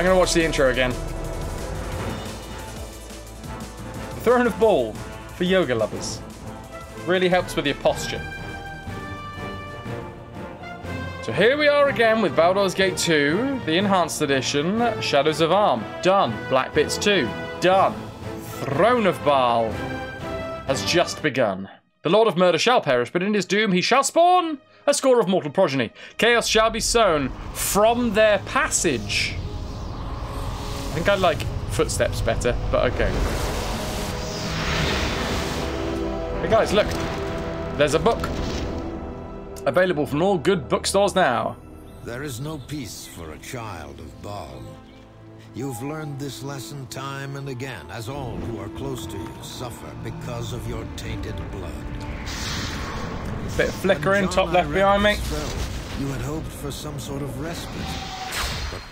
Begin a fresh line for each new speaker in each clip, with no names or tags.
I'm to watch the intro again. The Throne of Ball for yoga lovers. Really helps with your posture. So here we are again with Baldur's Gate 2, the Enhanced Edition, Shadows of Amn, done. Black Pits 2, done. Throne of Baal has just begun. The Lord of Murder shall perish, but in his doom he shall spawn a score of mortal progeny. Chaos shall be sown from their passage. I think I like footsteps better, but okay. Hey guys, look. There's a book. Available from all good bookstores now.
There is no peace for a child of Baal. You've learned this lesson time and again, as all who are close to you suffer because of your tainted blood.
Bit of flickering, top left behind me.
Fell, You had hoped for some sort of respite,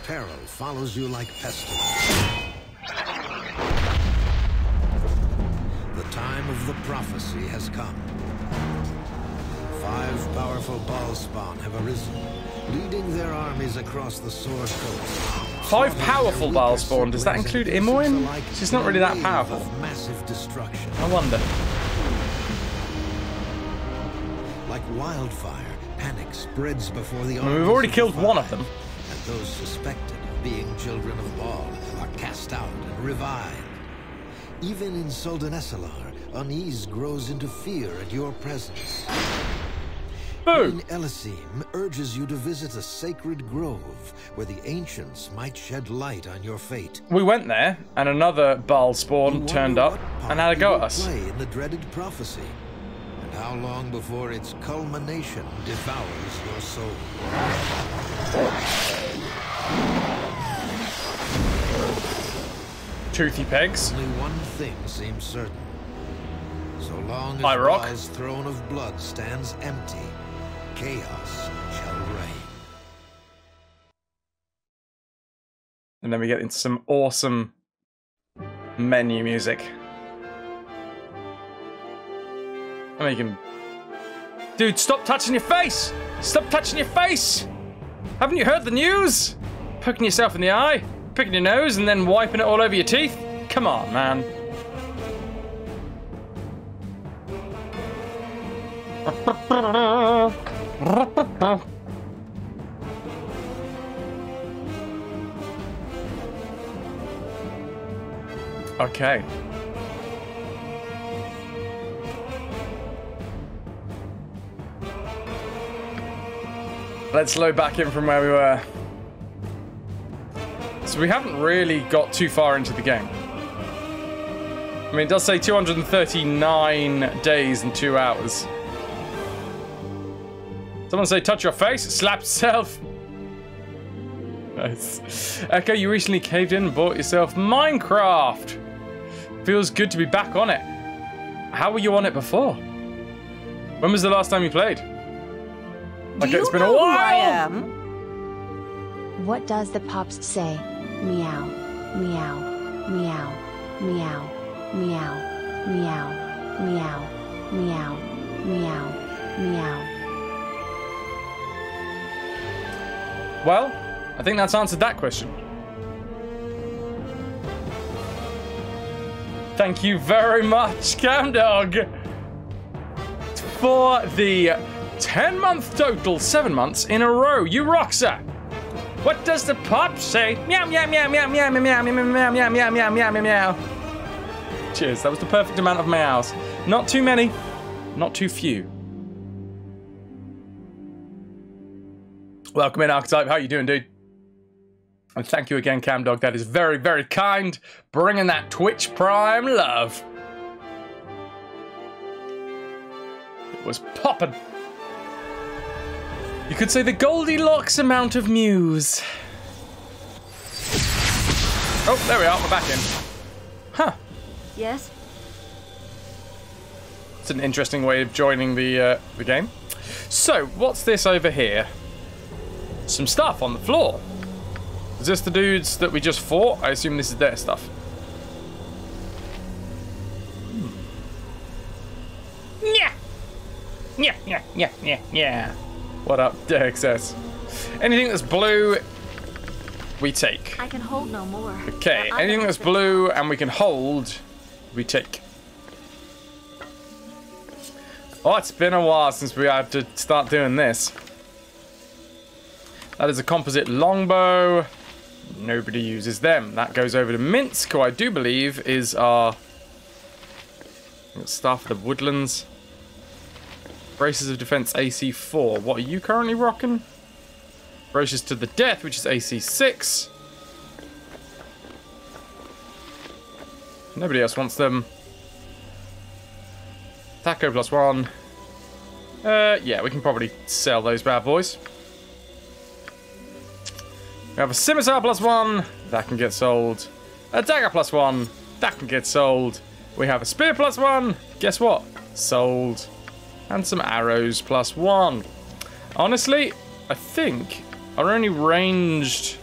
peril follows you like pestilence. The time of the prophecy has come. Five powerful Baal spawn have arisen, leading their armies across the Sword Coast.
Five powerful
their
Baal
weaker
spawn. Does that include
and
Imoen? She's not really that powerful.
Massive destruction.
I wonder.
Like wildfire, panic spreads before the
I mean, we've already killed one of them.
Those suspected of being children of Baal are cast out and revived. Even in Suldanessellar, unease grows into fear at your presence. Queen Ellesime urges you to visit a sacred grove where the ancients might shed light on your fate.
We went there, and another Baal spawn turned up and had a go at us.
Play in the dreaded prophecy, and how long before its culmination devours your soul.
Toothy pegs.
Only one thing seems certain. So long as
I rock.
Throne of blood stands empty, chaos shall reign.
And then we get into some awesome menu music. I mean. Dude, stop touching your face! Stop touching your face! Haven't you heard the news? Poking yourself in the eye, picking your nose, and then wiping it all over your teeth? Come on, man. Okay. Let's load back in from where we were. So we haven't really got too far into the game. I mean, it does say 239 days and two hours. Someone say, touch your face, slap yourself. Nice. Echo, you recently caved in and bought yourself Minecraft. Feels good to be back on it. How were you on it before? When was the last time you played? Like
Do
it's
you
been a
know who I am?
What does the pops say? Meow, meow, meow, meow, meow, meow, meow, meow, meow, meow.
Well, I think that's answered that question. Thank you very much, Camdog, for the 10 month total, 7 months in a row. You rock, sir. What does the pop say? Meow, meow, meow, meow, meow, meow, meow, meow, meow, meow, meow, meow, meow, meow, meow. Cheers, that was the perfect amount of meows. Not too many, not too few. Welcome in, Archetype. How you doing, dude? And thank you again, Camdog. That is very, very kind. Bringing that Twitch Prime love. It was popping. You could say the Goldilocks amount of muse. Oh, there we are. We're back in. Huh.
Yes?
It's an interesting way of joining the uh, the game. So, what's this over here? Some stuff on the floor. Is this the dudes that we just fought? I assume this is their stuff. Hmm. Yeah. Yeah, yeah, yeah, yeah, yeah. What up, Derek says? Anything that's blue we take.
I can hold no more.
Okay, anything that's blue and we can hold, we take. Oh, it's been a while since we had to start doing this. That is a composite longbow. Nobody uses them. That goes over to Minsc, who I do believe is our staff of the woodlands. Bracers of defense AC4. What are you currently rocking? Bracers to the death, which is AC6. Nobody else wants them. Taco plus one. Uh, yeah, we can probably sell those bad boys. We have a scimitar plus one. That can get sold. A dagger plus one. That can get sold. We have a spear plus one. Guess what? Sold. And some arrows plus one. Honestly, I think our only ranged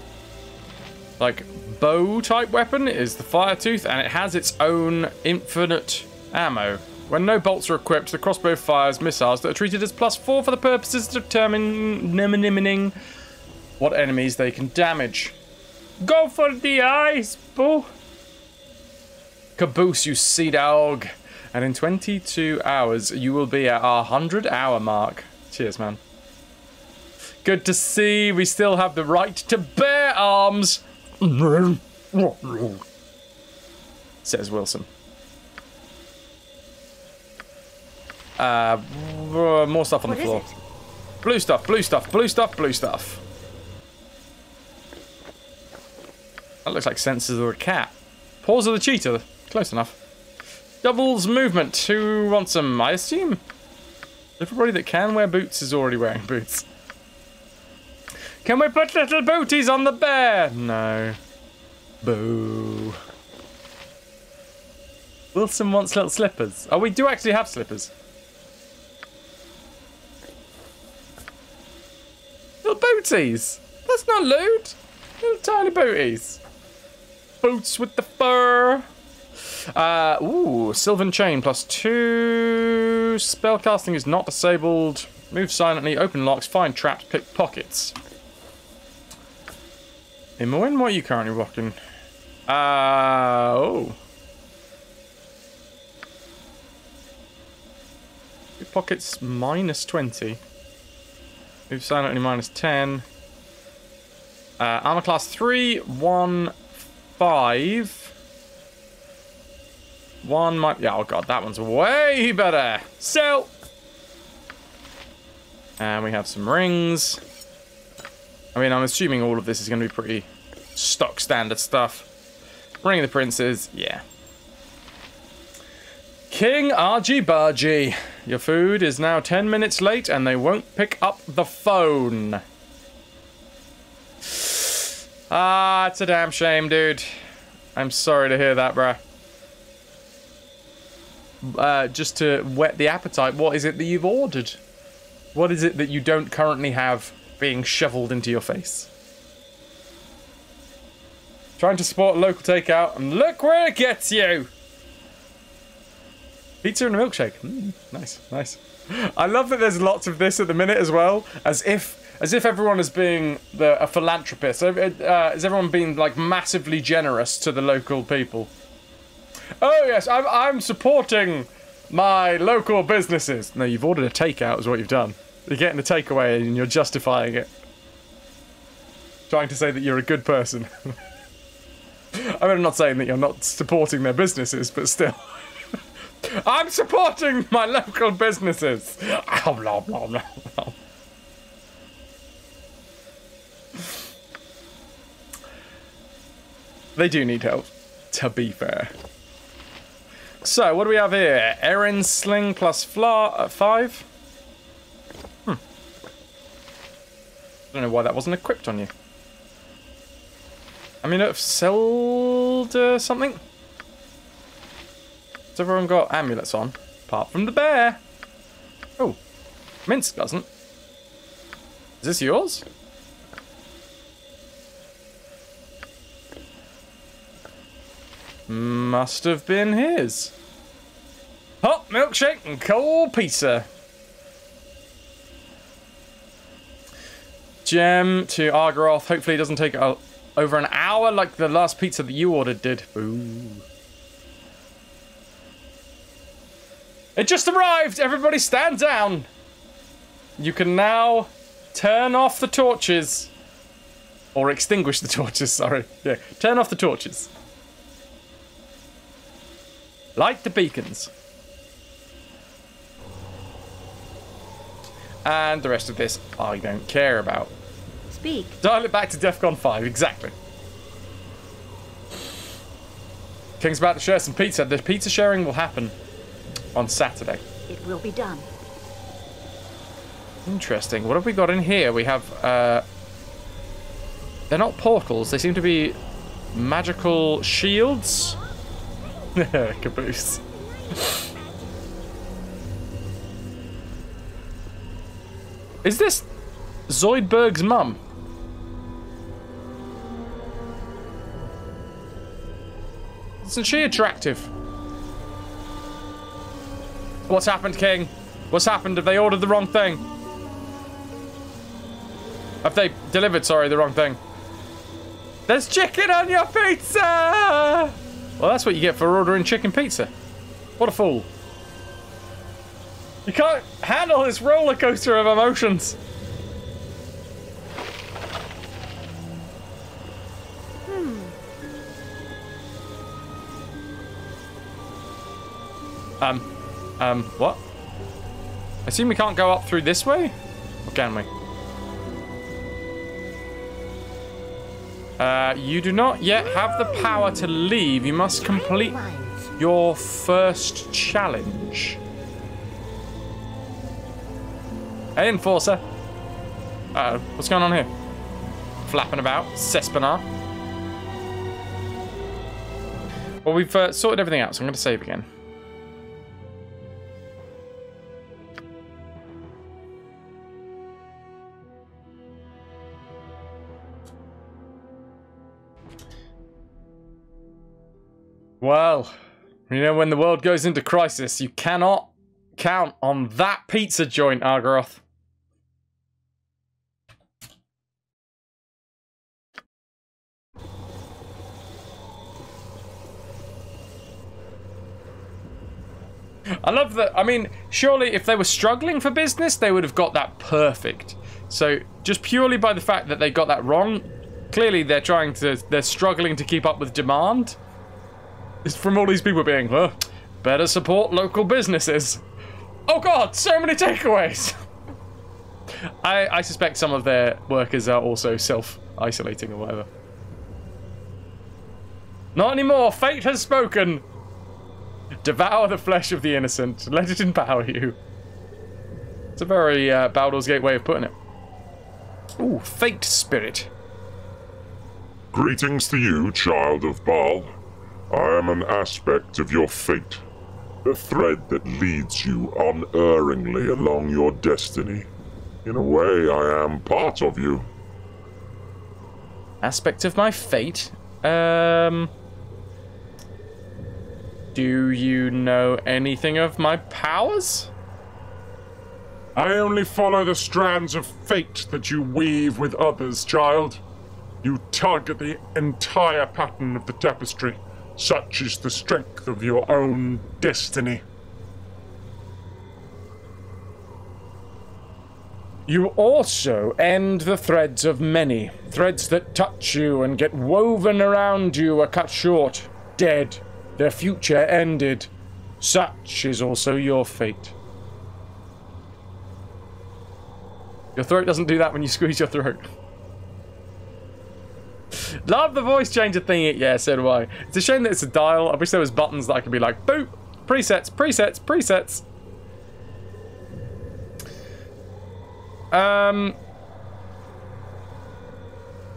like bow type weapon is the fire tooth and it has its own infinite ammo. When no bolts are equipped the crossbow fires missiles that are treated as plus four for the purposes of determining what enemies they can damage. Go for the eyes boo. Caboose you sea dog and in 22 hours you will be at our 100 hour mark cheers man Good to see we still have the right to bear arms. Says Wilson. Uh, more stuff on
What
the floor. Blue stuff, blue stuff, blue stuff, blue stuff. That looks like sensors of a cat. Paws of the cheetah. Close enough. Doubles movement. Who wants them? I assume everybody that can wear boots is already wearing boots. Can we put little booties on the bear? No. Boo. Wilson wants little slippers. Oh, we do actually have slippers. Little booties. That's not lewd. Little tiny booties. Boots with the fur. Uh, ooh, Sylvan Chain plus two. Spellcasting is not disabled. Move silently, open locks, find traps, pick pockets. Imoen, what are you currently rocking? Uh, oh. Pick pockets minus 20. Move silently minus 10. Uh, armor class 3, 1, 5. One might. Yeah, oh god, that one's way better. Sell! And we have some rings. I mean, I'm assuming all of this is going to be pretty stock standard stuff. Ring of the Princes, yeah. King Argy Bargy, your food is now 10 minutes late and they won't pick up the phone. Ah, it's a damn shame, dude. I'm sorry to hear that, bruh. Uh, just to whet the appetite, what is it that you've ordered? What is it that you don't currently have being shoveled into your face? Trying to support local takeout, and look where it gets you! Pizza and a milkshake. Mm, nice, nice. I love that there's lots of this at the minute as well, as if as if everyone is being the, a philanthropist. Uh, is everyone being like massively generous to the local people? Oh yes, I'm I'm supporting my local businesses. No, you've ordered a takeout, is what you've done. You're getting a takeaway and you're justifying it, trying to say that you're a good person. I mean, I'm not saying that you're not supporting their businesses, but still. I'm supporting my local businesses. Blah, blah, blah, blah. They do need help, to be fair. So, what do we have here? Erin Sling plus Fla uh, 5? Hmm. I don't know why that wasn't equipped on you. I mean, have sold uh, something? Has everyone got amulets on? Apart from the bear. Oh, Minsc doesn't. Is this yours? Must have been his. Hot milkshake and cold pizza. Gem to Argaroth. Hopefully, it doesn't take a over an hour like the last pizza that you ordered did. Ooh. It just arrived! Everybody stand down! You can now turn off the torches. Or extinguish the torches, sorry. Yeah, turn off the torches. Light the beacons. And the rest of this I don't care about.
Speak.
Dial it back to DEFCON 5, exactly. King's about to share some pizza. The pizza sharing will happen on Saturday.
It will be done.
Interesting. What have we got in here? We have, uh... They're not portals. They seem to be magical shields. Caboose. Is this Zoidberg's mum? Isn't she attractive? What's happened, King? What's happened? Have they ordered the wrong thing? Have they delivered, sorry, the wrong thing? There's chicken on your pizza! Well, that's what you get for ordering chicken pizza. What a fool. You can't handle this roller coaster of emotions. Hmm. Um, um, what? I assume we can't go up through this way? Or can we? Uh, you do not yet have the power to leave. You must complete your first challenge. Hey, Enforcer. Uh oh what's going on here? Flapping about. Cespenar. Well, we've uh, sorted everything out, so I'm going to save again. Well, you know, when the world goes into crisis, you cannot count on that pizza joint, Argaroth. I love that. I mean, surely if they were struggling for business, they would have got that perfect. So just purely by the fact that they got that wrong, clearly they're trying to, they're struggling to keep up with demand. From all these people being, huh, better support local businesses. Oh god, so many takeaways. I, I suspect some of their workers are also self-isolating or whatever. Not anymore, fate has spoken. Devour the flesh of the innocent. Let it empower you. It's a very uh, Baldur's Gate way of putting it. Ooh, fate spirit.
Greetings to you, child of Baal. I am an aspect of your fate, a thread that leads you unerringly along your destiny. In a way, I am part of you.
Aspect of my fate? Um... Do you know anything of my powers?
I only follow the strands of fate that you weave with others, child. You tug at the entire pattern of the tapestry. Such is the strength of your own destiny.
You also end the threads of many. Threads that touch you and get woven around you are cut short, dead, their future ended. Such is also your fate. Your throat doesn't do that when you squeeze your throat. Love the voice changer thing. Yeah, so do I. It's a shame that it's a dial. I wish there was buttons that I could be like, boop, presets, presets, presets. Um,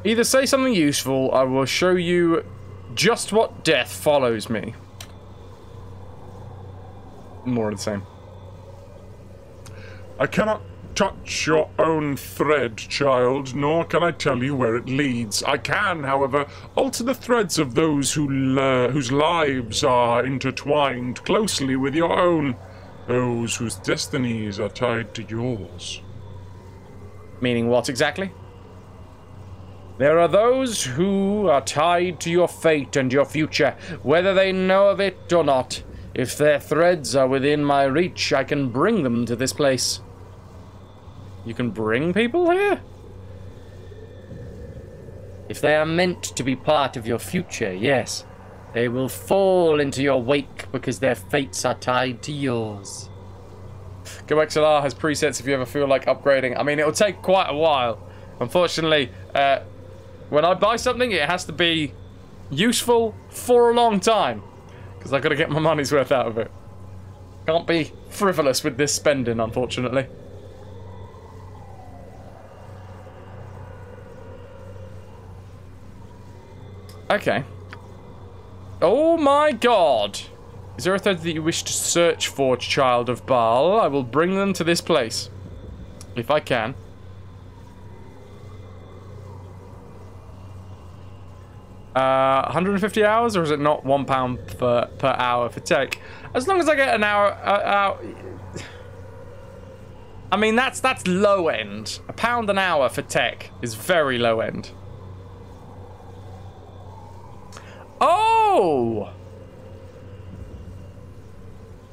either say something useful, I will show you just what death follows me. More of the same.
I cannot touch your own thread, child, nor can I tell you where it leads. I can, however, alter the threads of those who uh, whose lives are intertwined closely with your own, those whose destinies are tied to yours.
Meaning what exactly? There are those who are tied to your fate and your future, whether they know of it or not. If their threads are within my reach, I can bring them to this place. You can bring people here? If they are meant to be part of your future, yes. They will fall into your wake because their fates are tied to yours. GoXLR has presets if you ever feel like upgrading. I mean, it'll take quite a while. Unfortunately, uh, when I buy something, it has to be useful for a long time. Because I've got to get my money's worth out of it. Can't be frivolous with this spending, unfortunately. Okay. Oh my god! Is there a thread that you wish to search for, child of Baal? I will bring them to this place. If I can. Uh, 150 hours, or is it not one pound per, per hour for tech? As long as I get an hour, uh, hour I mean, that's that's low end. A pound an hour for tech is very low end. Oh!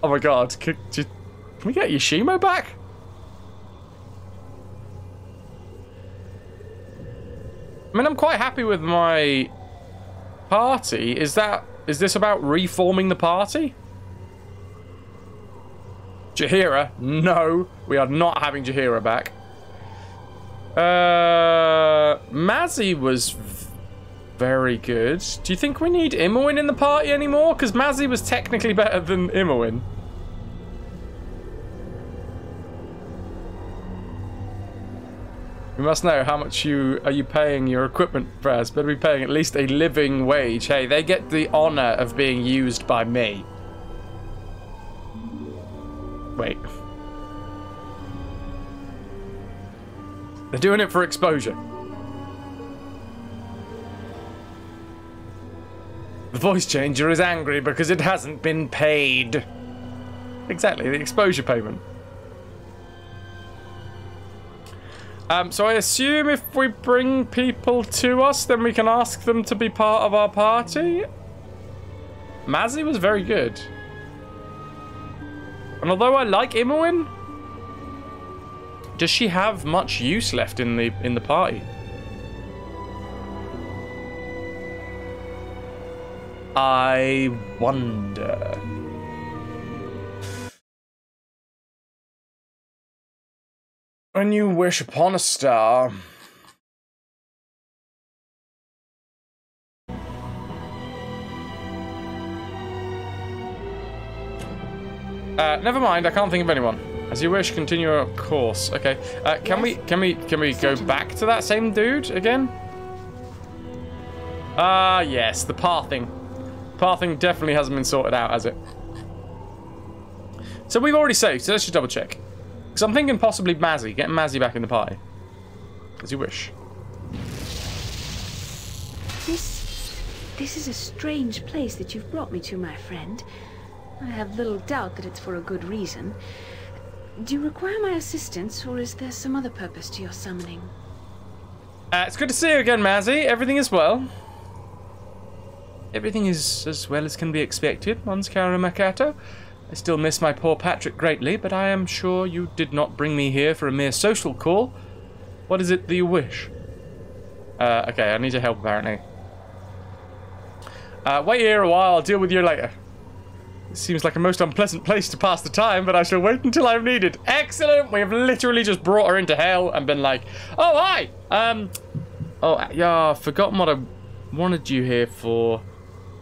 Oh my god, can, can we get Yoshimo back? I mean, I'm quite happy with my party. Is that... Is this about reforming the party? Jaheira? No, we are not having Jaheira back. Uh, Mazzy was very good. Do you think we need Imoen in the party anymore? Because Mazzy was technically better than Imoen. We must know how much you are you paying your equipment press. Better be paying at least a living wage. Hey, they get the honor of being used by me. Wait. They're doing it for exposure. The voice changer is angry because it hasn't been paid. Exactly, the exposure payment. Um, so I assume if we bring people to us, then we can ask them to be part of our party? Mazzy was very good. And although I like Imoen, does she have much use left in the in the party? I wonder. When you wish upon a star. Uh, never mind. I can't think of anyone. As you wish, continue your course. Okay. Uh, can we can we can we go back to that same dude again? Ah, uh, yes, the pathing. Pathing definitely hasn't been sorted out, has it? So we've already saved, so let's just double check. Because I'm thinking possibly Mazzy. Get Mazzy back in the party. As you wish.
This... This is a strange place that you've brought me to, my friend. I have little doubt that it's for a good reason. Do you require my assistance, or is there some other purpose to your summoning?
Uh, it's good to see you again, Mazzy. Everything is well. Everything is as well as can be expected, Monskara Makato. I still miss my poor Patrick greatly, but I am sure you did not bring me here for a mere social call. What is it that you wish? Uh, okay, I need your help, apparently. Uh, wait here a while, I'll deal with you later. It seems like a most unpleasant place to pass the time, but I shall wait until I'm needed. Excellent! We have literally just brought her into hell and been like, Oh, hi! Um, oh, yeah, I've forgotten what I wanted you here for.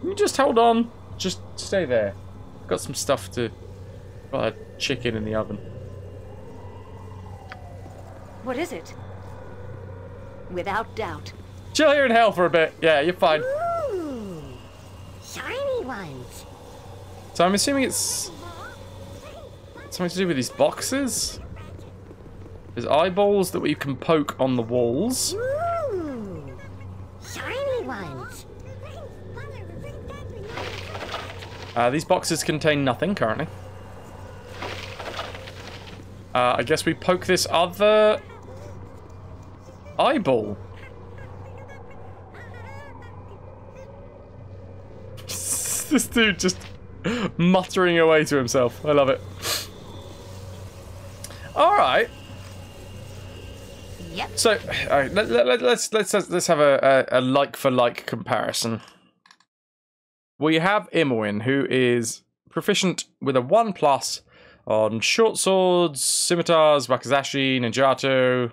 You just hold on. Just stay there. I've Got some stuff to... Got a chicken in the oven.
What is it? Without doubt.
Chill here in hell for a bit. Yeah, you're fine.
Ooh, shiny ones.
So I'm assuming it's... Something to do with these boxes? There's eyeballs that we can poke on the walls.
Ooh, shiny ones.
Uh, these boxes contain nothing currently. Uh, I guess we poke this other eyeball. this dude just muttering away to himself. I love it. All right.
Yep.
So, all right, let, us let, let's, let's let's have a, a, a like for like comparison. We have Imoen, who is proficient with a one plus on short swords, scimitars, wakizashi, ninjato,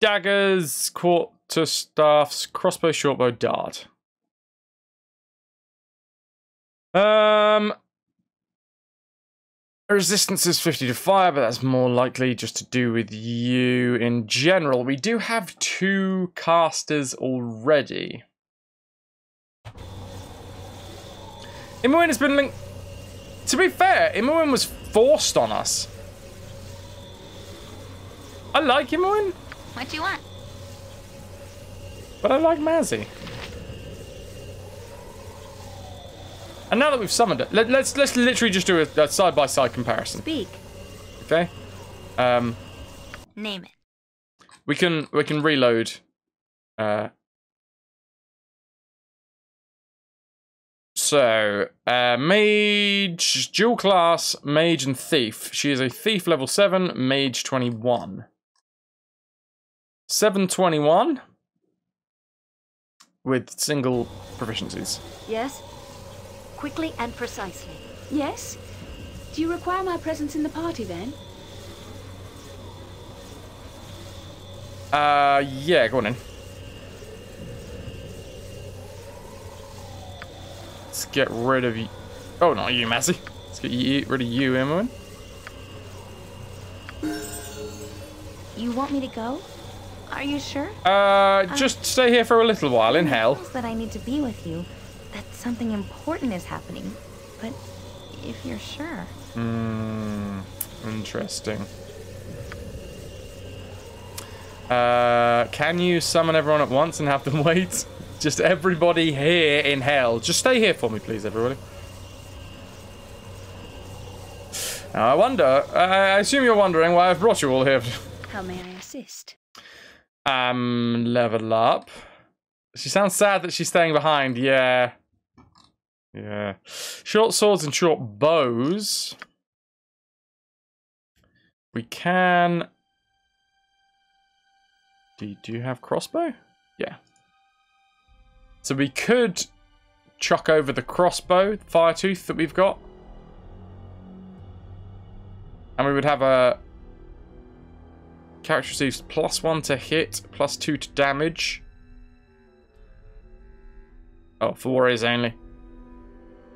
daggers, quarterstaffs, crossbow, shortbow, dart. Um, resistance is 50 to fire, but that's more likely just to do with you in general. We do have two casters already. Imoen has been linked. To be fair, Imoen was forced on us. I like Imoen,
What do you want?
but I like Mazzy. And now that we've summoned it, let, let's let's literally just do a side by side comparison.
Speak.
Okay. Um,
Name it.
we can we can reload. Uh, so, uh, mage, dual class, mage and thief. She is a thief level seven, mage twenty one. Seven twenty one. With single proficiencies.
Yes?
Quickly and precisely.
Yes? Do you require my presence in the party then?
Uh, yeah, go on in. Let's get rid of you. Oh, not you, Mazzy. Let's get you, rid of you, Emily.
You want me to go? Are you sure?
Uh, just stay here for a little while in hell.
that I need to be with you. That something important is happening. But if you're sure.
Hmm, interesting. Uh, can you summon everyone at once and have them wait? Just everybody here in hell. Just stay here for me, please, everybody. Now, I wonder, I assume you're wondering why I've brought you all here.
How may I assist?
Um, level up. She sounds sad that she's staying behind. Yeah. Yeah. Short swords and short bows. We can. Do, do you have crossbow? Yeah. So we could chuck over the crossbow, fire tooth that we've got. And we would have a Character receives plus one to hit, plus two to damage. Oh, for warriors only.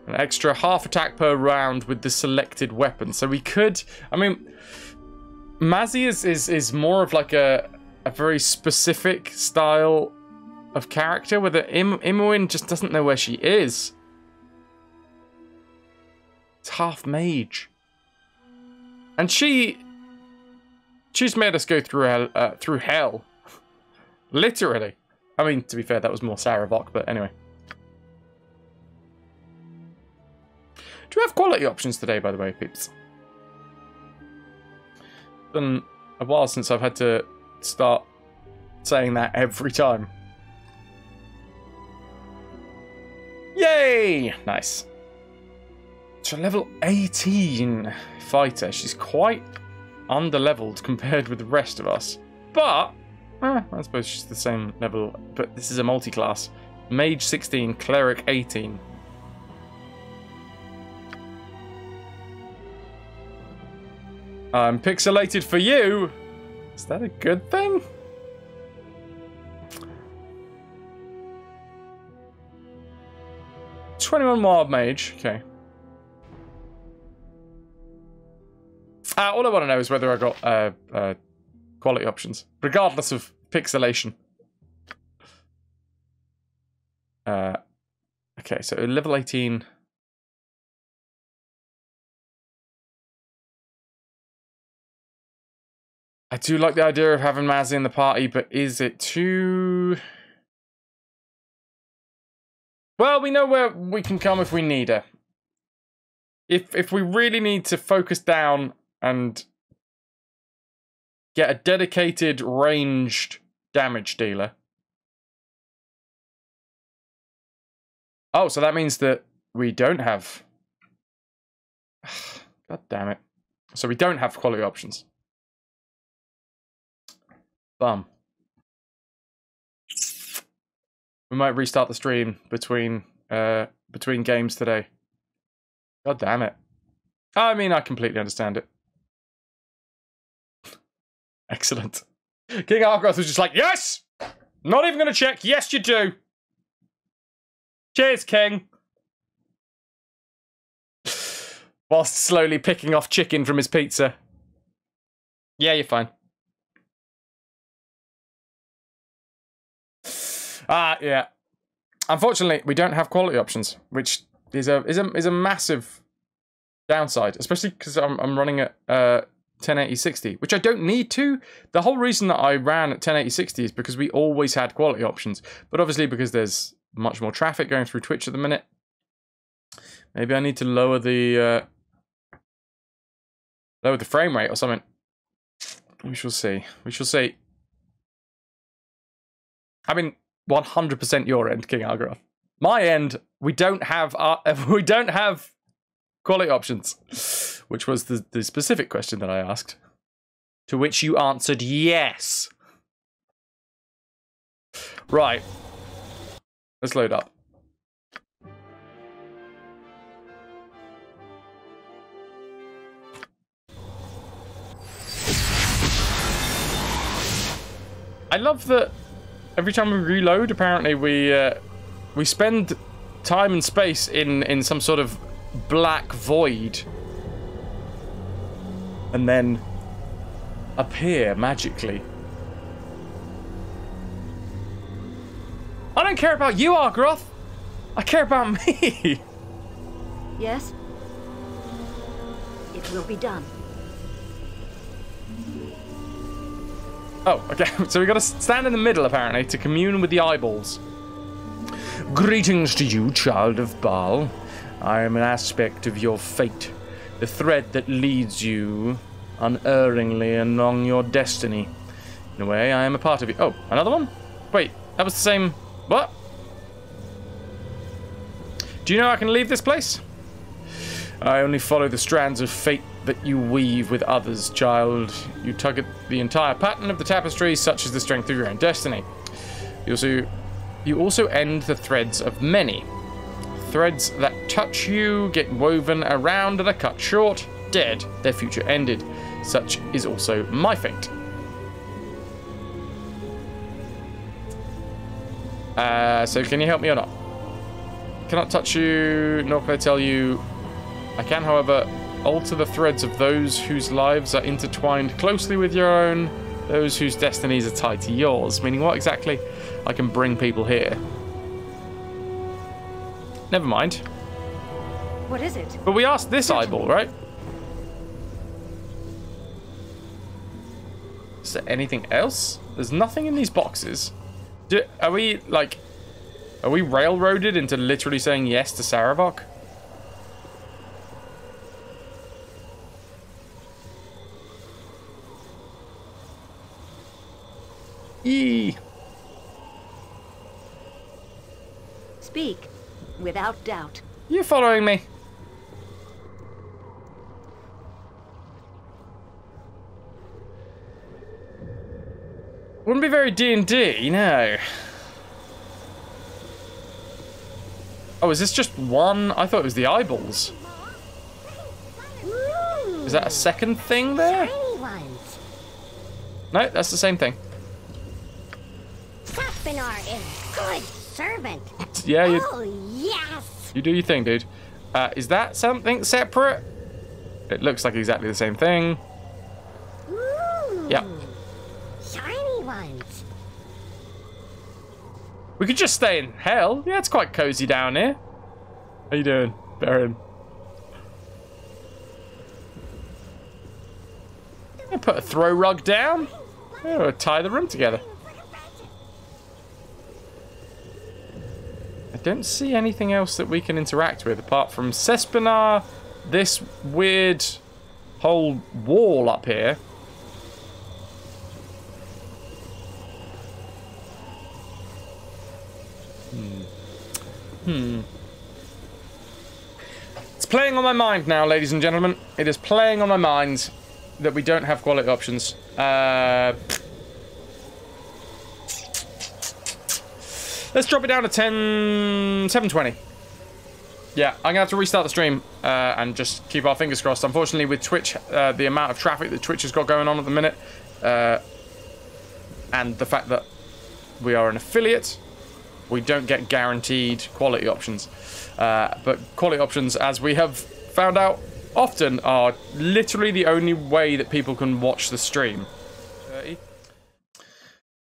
An extra half attack per round with the selected weapon. So we could, I mean, Mazzy is, is, is more of like a, a very specific style of character, where the Im Imoen just doesn't know where she is. It's half mage. And she She's made us go through hell, uh, through hell. Literally. I mean, to be fair, that was more Sarevok, but anyway. Do you have quality options today, by the way, peeps? It's been a while since I've had to start saying that every time. Yay! Nice. So level 18 fighter. She's quite underleveled compared with the rest of us. But, eh, I suppose she's the same level. But this is a multi-class. Mage 16, Cleric 18. I'm pixelated for you. Is that a good thing? Twenty-one wild mage. Okay. Uh, all I want to know is whether I got uh, uh, quality options, regardless of pixelation. Uh, okay, so level 18. I do like the idea of having Mazzy in the party, but is it too... Well, we know where we can come if we need her. If if we really need to focus down and get a dedicated ranged damage dealer. Oh, so that means that we don't have. God damn it. So we don't have quality options. Bum. We might restart the stream between uh between games today. God damn it. I mean, I completely understand it. Excellent. King Argoth was just like, yes! Not even going to check. Yes, you do. Cheers, King. Whilst slowly picking off chicken from his pizza. Yeah, you're fine. Ah, yeah. Unfortunately, we don't have quality options, which is a is a is a massive downside, especially because I'm I'm running at uh 1080 60, which I don't need to. The whole reason that I ran at 1080 60 is because we always had quality options, but obviously because there's much more traffic going through Twitch at the minute, maybe I need to lower the uh, lower the frame rate or something. We shall see. We shall see. I mean, 100% your end, King Algaroth. My end, we don't have our, we don't have quality options, which was the, the specific question that I asked, to which you answered yes. Right. Let's load up. I love that every time we reload, apparently we uh, we spend time and space in in some sort of black void, and then appear magically. I don't care about you, Argroth. I care about me.
Yes? It will be done.
Oh, okay. So we got to stand in the middle, apparently, to commune with the eyeballs. Greetings to you, child of Baal. I am an aspect of your fate, the thread that leads you unerringly along your destiny. In a way, I am a part of you. Oh, another one? Wait, that was the same. What? Do you know I can leave this place? I only follow the strands of fate that you weave with others, child. You tug at the entire pattern of the tapestry, such as the strength of your own destiny. You also, you also end the threads of many. Threads that touch you, get woven around, and are cut short, dead, their future ended. Such is also my fate. Uh, so can you help me or not? Cannot touch you, nor can I tell you I can, however, alter the threads of those whose lives are intertwined closely with your own, those whose destinies are tied to yours. Meaning what exactly? I can bring people here. Never mind.
What is it?
But we asked this eyeball, right? Is there anything else? There's nothing in these boxes. Do, are we, like... Are we railroaded into literally saying yes to Sarevok? E.
Speak, without doubt.
You following me? Wouldn't be very D&D, no. Oh, is this just one? I thought it was the eyeballs. Is that a second thing there? No, that's the same thing.
Cespenar is good servant.
Yeah, you,
Oh, yes.
you do your thing, dude. Uh, is that something separate? It looks like exactly the same thing.
Ooh.
Yep.
Shiny ones.
We could just stay in hell. Yeah, it's quite cozy down here. How you doing, Baron? Yeah, put a throw rug down. Yeah, we'll tie the room together. I don't see anything else that we can interact with apart from Cespenar, this weird whole wall up here. Hmm. It's playing on my mind now, ladies and gentlemen. It is playing on my mind that we don't have quality options. Uh, let's drop it down to 10, 720. Yeah, I'm gonna have to restart the stream uh, and just keep our fingers crossed. Unfortunately, with Twitch, uh, the amount of traffic that Twitch has got going on at the minute, uh, and the fact that we are an affiliate, we don't get guaranteed quality options. Uh, but quality options, as we have found out often, are literally the only way that people can watch the stream.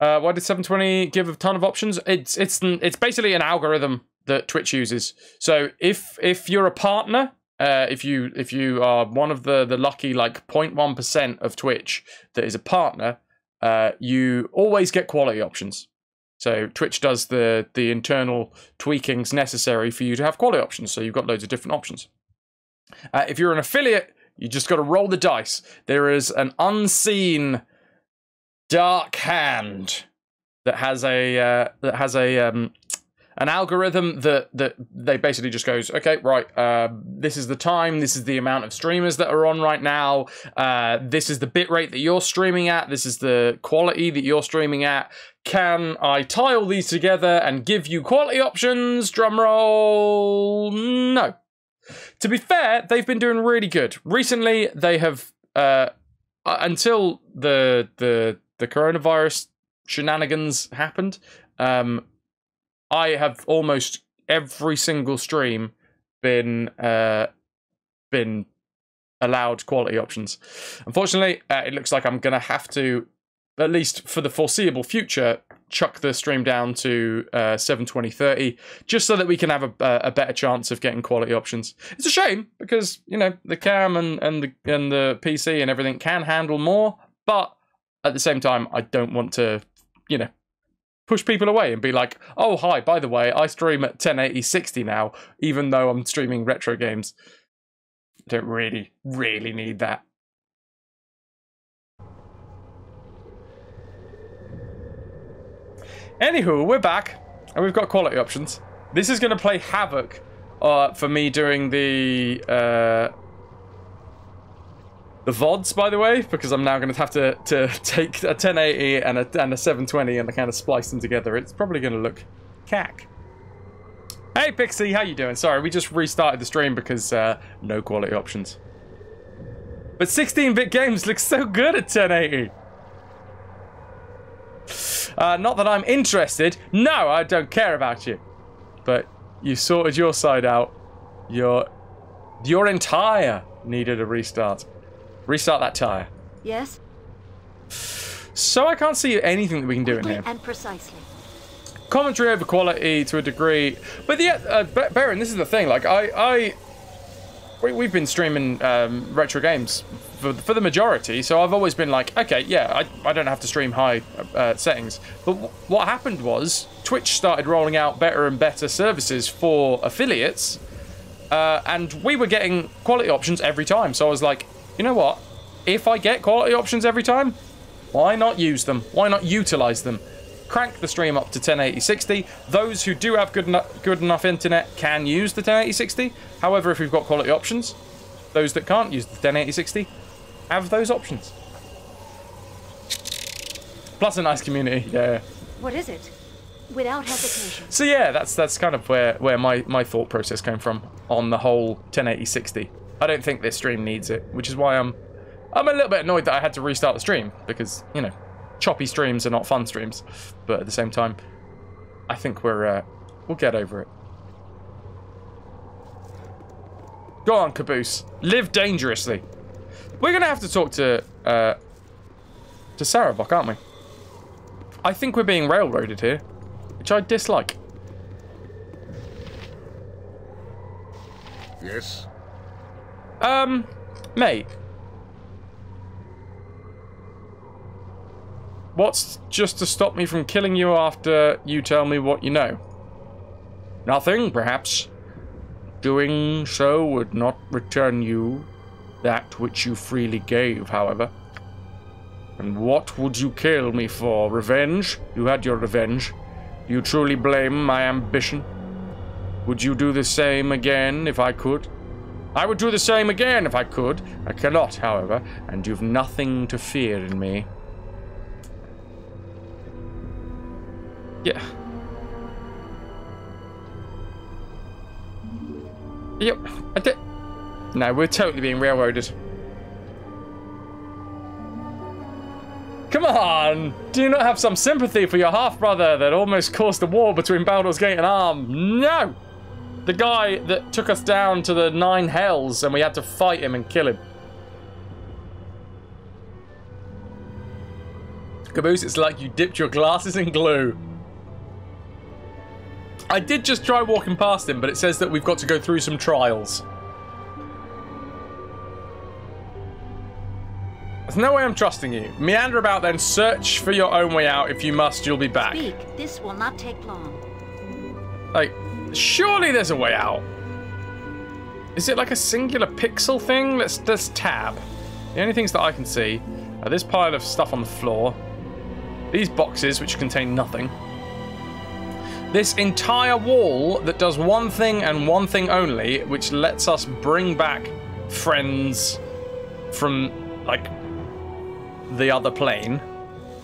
30. Uh, why did 720 give a ton of options? It's it's it's basically an algorithm that Twitch uses. So if if you're a partner, uh, if you if you are one of the the lucky like 0.1 percent of Twitch that is a partner, uh, you always get quality options. So Twitch does the the internal tweakings necessary for you to have quality options. So you've got loads of different options. Uh, if you're an affiliate, you just got to roll the dice. There is an unseen dark hand that has a uh, that has a um, an algorithm that that they basically just goes okay right uh, this is the time this is the amount of streamers that are on right now uh, this is the bit rate that you're streaming at this is the quality that you're streaming at. Can i tie all these together and give you quality options? Drum roll no. To be fair they've been doing really good. Recently they have uh, until the the the coronavirus shenanigans happened um, I have almost every single stream been uh, been allowed quality options. Unfortunately, uh, it looks like I'm gonna have to, at least for the foreseeable future, chuck the stream down to uh, 72030 just so that we can have a, a better chance of getting quality options. It's a shame because you know the cam and and the and the PC and everything can handle more, but at the same time, I don't want to, you know, push people away and be like, oh, hi, by the way, I stream at 1080 60 now, even though I'm streaming retro games. I Don't really, really need that. Anywho, we're back and we've got quality options. This is going to play havoc uh, for me doing the uh, the VODs, by the way, because I'm now going to have to, to take a 1080 and a, and a 720 and kind of splice them together. It's probably going to look cack. Hey, Pixie, how you doing? Sorry, we just restarted the stream because uh, no quality options. But 16-bit games look so good at 1080. Uh, not that I'm interested. No, I don't care about you. But you sorted your side out. Your, your entire needed a restart. Restart that tire.
Yes?
So I can't see anything that we can do in here.
and precisely.
Commentary over quality to a degree, but yeah, uh, Baron, this is the thing. Like I, I, we, we've been streaming um, retro games for for the majority, so I've always been like, okay, yeah, I, I don't have to stream high uh, settings. But w- what happened was Twitch started rolling out better and better services for affiliates, uh, and we were getting quality options every time. So I was like, you know what? If I get quality options every time, why not use them? Why not utilize them? Crank the stream up to 1080 60. Those who do have good, eno- good enough internet can use the 1080 60. However, if we've got quality options, those that can't use the 1080 60 have those options. Plus a nice community, yeah.
What is it? Without hesitation.
So yeah, that's that's kind of where where my my thought process came from on the whole 1080 60. I don't think this stream needs it, which is why I'm I'm a little bit annoyed that I had to restart the stream because you know choppy streams are not fun streams, but at the same time, I think we're uh, we'll get over it. Go on, Caboose. Live dangerously. We're gonna have to talk to uh, to Sarevok, aren't we? I think we're being railroaded here, which I dislike.
Yes?
Um, mate. What's just to stop me from killing you after you tell me what you know? Nothing, perhaps. Doing so would not return you that which you freely gave, however. And what would you kill me for? Revenge? You had your revenge. Do you truly blame my ambition? Would you do the same again if I could? I would do the same again if I could. I cannot, however, and you've nothing to fear in me. Yeah. Yep. I did. No, we're totally being railroaded. Come on! Do you not have some sympathy for your half-brother that almost caused the war between Baldur's Gate and Amn? No! The guy that took us down to the Nine Hells and we had to fight him and kill him. Caboose, it's like you dipped your glasses in glue. I did just try walking past him, but it says that we've got to go through some trials. There's no way I'm trusting you. Meander about then, search for your own way out. If you must, you'll be back.
Speak. This will not take long.
Like, surely there's a way out. Is it like a singular pixel thing? Let's, tab. The only things that I can see are this pile of stuff on the floor, these boxes which contain nothing, this entire wall that does one thing and one thing only, which lets us bring back friends from, like, the other plane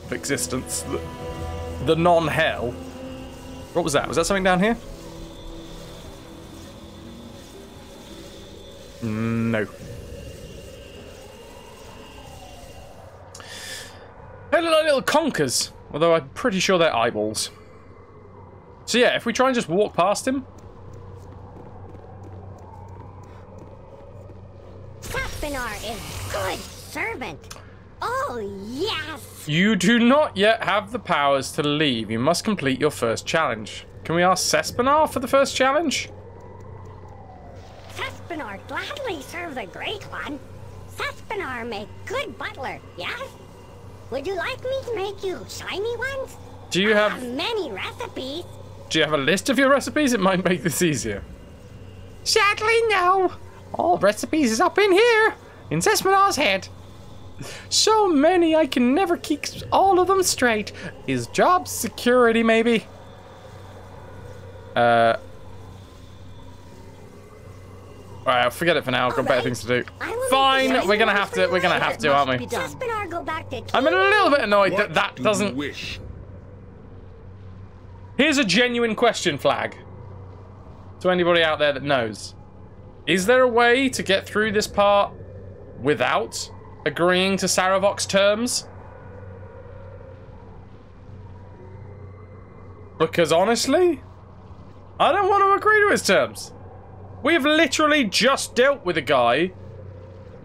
of existence, the, the non-hell. What was that? Was that something down here? No. They look like little conkers, although I'm pretty sure they're eyeballs. So yeah, if we try and just walk past him,
Cespenar is good servant. Oh, yes.
you do not yet have the powers to leave. You must complete your first challenge. Can we ask Cespenar for the first challenge?
Cespenar gladly serve the great one. Cespenar make good butler, yes? Would you like me to make you shiny ones?
Do you
I
have
many recipes.
Do you have a list of your recipes? It might make this easier. Sadly, no. All recipes is up in here, in Cespenar's head. So many I can never keep all of them straight. Is job security, maybe? Uh. Alright, I'll forget it for now. I've got better things to do.
I will make
Fine, we're gonna have to. We're gonna have to, aren't we?
Cespenar go back to
I'm a little bit annoyed
What
that that
do
doesn't.
wish?
Here's a genuine question flag to anybody out there that knows. Is there a way to get through this part without agreeing to Sarevok's terms? Because honestly, I don't want to agree to his terms. We have literally just dealt with a guy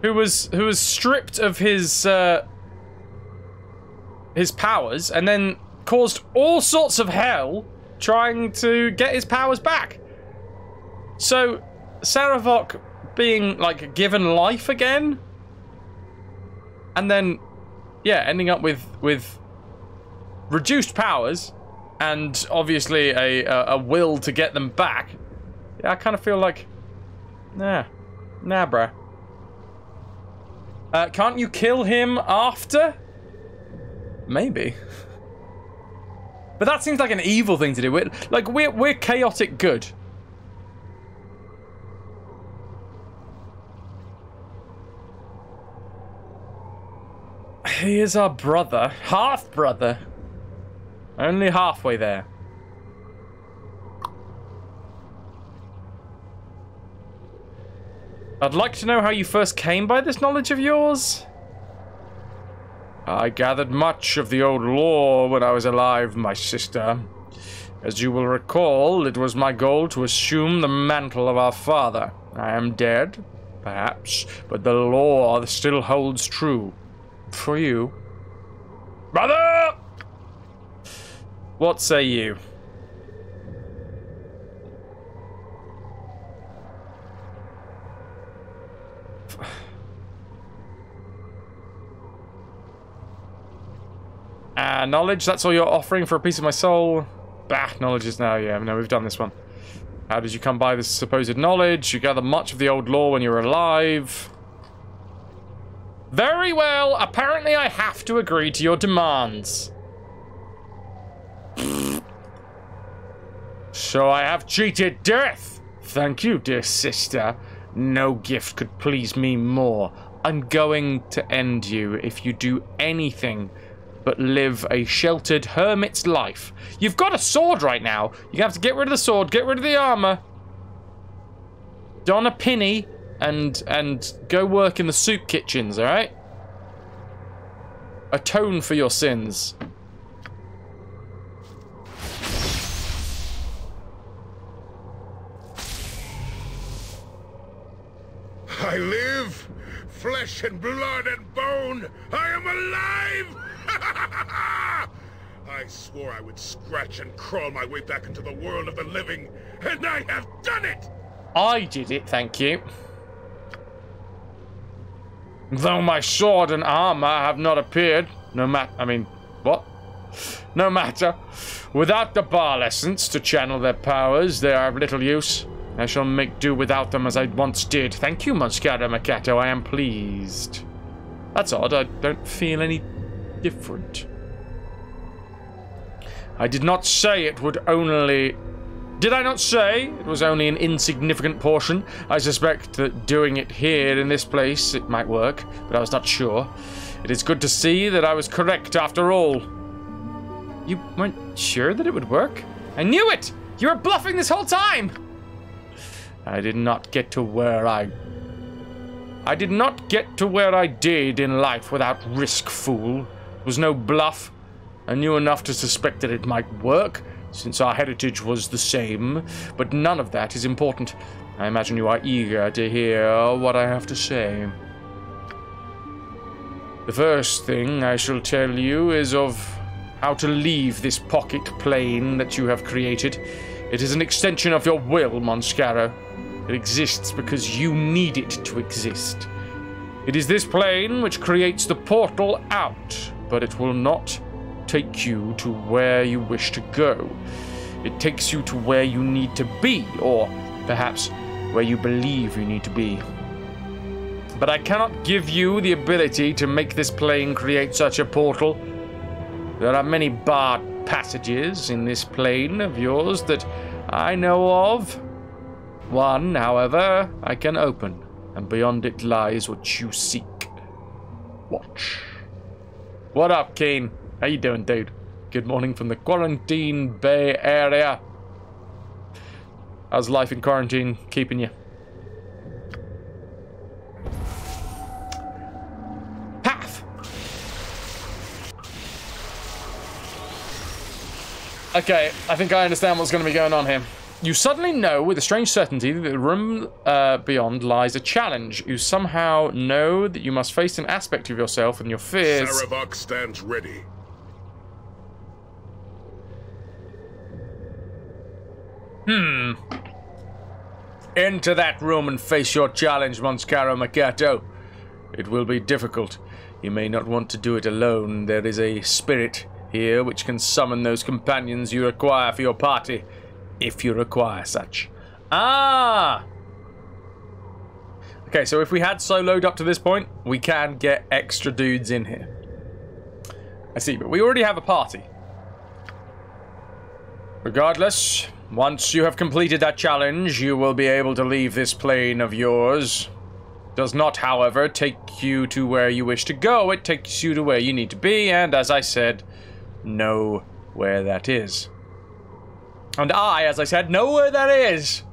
who was who was stripped of his uh, his powers and then caused all sorts of hell trying to get his powers back. So, Sarevok being like given life again, and then, yeah, ending up with with reduced powers, and obviously a a, a will to get them back. Yeah, I kind of feel like, nah, nah, bruh. Uh, can't you kill him after? Maybe. But that seems like an evil thing to do. We're, like we're we're chaotic good. He is our brother, half brother. Only halfway there. I'd like to know how you first came by this knowledge of yours. I gathered much of the old lore when I was alive, my sister. As you will recall, it was my goal to assume the mantle of our father. I am dead, perhaps, but the lore still holds true. For you. Brother! What say you? Uh, knowledge, that's all you're offering for a piece of my soul? Bah, knowledge is now, yeah, no, we've done this one. How did you come by this supposed knowledge? You gather much of the old lore when you're alive. Very well, apparently I have to agree to your demands. So I have cheated death. Thank you, dear sister. No gift could please me more. I'm going to end you if you do anything but live a sheltered hermit's life. You've got a sword right now. You have to get rid of the sword, get rid of the armor, don a pinny, and and go work in the soup kitchens. All right. Atone for your sins.
I live, flesh and blood and bone. I am alive. I swore I would scratch and crawl my way back into the world of the living, and I have done it.
I did it, thank you. Though my sword and armor have not appeared, no matter. I mean, what? No matter. Without the Bhaal essence to channel their powers, they are of little use. I shall make do without them as I once did. Thank you, Moscaro Macato. I am pleased. That's odd. I don't feel any different. I did not say it would only did I not say it was only an insignificant portion? I suspect that doing it here in this place, it might work, but I was not sure. It is good to see that I was correct after all. You weren't sure that it would work? I knew it! You were bluffing this whole time! I did not get to where I... I did not get to where I did in life without risk, fool. Was no bluff. I knew enough to suspect that it might work, since our heritage was the same, but none of that is important. I imagine you are eager to hear what I have to say. The first thing I shall tell you is of how to leave this pocket plane that you have created. It is an extension of your will, Monscaro. It exists because you need it to exist. It is this plane which creates the portal out, but it will not take you to where you wish to go. It takes you to where you need to be, or perhaps where you believe you need to be. But I cannot give you the ability to make this plane create such a portal. There are many barred passages in this plane of yours that I know of. One, however, I can open, and beyond it lies what you seek. Watch. What up, Kane? How you doing, dude? Good morning from the Quarantine Bay area. How's life in quarantine keeping you? Path! Okay, I think I understand what's going to be going on here. You suddenly know with a strange certainty that the room uh, beyond lies a challenge. You somehow know that you must face an aspect of yourself and your fears.
Sarevok stands ready.
Hmm. Enter that room and face your challenge, Monscaro Macato. It will be difficult. You may not want to do it alone. There is a spirit here which can summon those companions you require for your party, if you require such. Ah! Okay, so if we had soloed up to this point, we can get extra dudes in here. I see, but we already have a party. Regardless, once you have completed that challenge, you will be able to leave this plane of yours. Does not, however, take you to where you wish to go. It takes you to where you need to be, and as I said, know where that is. And I, as I said, know where that is.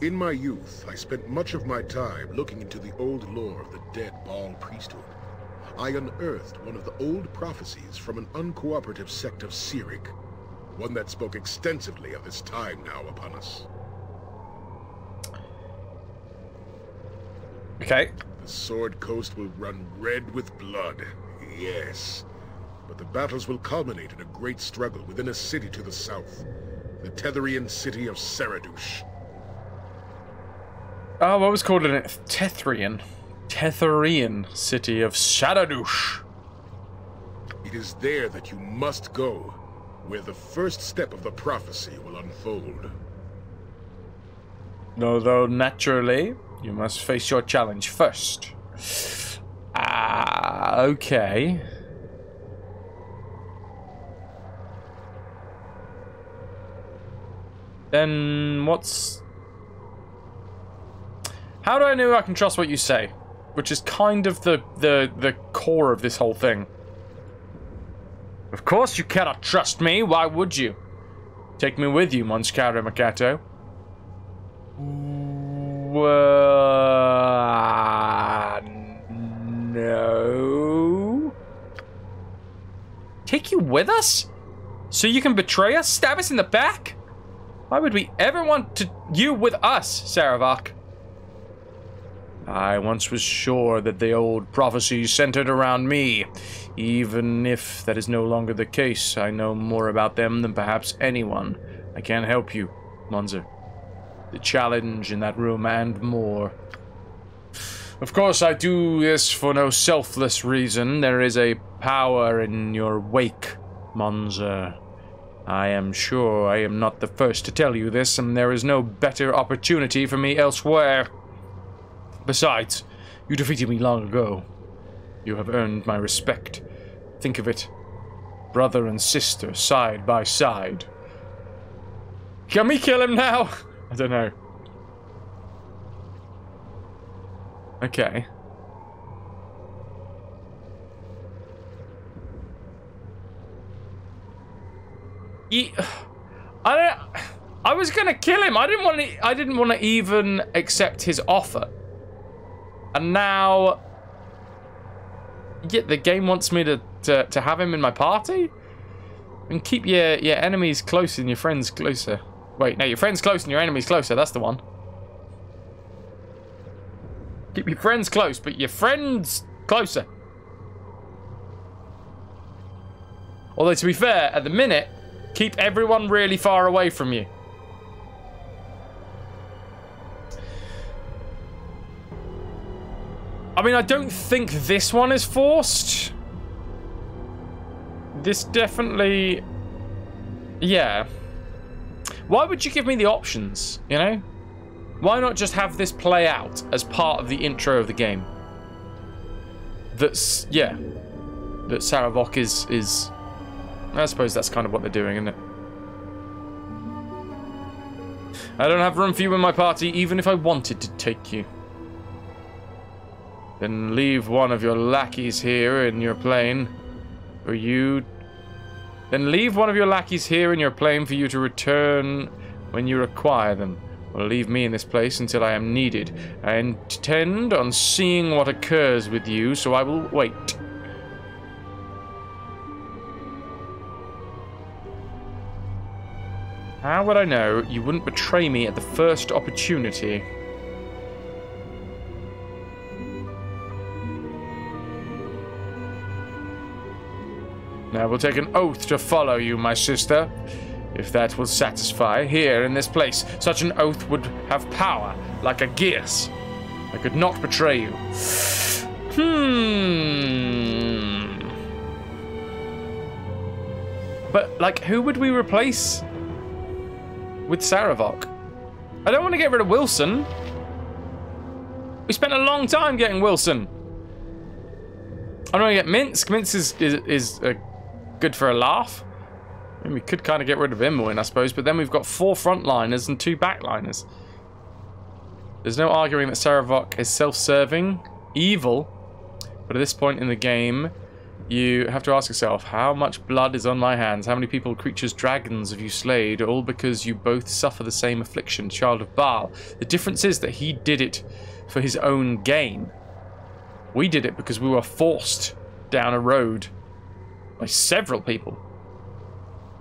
In my youth, I spent much of my time looking into the old lore of the dead Bhaal priesthood. I unearthed one of the old prophecies from an uncooperative sect of Cyric, one that spoke extensively of this time now upon us.
Okay.
The Sword Coast will run red with blood, yes. But the battles will culminate in a great struggle within a city to the south. The Tethyrian city of Saradush.
Oh, what was called it? Tethyrian. Tethyrian city of Saradush.
It is there that you must go, where the first step of the prophecy will unfold.
Although, naturally, you must face your challenge first. Ah, okay. Then what's... How do I know I can trust what you say? Which is kind of the the the core of this whole thing. Of course you cannot trust me. Why would you? Take me with you, Monscaro Makato. Uh, no. Take you with us? So you can betray us? Stab us in the back? Why would we ever want to you with us, Sarevok? I once was sure that the old prophecies centered around me. Even if that is no longer the case, I know more about them than perhaps anyone. I can't help you, Monzer. The challenge in that room and more. Of course, I do this for no selfless reason. There is a power in your wake, Monzer. I am sure I am not the first to tell you this, and there is no better opportunity for me elsewhere. Besides, you defeated me long ago. You have earned my respect. Think of it. Brother and sister, side by side. Can we kill him now? I don't know. Okay. He, I don't. I was gonna kill him. I didn't want to. I didn't want to even accept his offer. And now, yeah, the game wants me to, to to have him in my party. And keep your your enemies close and your friends closer. Wait, no, your friends close and your enemies closer. That's the one. Keep your friends close, but your friends closer. Although, to be fair, at the minute, keep everyone really far away from you. I mean, I don't think this one is forced. This definitely... Yeah. Why would you give me the options, you know? Why not just have this play out as part of the intro of the game? That's, yeah. That Sarevok is, is... I suppose that's kind of what they're doing, isn't it? I don't have room for you in my party, even if I wanted to take you. Then leave one of your lackeys here in your plane for you. Then leave one of your lackeys here in your plane for you to return when you require them. Or leave me in this place until I am needed. I intend on seeing what occurs with you, so I will wait. How would I know you wouldn't betray me at the first opportunity? I will take an oath to follow you, my sister, if that will satisfy. Here, in this place, such an oath would have power, like a geas. I could not betray you. Hmm. But, like, who would we replace with Sarevok. I don't want to get rid of Wilson. We spent a long time getting Wilson. I don't want to get Minsc. Minsc is, is, is a good for a laugh. I mean, we could kind of get rid of Imoen, I suppose, but then we've got four frontliners and two backliners. There's no arguing that Sarevok is self-serving, evil, but at this point in the game, you have to ask yourself, how much blood is on my hands? How many people, creatures, dragons have you slayed? All because you both suffer the same affliction, child of Bhaal. The difference is that he did it for his own gain. We did it because we were forced down a road by several people.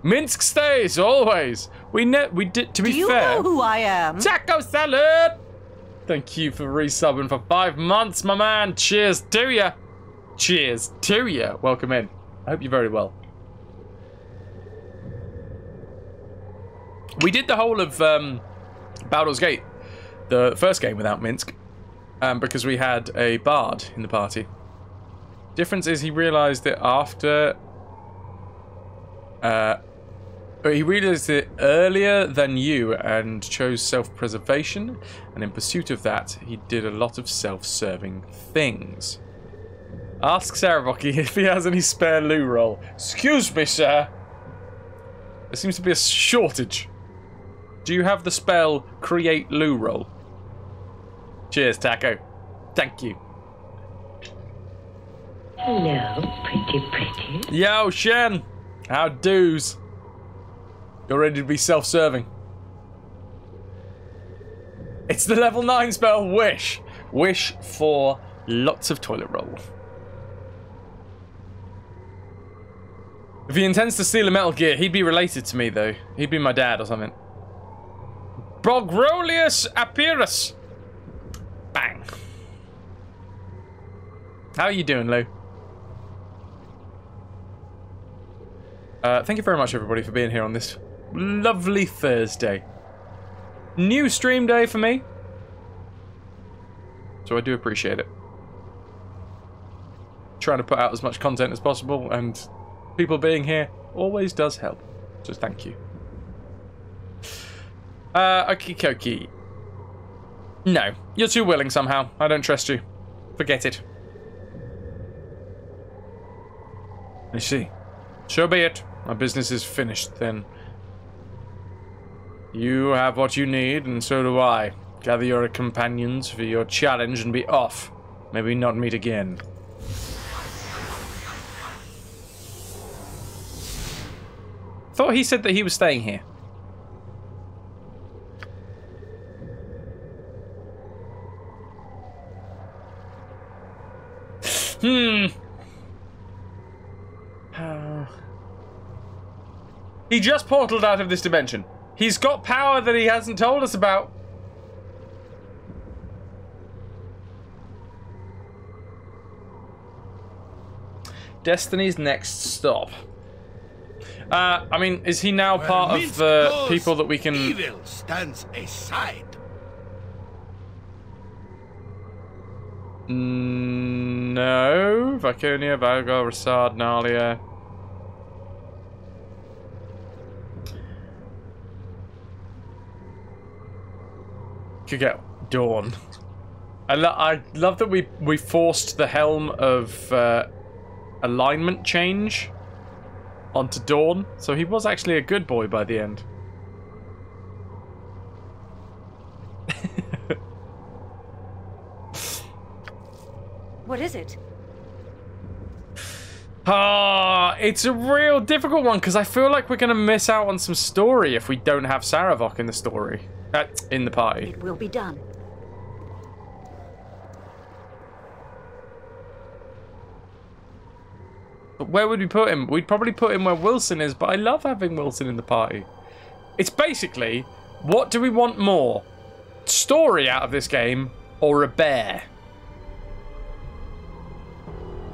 Minsc stays always. We ne we did to be fair.
Do you
fair.
know who I am?
Taco salad. Thank you for resubbing for five months, my man. Cheers to ya. Cheers to ya. Welcome in. I hope you're very well. We did the whole of um, Baldur's Gate, the first game without Minsc, um, because we had a bard in the party. Difference is he realised that after uh, he realized it earlier than you and chose self-preservation, and in pursuit of that, he did a lot of self-serving things. Ask Saravoki if he has any spare loo roll. Excuse me, sir. There seems to be a shortage. Do you have the spell Create Loo Roll? Cheers, Taco. Thank you.
Hello, pretty, pretty.
Yo, Shen! How do's? You're ready to be self-serving. It's the level 9 spell, Wish. Wish for lots of toilet roll. If he intends to steal a Metal Gear, he'd be related to me, though. He'd be my dad or something. Brogrolius Apirus. Bang. How are you doing, Lou? Uh, thank you very much, everybody, for being here on this lovely Thursday. New stream day for me. So I do appreciate it. Trying to put out as much content as possible, and people being here always does help. So thank you. Uh, okie dokie. No, you're too willing somehow. I don't trust you. Forget it. I see. So be it. My business is finished then. You have what you need, and so do I. Gather your companions for your challenge and be off. Maybe not meet again. Thought he said that he was staying here. Hmm. Uh, he just portaled out of this dimension. He's got power that he hasn't told us about. Destiny's next stop. Uh, I mean, is he now part of the people that we can...
Evil stands aside.
No. Viconia, Valygar, Rasaad, Nalia. Could get Dorn. I, lo I love that we, we forced the helm of uh, alignment change onto Dorn. So he was actually a good boy by the end.
What is it?
Ah, it's a real difficult one because I feel like we're going to miss out on some story if we don't have Sarevok in the story. Uh, in the party.
It will be done.
Where would we put him? We'd probably put him where Wilson is, but I love having Wilson in the party. It's basically, what do we want more? Story out of this game or a bear?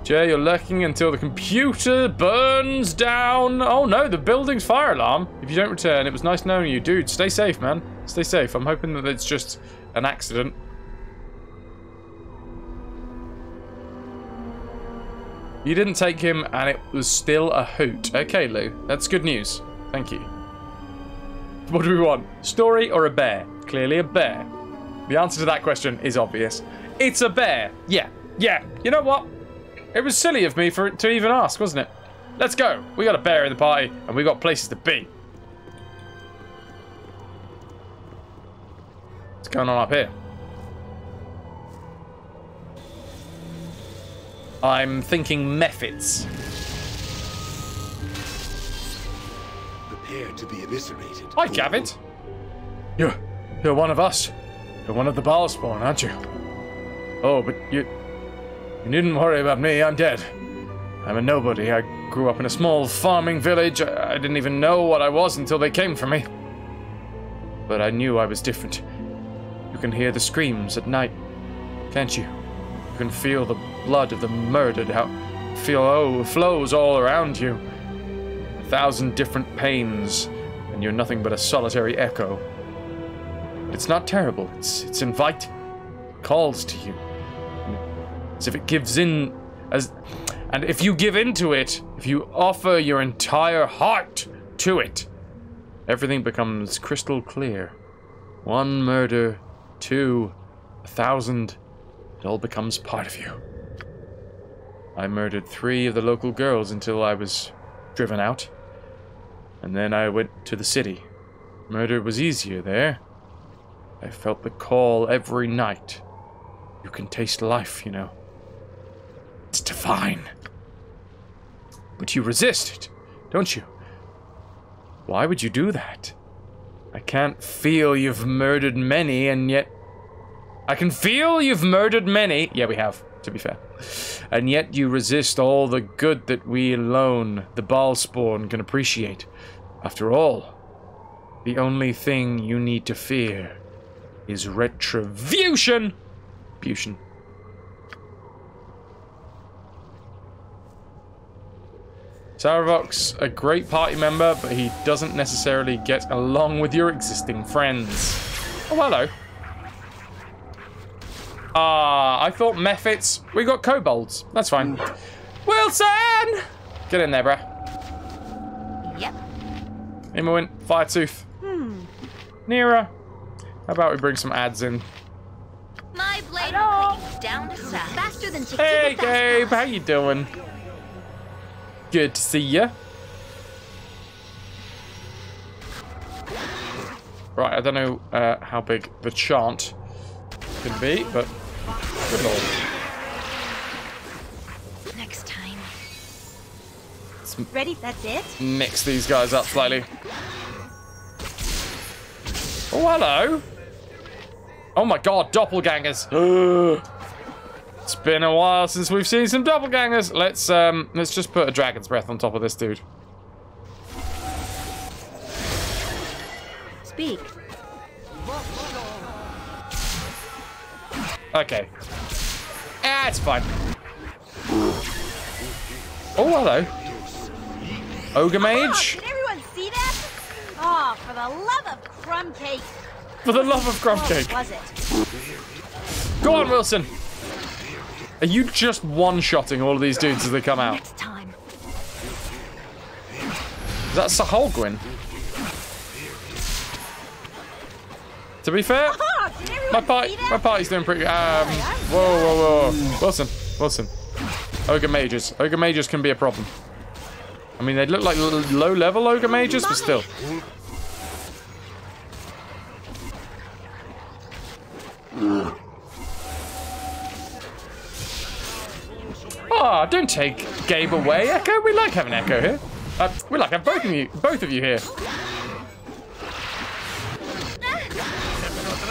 Jay, you're lurking until the computer burns down. Oh no, the building's fire alarm. If you don't return, it was nice knowing you. Dude, stay safe, man. Stay safe. I'm hoping that it's just an accident. You didn't take him and it was still a hoot. Okay, Lou. That's good news. Thank you. What do we want? Story or a bear? Clearly a bear. The answer to that question is obvious. It's a bear. Yeah. Yeah. You know what? It was silly of me for to even ask, wasn't it? Let's go. We got a bear in the party, and we got places to be. What's going on up here? I'm thinking methods.
Prepare to be eviscerated.
Hi, Gavit. You're, you're one of us. You're one of the Bhaalspawn, aren't you? Oh, but you, you needn't worry about me. I'm dead. I'm a nobody. I grew up in a small farming village. I, I didn't even know what I was until they came for me. But I knew I was different. You can hear the screams at night, can't you? You can feel the blood of the murdered, how feel oh flows all around you. A thousand different pains, and you're nothing but a solitary echo. But It's not terrible. It's it's inviting. It calls to you. As if it gives in as and if you give in to it, if you offer your entire heart to it, everything becomes crystal clear. One murder, two, a thousand, it all becomes part of you. I murdered three of the local girls until I was driven out. And then I went to the city. Murder was easier there. I felt the call every night. You can taste life, you know. It's divine. But you resist it, don't you? Why would you do that? I can't feel you've murdered many, and yet... I can feel you've murdered many. Yeah, we have, to be fair. And yet you resist all the good that we alone, the Bhaalspawn, can appreciate. After all, the only thing you need to fear is retribution. Bution. Sarevok's, a great party member, but he doesn't necessarily get along with your existing friends. Oh, hello. Ah, I thought Mephits. We got kobolds. That's fine. Wilson! Get in there, bruh.
Yep.
Immerwin, Firetooth.
Hmm.
Nira. How about we bring some ads in?
My blade is down to south. Faster than
Hey, Gabe. How you doing? Good to see you. Right, I don't know uh, how big the chant can be, but good lord.
Next time.
Ready? That's it?
Mix these guys up slightly. Oh, hello. Oh my god, doppelgangers. it's been a while since we've seen some doppelgangers. Let's um let's just put a dragon's breath on top of this dude.
Speak.
Okay. Ah, it's fine. Oh, hello. Ogre Mage.
Did everyone see that? Oh, for the love of crumb cake.
For the love of crumb cake.
was it?
Go on, Wilson. Are you just one-shotting all of these dudes as they come out?
Next time.
Is that Saholgwyn? To be fair,
Oh,
my party, my party's doing pretty. Um, whoa, whoa, whoa, Wilson, Wilson. Ogre mages, ogre mages can be a problem. I mean, they look like low-level ogre mages, but still. Ah, don't take Gabe away, Echo. We like having Echo here. Uh, we like having both of you, both of you here.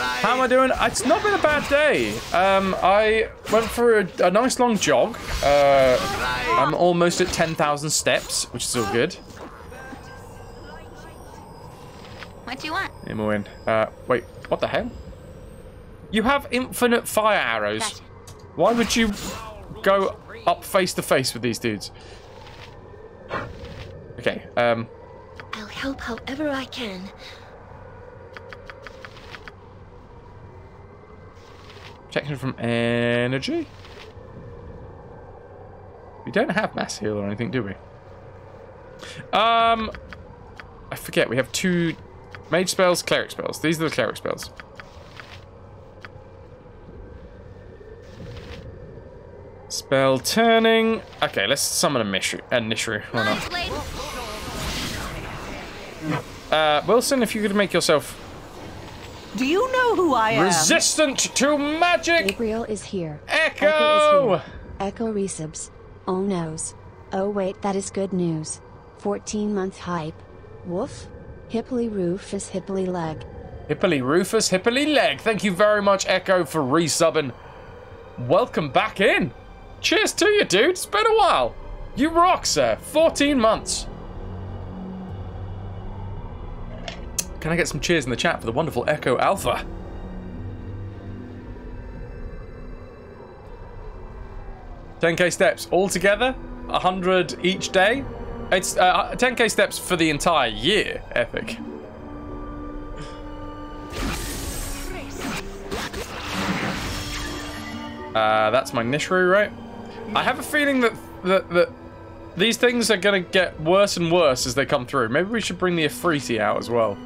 How am I doing? It's not been a bad day. Um, I went for a, a nice long jog. Uh, I'm almost at 10,000 steps, which is all good.
What do you want?
Imoen. Uh, wait, what the hell? You have infinite fire arrows. Why would you go up face to face with these dudes? Okay, um,
I'll help however I can.
Protection from energy? We don't have mass heal or anything, do we? Um, I forget, we have two mage spells, cleric spells. These are the cleric spells. Spell turning. Okay, let's summon a Mishru. A Nishruu. Why not? Uh, Wilson, if you could make yourself
Do you know who I am?
resistant to magic.
Gabriel is here.
Echo!
is here. Echo resubs. Oh noes. Oh wait, that is good news. 14 month hype. Woof. Hippily Rufus Hippily Leg.
Hippily Rufus, Hippily Leg. Thank you very much, Echo, for resubbing. Welcome back in. Cheers to you, dude. It's been a while. You rock, sir. 14 months. Can I get some cheers in the chat for the wonderful Echo Alpha? Ten k steps all altogether, hundred each day. It's uh, 10k steps for the entire year. Epic. Uh, that's my Nishruu, right? I have a feeling that, that that these things are gonna get worse and worse as they come through. Maybe we should bring the Efreeti out as well.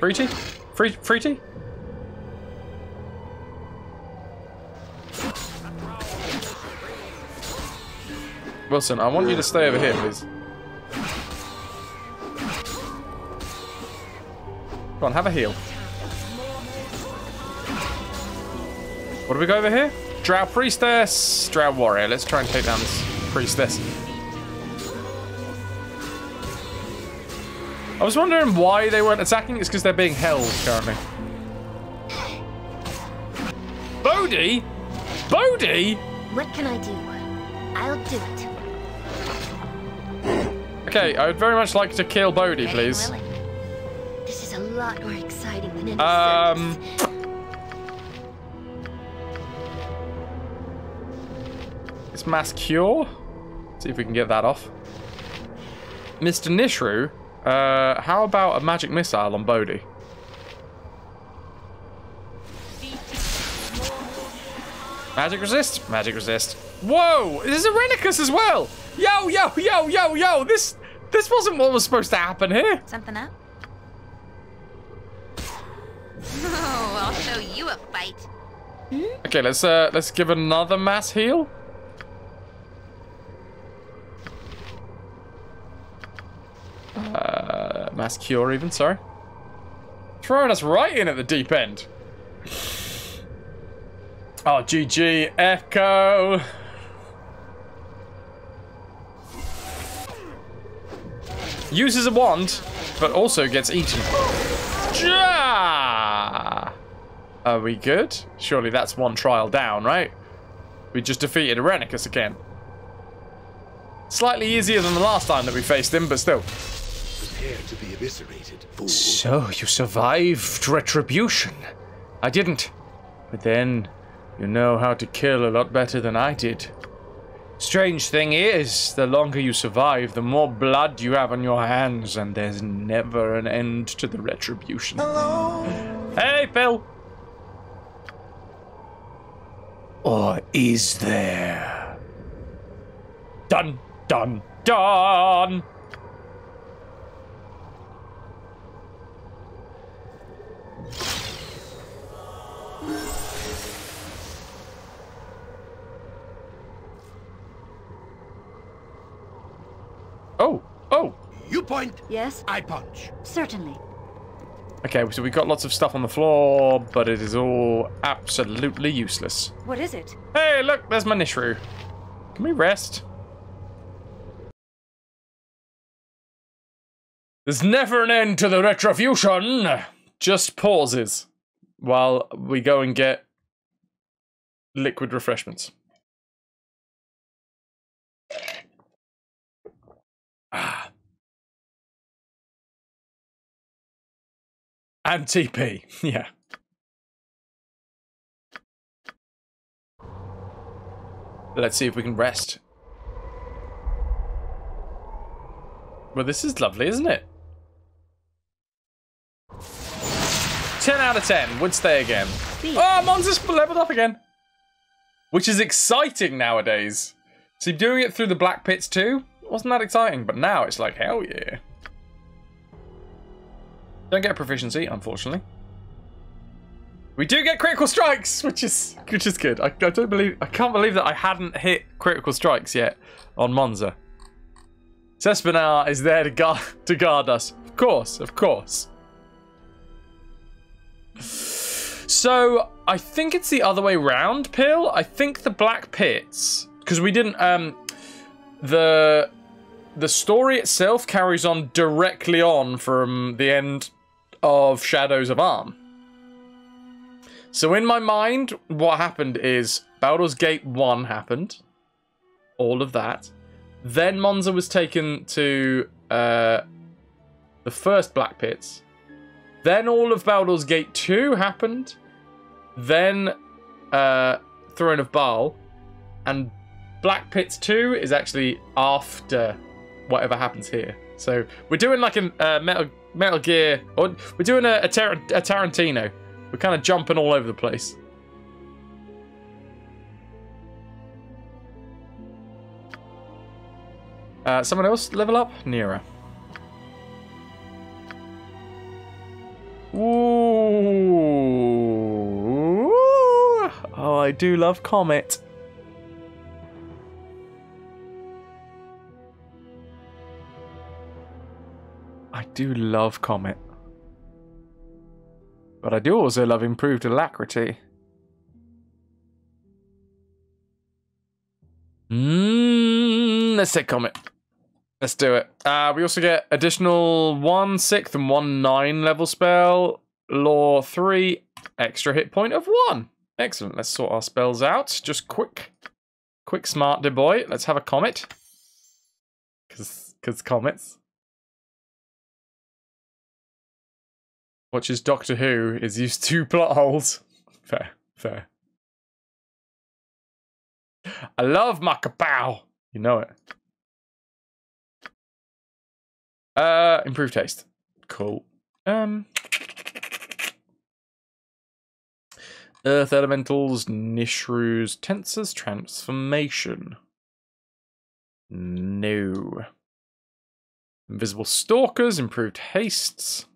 Freety? Free free Freety? Wilson, I want you to stay over here, please. Come on, have a heal. What do we go over here? Drow Priestess, Drow Warrior. Let's try and take down this Priestess. I was wondering why they weren't attacking. It's because they're being held currently. Bodhi? Bodhi?
What can I do? I'll do it.
Okay, I would very much like to kill Bodhi, please.
This is a lot more exciting than any
Um. It's mass cure. See if we can get that off. Mr. Nishruu, uh, how about a magic missile on Bodhi? Magic resist, magic resist. Whoa, there's a Renicus as well. Yo, yo, yo, yo, yo. This, this wasn't what was supposed to happen here.
Something up? Oh, I'll show you a fight.
Okay, let's uh, let's give another mass heal. Uh, mass cure even, sorry. Throwing us right in at the deep end. Oh, GG, Echo. Uses a wand, but also gets eaten. Ja! Are we good? Surely that's one trial down, right? We just defeated Irenicus again. Slightly easier than the last time that we faced him, but still.
To be eviscerated, fool.
So, you survived retribution. I didn't. But then, you know how to kill a lot better than I did. Strange thing is, the longer you survive, the more blood you have on your hands, and there's never an end to the retribution. Hello? Hey, Phil! Or is there? Dun, dun, dun! Oh, oh.
You point.
Yes?
I punch.
Certainly.
Okay, so we've got lots of stuff on the floor, but it is all absolutely useless.
What is it?
Hey, look, there's my Nishruu. Can we rest? There's never an end to the retribution. Just pauses while we go and get liquid refreshments. Ah. And TP, yeah. Let's see if we can rest. Well, this is lovely, isn't it? 10 out of 10. Would stay again. Oh, Monza's leveled up again. Which is exciting nowadays. See, doing it through the Black Pits 2 wasn't that exciting, but now it's like, hell yeah. Don't get proficiency, unfortunately. We do get critical strikes, which is which is good. I, I don't believe I can't believe that I hadn't hit critical strikes yet on Monza. Cespenar is there to guard to guard us. Of course, of course. So I think it's the other way round, Pill. I think the Black Pits, because we didn't um the the story itself carries on directly on from the end of Shadows of Amn. So in my mind, what happened is Baldur's Gate 1 happened. All of that. Then Monza was taken to uh, the first Black Pits. Then all of Baldur's Gate 2 happened. Then uh, Throne of Bhaal. And Black Pits 2 is actually after whatever happens here. So we're doing like a uh, Metal, Metal Gear, or we're doing a, a, Tar a Tarantino. We're kind of jumping all over the place. Uh, someone else level up? Nira. Ooh. Oh, I do love Comet. I do love Comet. But I do also love improved alacrity. Mmm, let's take Comet. Let's do it. Uh, we also get additional one sixth and one nine level spell. Law three, extra hit point of one. Excellent. Let's sort our spells out. Just quick, quick, smart de boy. Let's have a comet. Cause, cause comets. Watches Doctor Who is used to plot holes. Fair, fair. I love my kapow. You know it. Uh, improved taste. Cool. Um, Earth Elementals, Nishruu's Tenser's Transformation. No. Invisible Stalkers, improved hastes.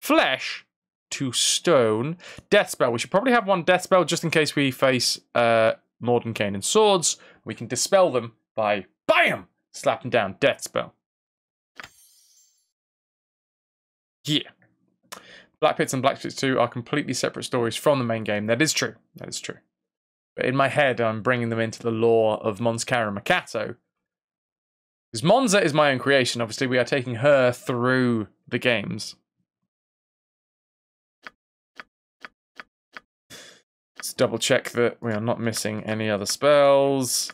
Flesh to stone. Death spell. We should probably have one death spell just in case we face uh, Mordenkainen and swords. We can dispel them by BAM! Slap them down. Death spell. Yeah. Black Pits and Black Pits 2 are completely separate stories from the main game. That is true. That is true. But in my head, I'm bringing them into the lore of Mons Cara Makato. Because Monza is my own creation. Obviously, we are taking her through the games. Let's double check that we are not missing any other spells.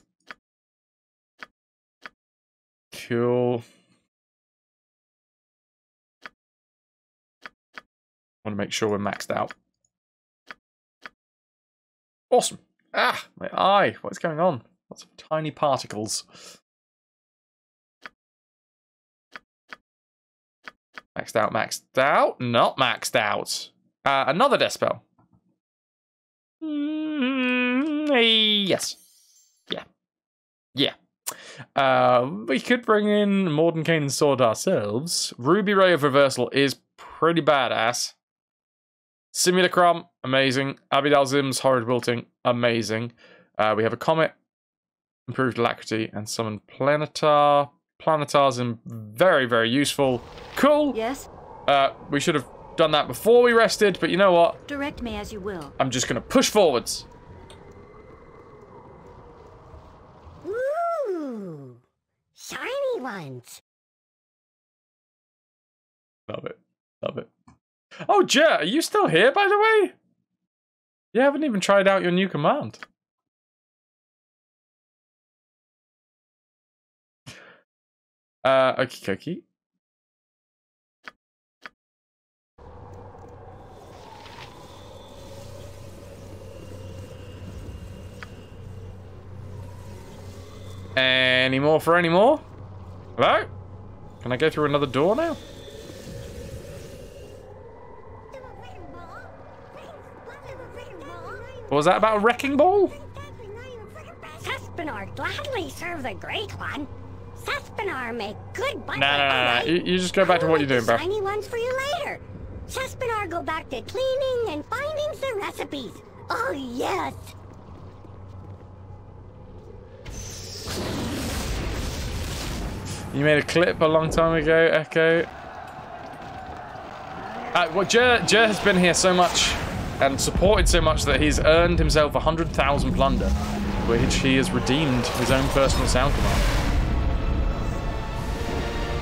Cool. want to make sure we're maxed out. Awesome. Ah, my eye. What's going on? Lots of tiny particles. Maxed out, maxed out. Not maxed out. Uh, another death spell. Mm, yes. Yeah. Yeah. Uh, we could bring in Mordenkainen Sword ourselves. Ruby Ray of Reversal is pretty badass. Simulacrum, amazing. Abi-Dalzim's Horrid Wilting, amazing. Uh, we have a Comet, improved alacrity, and summon Planetar. Planetar's in very, very useful. Cool.
Yes?
Uh, we should have done that before we rested, but you know what?
Direct me as you will.
I'm just going to push forwards.
Ooh, shiny ones.
Love it. Love it. Oh, Jer, are you still here, by the way? You haven't even tried out your new command. Uh, okie dokie. Any more for any more? Hello? Can I go through another door now? What was that about a wrecking ball?
Cespenar gladly serve the Great One. Cespenar make good butter.
Nah, nah, nah, nah. You, you just go back to what you're doing, bro.
Shiny ones for you later. Cespenar go back to cleaning and finding the recipes. Oh, yes.
You made a clip a long time ago, Echo. Uh, well, Jer, Jer has been here so much and supported so much that he's earned himself 100,000 plunder, which he has redeemed his own personal sound command.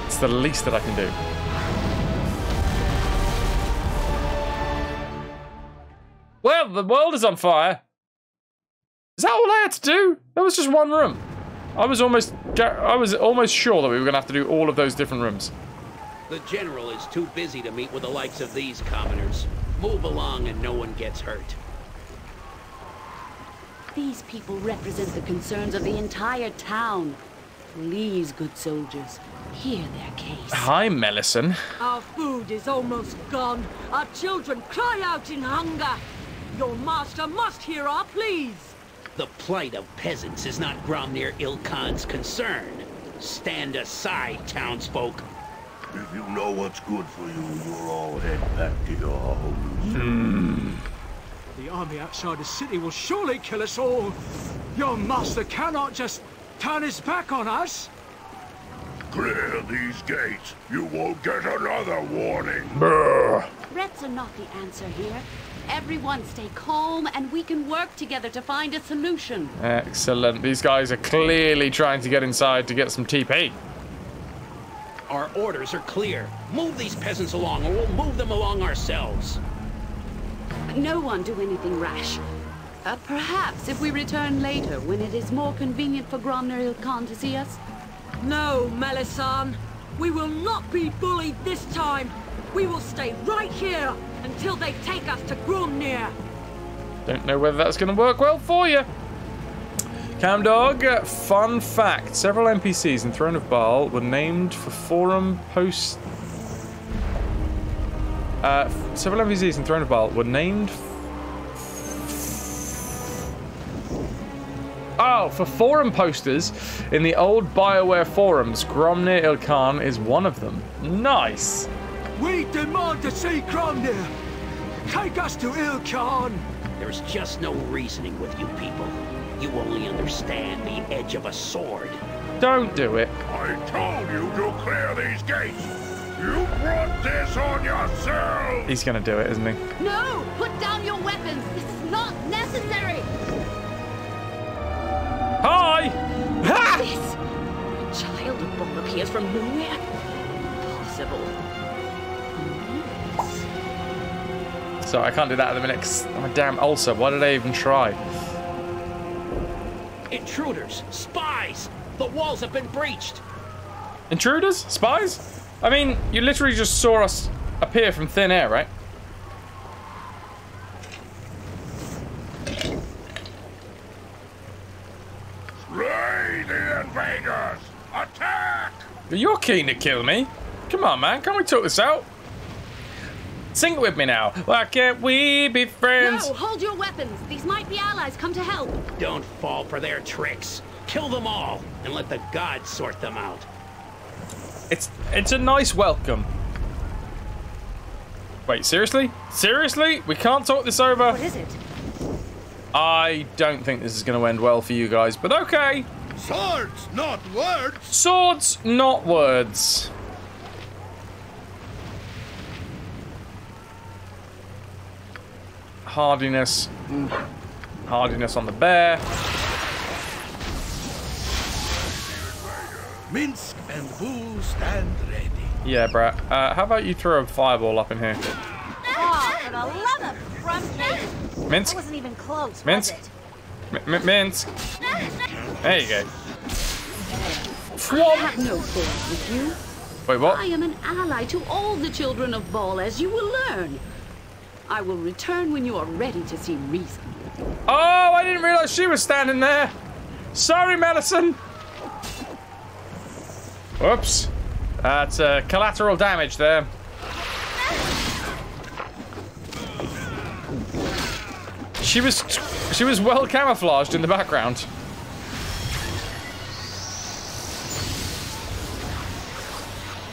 It's the least that I can do. Well, the world is on fire. Is that all I had to do? That was just one room. I was almost, I was almost sure that we were going to have to do all of those different rooms.
The General is too busy to meet with the likes of these commoners. Move along and no one gets hurt.
These people represent the concerns of the entire town. Please, good soldiers, hear their case.
Hi, Melissan.
Our food is almost gone. Our children cry out in hunger. Your master must hear our pleas.
The plight of peasants is not Gromnir Ilkhan's concern. Stand aside, townsfolk.
If you know what's good for you, you'll all head back to your homes. Hmm.
The army outside the city will surely kill us all. Your master cannot just turn his back on us.
Clear these gates. You won't get another warning.
Threats are not the answer here. Everyone stay calm and we can work together to find a solution.
Excellent. These guys are clearly trying to get inside to get some TP.
Our orders are clear. Move these peasants along, or we'll move them along ourselves.
No one do anything rash. Uh, perhaps if we return later, when it is more convenient for Gromnir Khan to see us?
No, Melissan. We will not be bullied this time. We will stay right here until they take us to Gromnir.
Don't know whether that's going to work well for you. Camdog, fun fact. Several NPCs in Throne of Bhaal were named for forum post... Uh, several NPCs in Throne of Bhaal were named... Oh, for forum posters in the old BioWare forums, Gromnir Ilkhan is one of them. Nice.
We demand to see Gromnir. Take us to Ilkhan.
There's just no reasoning with you people. You only understand the edge of a sword.
Don't do it.
I told you to clear these gates. You brought this on yourself.
He's gonna do it, isn't he?
No! Put down your weapons! This is not necessary!
Hi! Ha!
This! A child of Bhaal appears from nowhere? Impossible.
So I can't do that at the minute 'cause I'm a damn ulcer. Why did I even try?
Intruders! Spies! The walls have been breached!
Intruders? Spies? I mean, you literally just saw us appear from thin air, right?
Slay the invaders! Attack!
You're keen to kill me. Come on, man. Can we talk this out? Sing it with me now. Why can't we be friends?
No! Hold your weapons! These might be allies come to help!
Don't fall for their tricks. Kill them all, and let the gods sort them out.
It's it's a nice welcome. Wait, seriously? Seriously? We can't talk this over?
What is it?
I don't think this is going to end well for you guys, but okay.
Swords, not words!
Swords, not words. Hardiness. Hardiness on the bear.
Minsc and Boo stand ready.
Yeah, Brat. Uh, how about you throw a fireball up in here?
Oh, for the love of Grumpy!
Minsc?
That wasn't even close,
Minsc?
was it?
M- M- Minsc. There you go.
I have no quarrel with you.
Wait, what?
I am an ally to all the children of Bhaal, as you will learn. I will return when you are ready to see reason.
Oh, I didn't realize she was standing there. Sorry, Medicine. Whoops. That's uh, collateral damage there. She was she was well camouflaged in the background.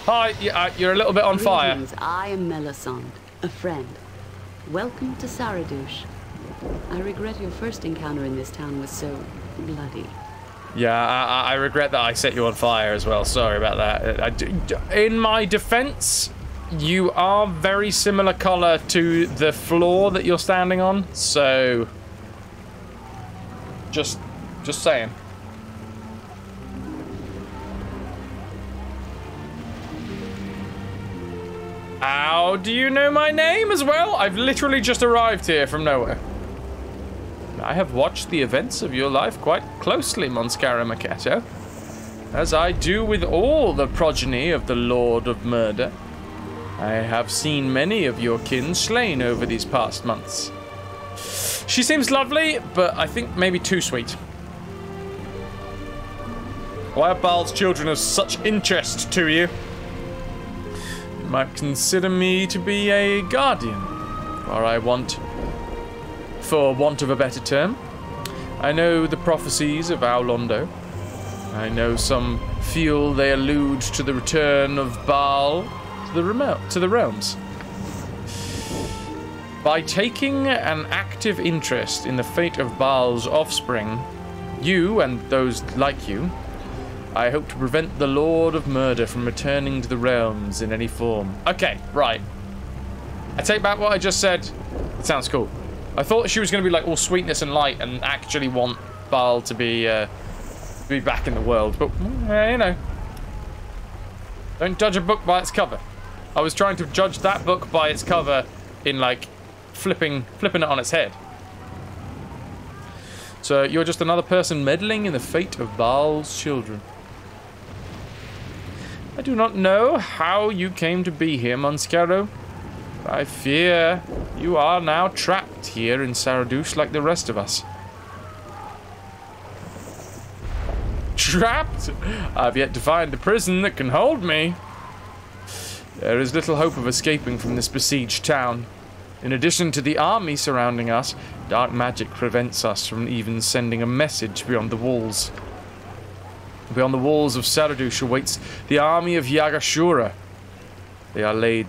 Hi, uh, you're a little bit on fire.
I am Melissan, a friend. Welcome to Saradush. I regret your first encounter in this town was so bloody.
Yeah, I, I regret that I set you on fire as well. Sorry about that. Uh, I d- d- in my defense, you are very similar color to the floor that you're standing on, so just just saying. How do you know my name as well? I've literally just arrived here from nowhere. I have watched the events of your life quite closely, Monscara as I do with all the progeny of the Lord of Murder. I have seen many of your kin slain over these past months. She seems lovely, but I think maybe too sweet. Why are Bhaal's children of such interest to you? Might consider me to be a guardian, or I want for want of a better term. I know the prophecies of Alaundo. I know some feel they allude to the return of Bhaal to the, to the realms. By taking an active interest in the fate of Bhaal's offspring, you and those like you, I hope to prevent the Lord of Murder from returning to the realms in any form. Okay, right. I take back what I just said. It sounds cool. I thought she was going to be like all sweetness and light and actually want Bhaal to be uh, be back in the world, but uh, you know, don't judge a book by its cover. I was trying to judge that book by its cover in like flipping flipping it on its head. So you're just another person meddling in the fate of Bhaal's children. I do not know how you came to be here, Monscaro. I fear you are now trapped here in Saradush like the rest of us. Trapped? I've yet to find the prison that can hold me. There is little hope of escaping from this besieged town. In addition to the army surrounding us, dark magic prevents us from even sending a message beyond the walls. Beyond the walls of Saradush awaits the army of Yagashura. They are laid,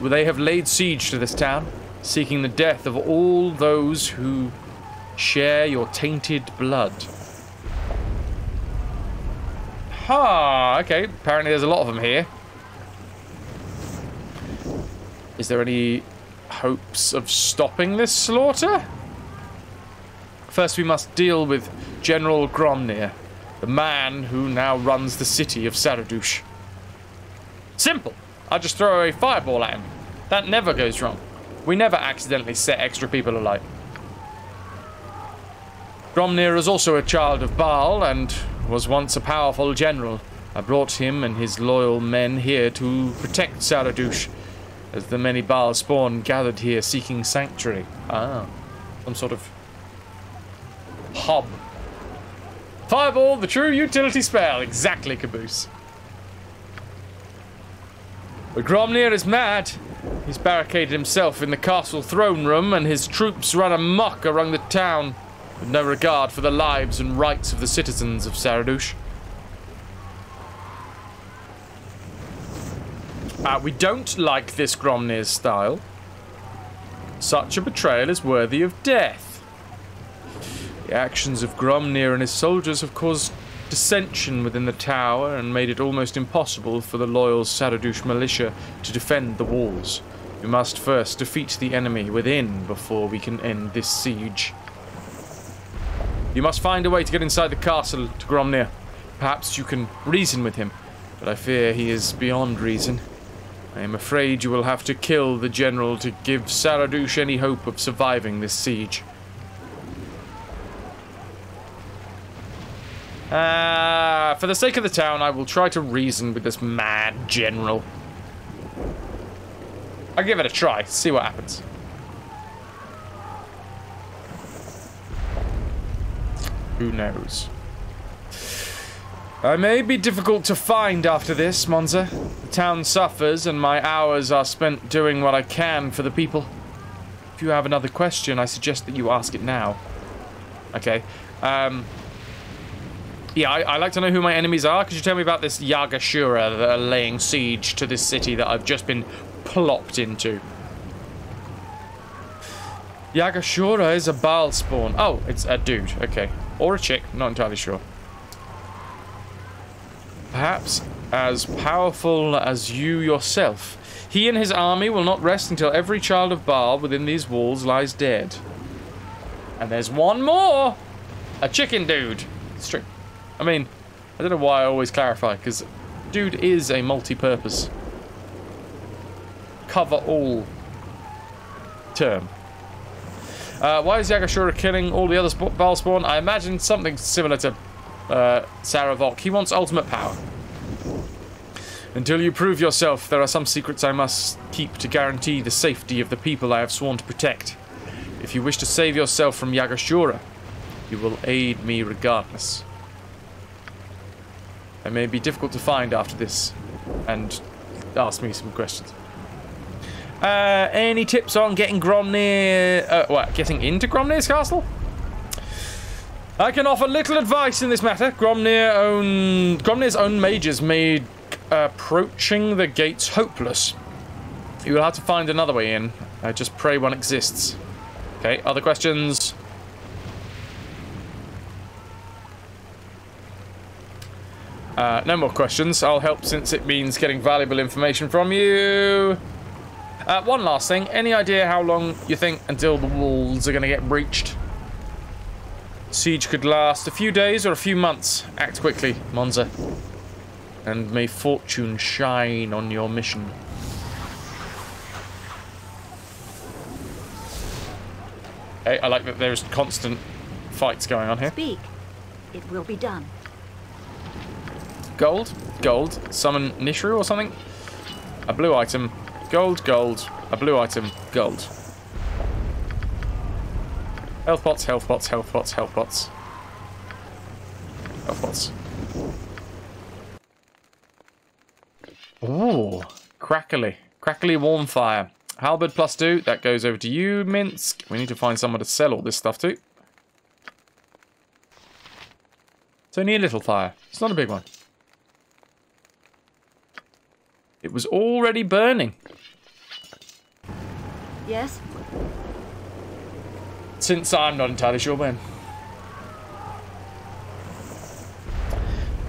they have laid siege to this town, seeking the death of all those who share your tainted blood. Ha, okay. Apparently there's a lot of them here. Is there any hopes of stopping this slaughter? First we must deal with General Gromnir, the man who now runs the city of Saradush. Simple. I just throw a fireball at him. That never goes wrong. We never accidentally set extra people alight. Gromnir is also a child of Bhaal and was once a powerful general. I brought him and his loyal men here to protect Saradush, as the many Bhaal spawn gathered here seeking sanctuary. Ah, some sort of hub. Fireball, the true utility spell. Exactly, Caboose. But Gromnir is mad. He's barricaded himself in the castle throne room and his troops run amok around the town with no regard for the lives and rights of the citizens of Saradush. Uh, we don't like this Gromnir's style. Such a betrayal is worthy of death. The actions of Gromnir and his soldiers have caused dissension within the tower and made it almost impossible for the loyal Saradush militia to defend the walls. We must first defeat the enemy within before we can end this siege. You must find a way to get inside the castle to Gromnir. Perhaps you can reason with him, but I fear he is beyond reason. I am afraid you will have to kill the general to give Saradush any hope of surviving this siege. Uh, for the sake of the town, I will try to reason with this mad general. I'll give it a try, see what happens. Who knows? I may be difficult to find after this, Monza. The town suffers, and my hours are spent doing what I can for the people. If you have another question, I suggest that you ask it now. Okay. Um, yeah, I, I like to know who my enemies are. Could you tell me about this Yagashura that are laying siege to this city that I've just been plopped into? Yagashura is a Bhaal spawn. Oh, it's a dude. Okay. Or a chick. Not entirely sure. Perhaps as powerful as you yourself. He and his army will not rest until every child of Bhaal within these walls lies dead. And there's one more! A chicken dude. It's true. I mean, I don't know why I always clarify, because dude is a multi-purpose cover all term. Uh, why is Yagashura killing all the other sp Bhaal spawn? I imagine something similar to uh, Sarevok. He wants ultimate power. Until you prove yourself, there are some secrets I must keep to guarantee the safety of the people I have sworn to protect. If you wish to save yourself from Yagashura, you will aid me regardless. It may be difficult to find after this, and ask me some questions. Uh, any tips on getting Gromnir, uh, what, getting into Gromnir's castle? I can offer little advice in this matter. Gromnir own, Gromnir's own mages made approaching the gates hopeless. You will have to find another way in. I just pray one exists. Okay, other questions? Uh, no more questions. I'll help since it means getting valuable information from you. Uh, one last thing. Any idea how long you think until the walls are going to get breached? Siege could last a few days or a few months. Act quickly, Monza. And may fortune shine on your mission. I like that there's constant fights going on here.
Speak. It will be done.
Gold, gold, summon Nishruu or something. A blue item, gold, gold, a blue item, gold. Health pots, health pots, health pots, health pots. Health pots. Ooh, crackly. Crackly warm fire. Halberd plus two, that goes over to you, Minsc. We need to find someone to sell all this stuff to. It's only a little fire. It's not a big one. It was already burning.
Yes?
Since I'm not entirely sure when.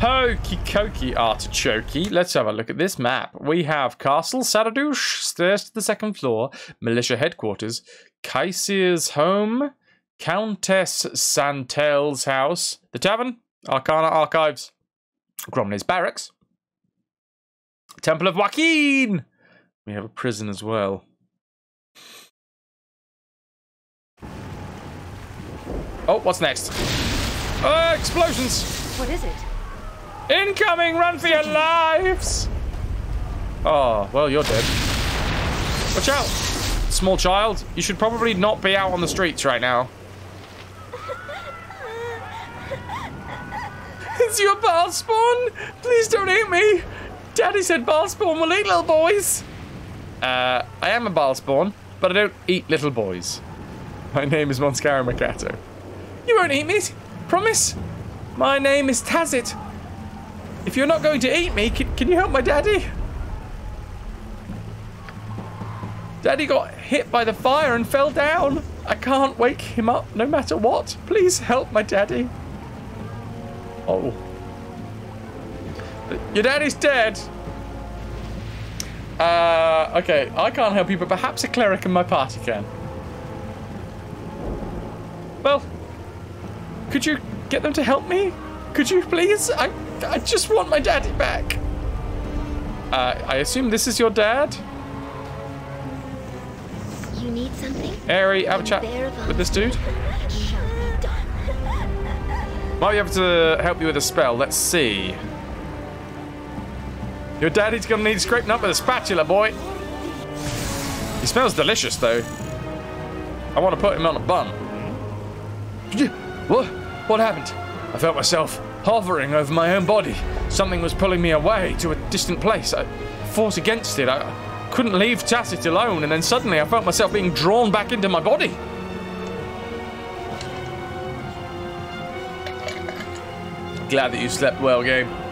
Pokey cokey artichokey. Let's have a look at this map. We have Castle Saradush, stairs to the second floor, militia headquarters, Kaisir's home, Countess Santel's house, the tavern, Arcana archives, Gromnir's barracks, Temple of Waukeen. We have a prison as well. Oh, what's next? Uh, explosions!
What is it?
Incoming! Run for your lives! Oh, well, you're dead. Watch out! Small child, you should probably not be out on the streets right now. Is you a spawn? Please don't eat me! Daddy said Bhaal spawn will eat little boys! Uh, I am a Bhaal spawn, but I don't eat little boys. My name is Monscara Makato. You won't eat me, promise? My name is Tazit. If you're not going to eat me, can, can you help my daddy? Daddy got hit by the fire and fell down. I can't wake him up no matter what. Please help my daddy. Oh. Your daddy's dead. Uh, okay, I can't help you, but perhaps a cleric in my party can. Well, could you get them to help me? Could you please? I, I just want my daddy back. Uh, I assume this is your dad?
You need something?
Harry, have a chat with this dude. Might be able to help you with a spell. Let's see. Your daddy's gonna need scraping up with a spatula, boy. He smells delicious, though. I want to put him on a bun. What? What happened? I felt myself hovering over my own body. Something was pulling me away to a distant place. I fought against it. I couldn't leave Tacit alone, and then suddenly I felt myself being drawn back into my body. Glad that you slept well, game.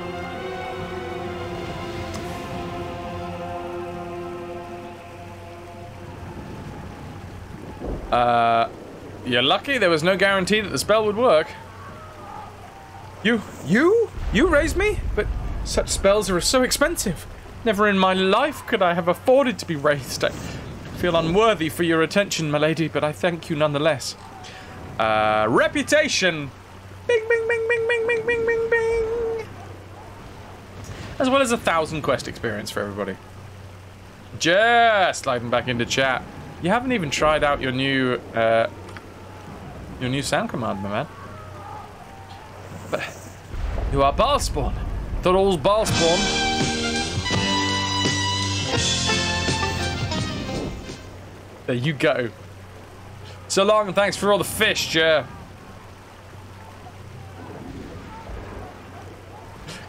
Uh, you're lucky there was no guarantee that the spell would work. You, you, you raised me? But such spells are so expensive. Never in my life could I have afforded to be raised. I feel unworthy for your attention, my lady, but I thank you nonetheless. Uh, reputation. Bing, bing, bing, bing, bing, bing, bing, bing, bing. As well as a thousand quest experience for everybody. Just sliding back into chat. You haven't even tried out your new, uh, your new sound command, my man. But you are Bhaalspawn. Thought all all's Bhaalspawn. There you go. So long and thanks for all the fish, Jer.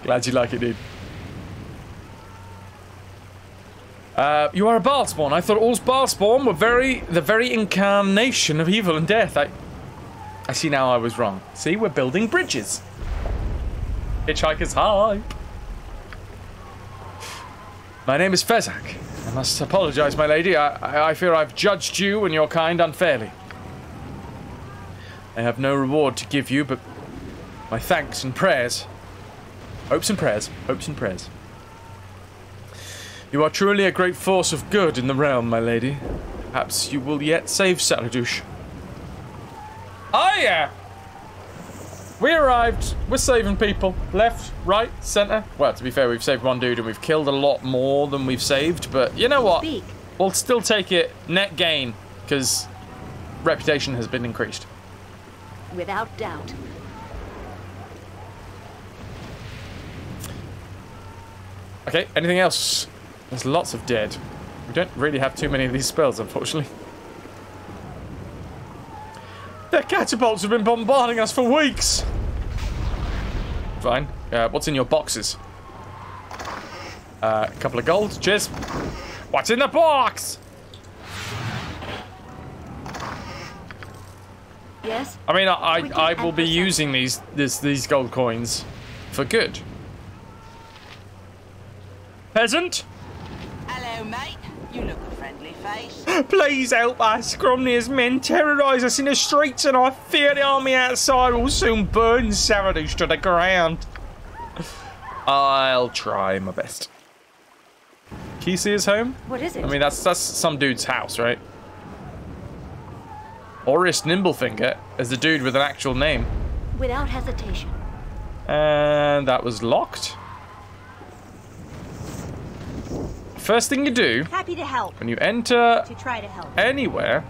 Glad you like it, dude. Uh, you are a Bhaalspawn. I thought all Bhaalspawn were very, the very incarnation of evil and death. I, I see now I was wrong. See, we're building bridges. Hitchhiker's hype. My name is Fezak. I must apologize, my lady. I, I, I fear I've judged you and your kind unfairly. I have no reward to give you, but my thanks and prayers. Hopes and prayers. Hopes and prayers. You are truly a great force of good in the realm, my lady. Perhaps you will yet save Saradush. Oh yeah! We arrived. We're saving people. Left, right, centre. Well, to be fair, we've saved one dude and we've killed a lot more than we've saved. But you know what? We'll still take it net gain because reputation has been increased.
Without doubt.
Okay, anything else? There's lots of dead. We don't really have too many of these spells, unfortunately. Their catapults have been bombarding us for weeks! Fine. Uh, what's in your boxes? Uh, a couple of gold. Cheers. What's in the box?
Yes?
I mean, I, I, I will be using these this, these gold coins for good. Peasant?
Hello, mate. You look a friendly face.
Please help us. Gromnir's men terrorise us in the streets, and I fear the army outside will soon burn Saradush to the ground. I'll try my best. Kisir's home?
What is it?
I mean, that's that's some dude's house, right? Oris Nimblefinger is the dude with an actual name.
Without hesitation.
And that was locked. First thing you do
Happy to help.
when you enter
To try to help.
anywhere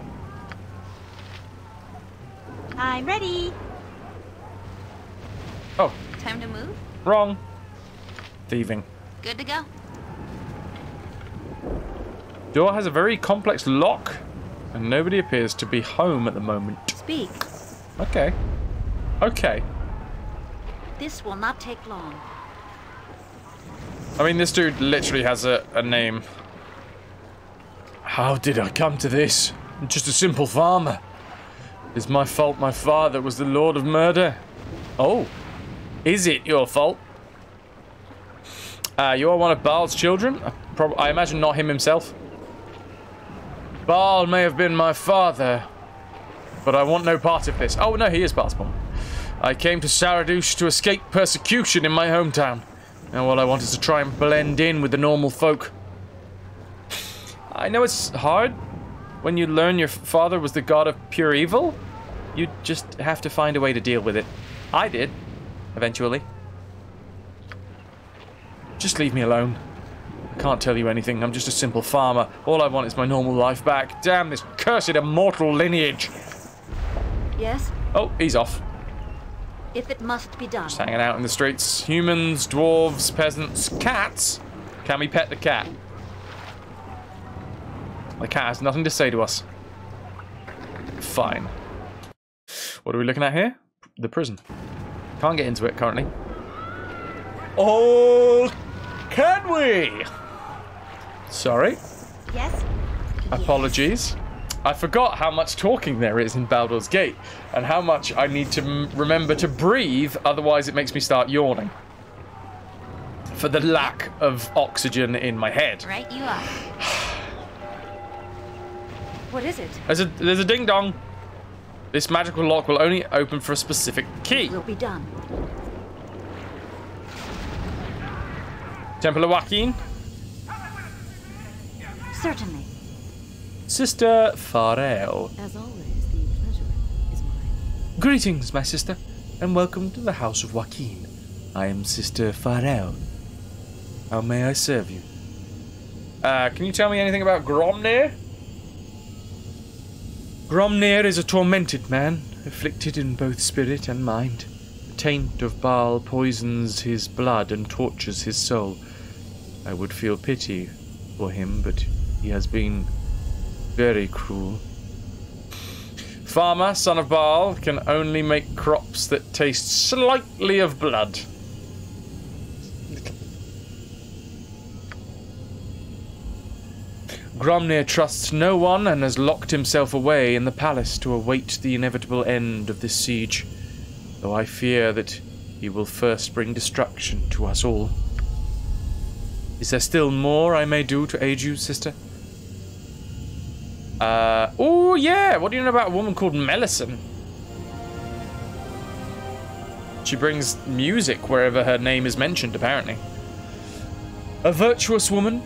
I'm ready.
Oh,
Time to move?
wrong. Thieving.
Good to go.
Door has a very complex lock, and nobody appears to be home at the moment.
Speak.
Okay. Okay.
This will not take long.
I mean, this dude literally has a, a name. How did I come to this? I'm just a simple farmer. It's my fault my father was the Lord of Murder. Oh. Is it your fault? Uh, you are one of Bhaal's children? I, I imagine not him himself. Bhaal may have been my father, but I want no part of this. Oh, no, he is Bhaalspawn. I came to Saradush to escape persecution in my hometown. And all I want is to try and blend in with the normal folk. I know it's hard when you learn your father was the god of pure evil. You just have to find a way to deal with it. I did, eventually. Just leave me alone. I can't tell you anything. I'm just a simple farmer. All I want is my normal life back. Damn this cursed immortal lineage.
Yes?
Oh, he's off.
If it must be done.
Just hanging out in the streets. Humans, dwarves, peasants, cats. Can we pet the cat? The cat has nothing to say to us. Fine. What are we looking at here? The prison. Can't get into it currently. Oh, can we? Sorry.
Yes?
Apologies. I forgot how much talking there is in Baldur's Gate, and how much I need to m- remember to breathe, otherwise it makes me start yawning. For the lack of oxygen in my head.
Right you are.
What is it?
There's a there's a ding dong. This magical lock will only open for a specific key.
Will be done.
Temple of Waukeen.
Certainly.
Sister Farel.
As always, the pleasure is mine.
Greetings, my sister, and welcome to the House of Waukeen. I am Sister Farel. How may I serve you? Uh, can you tell me anything about Gromnir? Gromnir is a tormented man, afflicted in both spirit and mind. The taint of Bhaal poisons his blood and tortures his soul. I would feel pity for him, but he has been very cruel. Farmer, son of Bhaal, can only make crops that taste slightly of blood. Gromnir trusts no one and has locked himself away in the palace to await the inevitable end of this siege, though I fear that he will first bring destruction to us all. Is there still more I may do to aid you, sister? Uh, oh yeah, what do you know about a woman called Melissan? She brings music wherever her name is mentioned, apparently. A virtuous woman,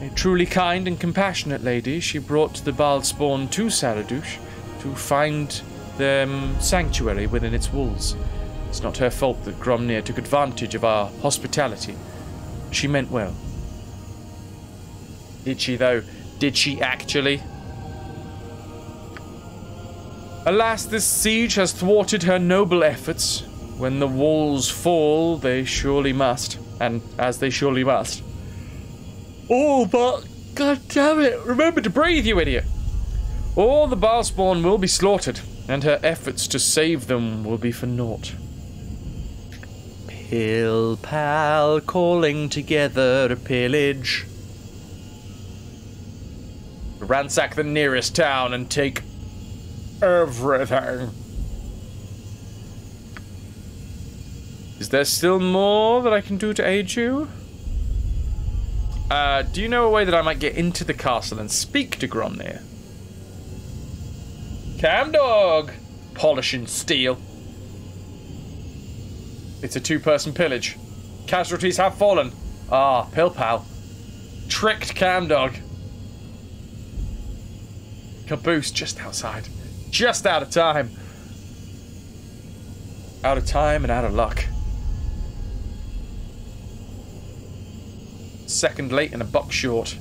A truly kind and compassionate lady, she brought the Bhaalspawn to Saradush to find them sanctuary within its walls. It's not her fault that Gromnir took advantage of our hospitality. She meant well. Did she, though? Did she actually? Alas, this siege has thwarted her noble efforts. When the walls fall, they surely must. And as they surely must. Oh, but god damn it! Remember to breathe, you idiot! All the Bhaalspawn will be slaughtered, and her efforts to save them will be for naught. Pill pal calling together a pillage. Ransack the nearest town and take everything. Is there still more that I can do to aid you? Uh, do you know a way that I might get into the castle and speak to Gromnir? Camdog! Polishing steel. It's a two-person pillage. Casualties have fallen. Ah, pill pal. Tricked Camdog. Caboose just outside. Just out of time. Out of time and out of luck. Second late and a buck short.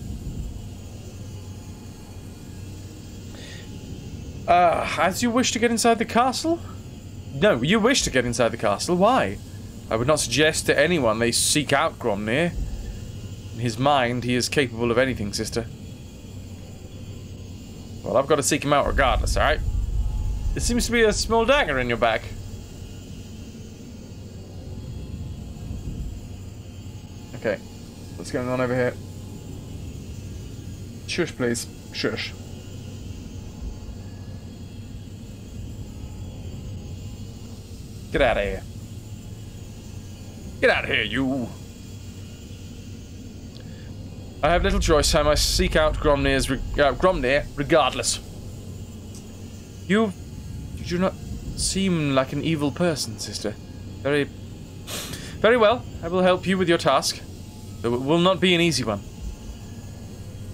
Uh, as you wish to get inside the castle? No, you wish to get inside the castle. Why? I would not suggest to anyone they seek out Gromnir. In his mind, he is capable of anything, sister. Well, I've got to seek him out regardless, alright? There seems to be a small dagger in your back. Okay. What's going on over here? Shush, please. Shush. Get out of here. Get out of here, you. I have little choice. I must seek out Gromnir's re uh, Gromnir regardless. You do not seem like an evil person, sister. Very, very well. I will help you with your task, though it will not be an easy one.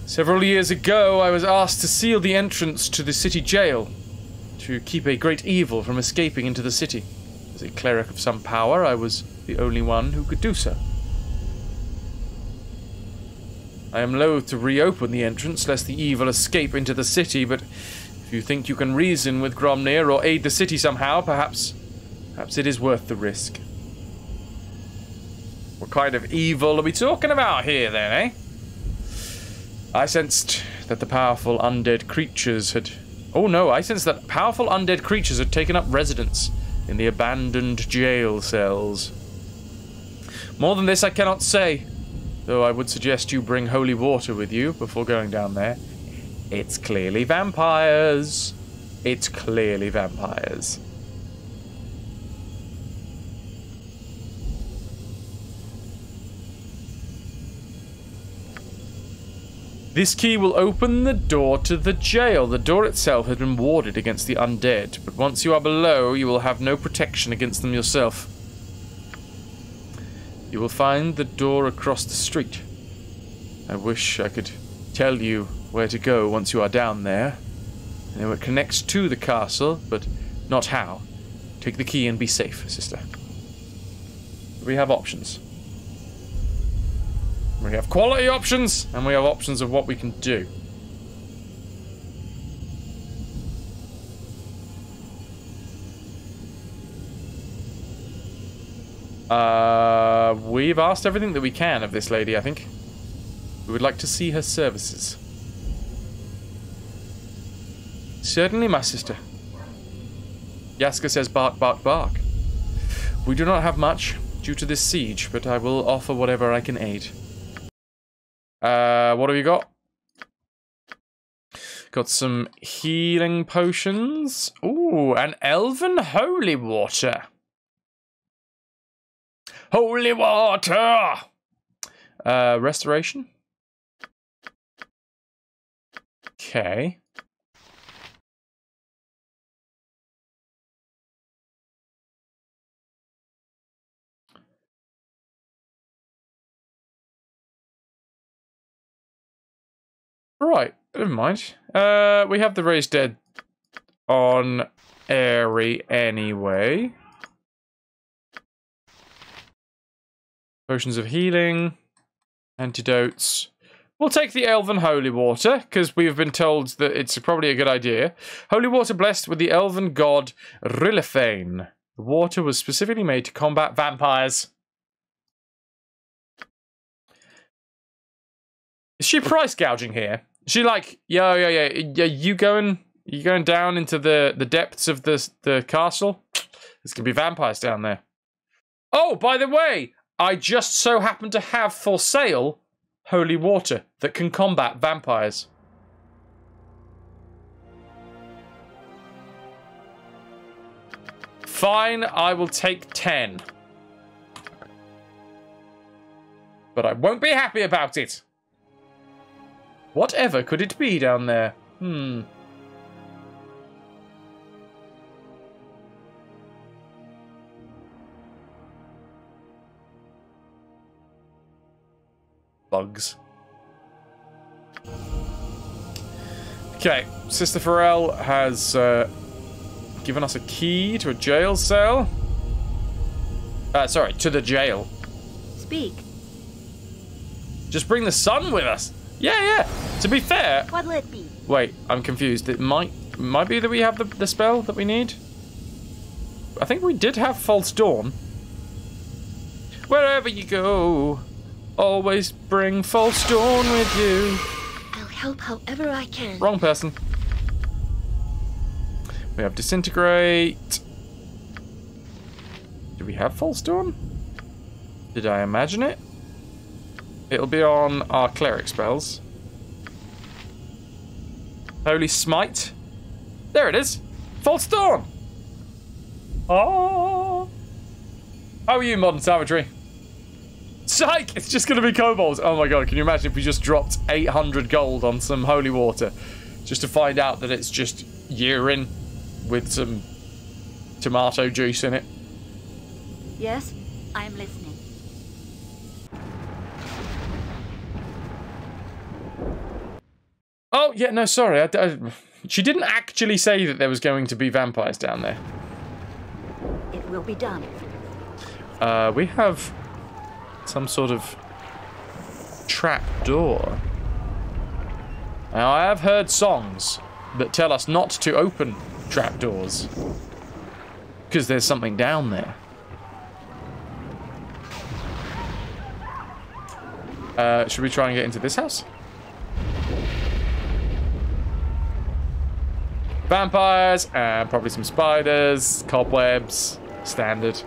Several years ago, I was asked to seal the entrance to the city jail, to keep a great evil from escaping into the city. As a cleric of some power, I was the only one who could do so. I am loath to reopen the entrance, lest the evil escape into the city, but you think you can reason with Gromnir or aid the city somehow, perhaps... perhaps it is worth the risk. What kind of evil are we talking about here, then, eh? I sensed that the powerful undead creatures had... Oh no, I sensed that powerful undead creatures had taken up residence in the abandoned jail cells. More than this I cannot say, though I would suggest you bring holy water with you before going down there. It's clearly vampires. It's clearly vampires. This key will open the door to the jail. The door itself has been warded against the undead, but once you are below, you will have no protection against them yourself. You will find the door across the street. I wish I could tell you where to go once you are down there. Know it connects to the castle, but not how. Take the key and be safe, sister. We have options. We have quality options, and we have options of what we can do. Uh, we've asked everything that we can of this lady, I think. We would like to see her services. Certainly, my sister. Yaska says bark, bark, bark. We do not have much due to this siege, but I will offer whatever I can aid. Uh, what have you got? Got some healing potions. Ooh, an elven holy water. Holy water! Uh, restoration. Okay. Right, never mind. Uh, we have the raised dead on Aerie anyway. Potions of healing, antidotes. We'll take the elven holy water, because we've been told that it's probably a good idea. Holy water blessed with the elven god Rillifane. The water was specifically made to combat vampires. Is she price gouging here? Is she like, yo, yo, yo, yeah, you going, you going down into the the depths of the the castle? There's gonna be vampires down there. Oh, by the way, I just so happen to have for sale holy water that can combat vampires. Fine, I will take 10. But I won't be happy about it. Whatever could it be down there? Hmm. Bugs. Okay, Sister Pharrell has uh, given us a key to a jail cell. Uh, sorry, to the jail.
Speak.
Just bring the sun with us. Yeah, yeah. To be fair,
What'll it be?
wait, I'm confused. It might might be that we have the, the spell that we need. I think we did have false dawn. Wherever you go, always bring false dawn with you.
I'll help however I can.
Wrong person. We have disintegrate. Do we have false dawn? Did I imagine it? It'll be on our cleric spells. Holy smite. There it is. False dawn. Oh. How are you, modern savagery? Psych! It's just going to be kobolds. Oh my god, can you imagine if we just dropped 800 gold on some holy water just to find out that it's just urine with some tomato juice in it?
Yes, I'm listening.
Oh, yeah, no, sorry. I, I- she didn't actually say that there was going to be vampires down there.
It will be done.
Uh, we have some sort of trap door. Now, I have heard songs that tell us not to open trap doors because there's something down there. Uh, should we try and get into this house? Vampires, and probably some spiders, cobwebs, standard.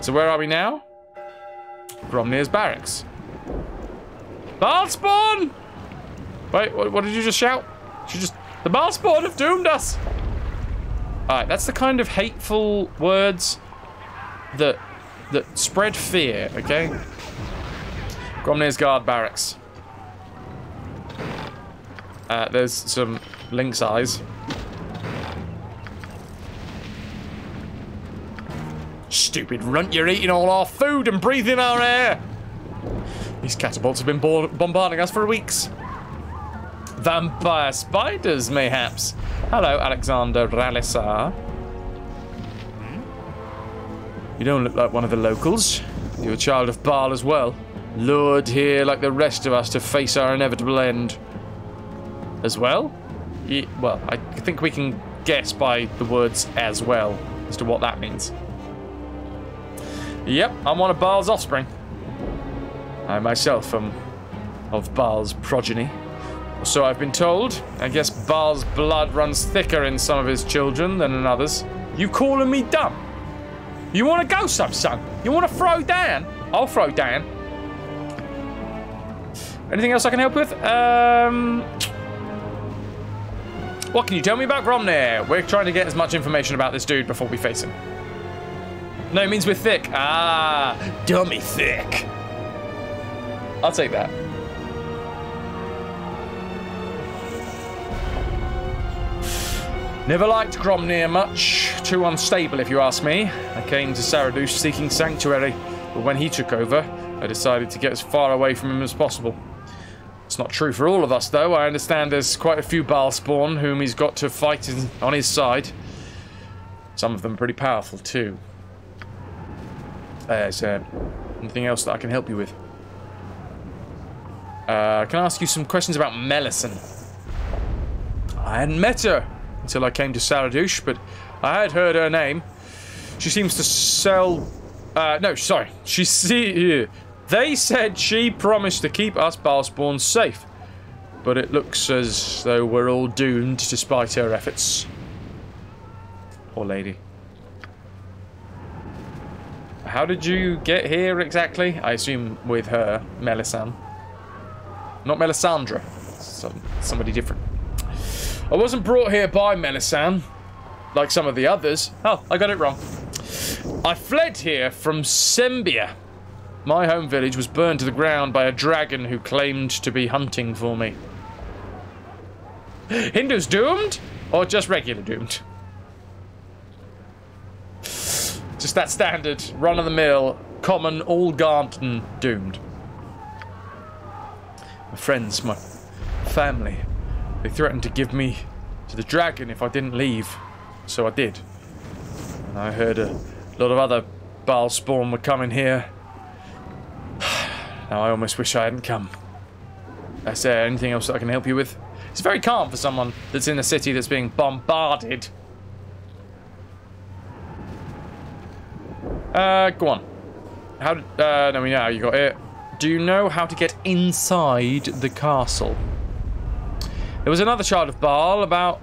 So where are we now? Gromnir's barracks. Bard! Wait, what, what did you just shout? She just... The Bard have doomed us! Alright, that's the kind of hateful words that that spread fear, okay? Gromnir's guard barracks. Uh, there's some lynx eyes. Stupid runt, you're eating all our food and breathing our air! These catapults have been bombarding us for weeks. Vampire spiders, mayhaps. Hello, Alexander Ralisar. You don't look like one of the locals. You're a child of Bhaal as well. Lured here like the rest of us to face our inevitable end. As well? Well, I think we can guess by the words as well as to what that means. Yep, I'm one of Bhaal's offspring. I myself am of Bhaal's progeny. So I've been told. I guess Bhaal's blood runs thicker in some of his children than in others. You calling me dumb? You want to go some, son? You want to throw down? I'll throw down. Anything else I can help with? Um, what can you tell me about Gromnir? We're trying to get as much information about this dude before we face him. No, it means we're thick. Ah, dummy thick. I'll take that. Never liked Gromnir much. Too unstable, if you ask me. I came to Saradush seeking sanctuary, but when he took over, I decided to get as far away from him as possible. It's not true for all of us, though. I understand there's quite a few Bhaalspawn whom he's got to fight in, on his side. Some of them pretty powerful, too. Uh, is there anything else that I can help you with? Uh, can I ask you some questions about Melissan? I hadn't met her until I came to Saradush, but I had heard her name. She seems to sell... Uh, no, sorry. She see... They said she promised to keep us Bhaalspawn safe. But it looks as though we're all doomed despite her efforts. Poor lady. How did you get here exactly? I assume with her, Melissan. Not Melisandre. Some, somebody different. I wasn't brought here by Melissan, like some of the others. Oh, I got it wrong. I fled here from Sembia. My home village was burned to the ground by a dragon who claimed to be hunting for me. Hindu's doomed? Or just regular doomed? Just that standard, run-of-the-mill, common, all-garden doomed. My friends, my family, they threatened to give me to the dragon if I didn't leave. So I did. And I heard a lot of other Bhaalspawn were coming here. now I almost wish I hadn't come. Is there anything else that I can help you with? It's very calm for someone that's in a city that's being bombarded. Uh, go on. How did, uh, no, we know how you got it. Do you know how to get inside the castle? There was another child of Bhaal about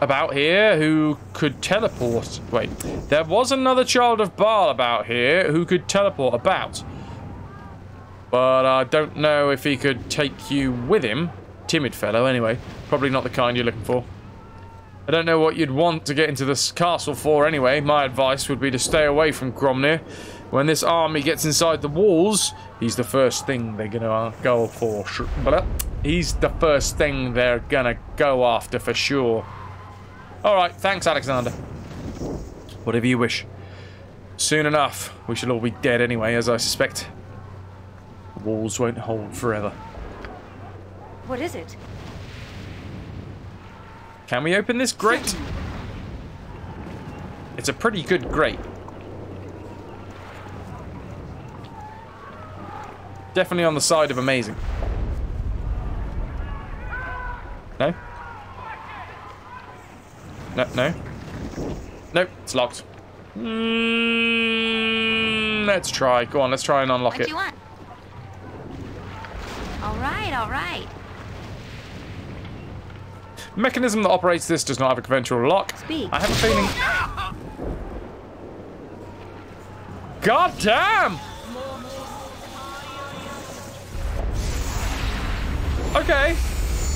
about here who could teleport. Wait, there was another child of Bhaal about here who could teleport about. But I don't know if he could take you with him. Timid fellow, anyway. Probably not the kind you're looking for. I don't know what you'd want to get into this castle for anyway. My advice would be to stay away from Gromnir. When this army gets inside the walls, he's the first thing they're gonna go for. He's the first thing they're gonna go after for sure. Alright, thanks Alexander. Whatever you wish. Soon enough, we shall all be dead anyway, as I suspect. The walls won't hold forever.
What is it?
Can we open this grate? It's a pretty good grate. Definitely on the side of amazing. No? No, no. Nope, it's locked. Mm, let's try. Go on, let's try and unlock
what
it.
do you want? All right, all right.
Mechanism that operates this does not have a conventional lock.
Speak.
I have a feeling. God damn! Okay.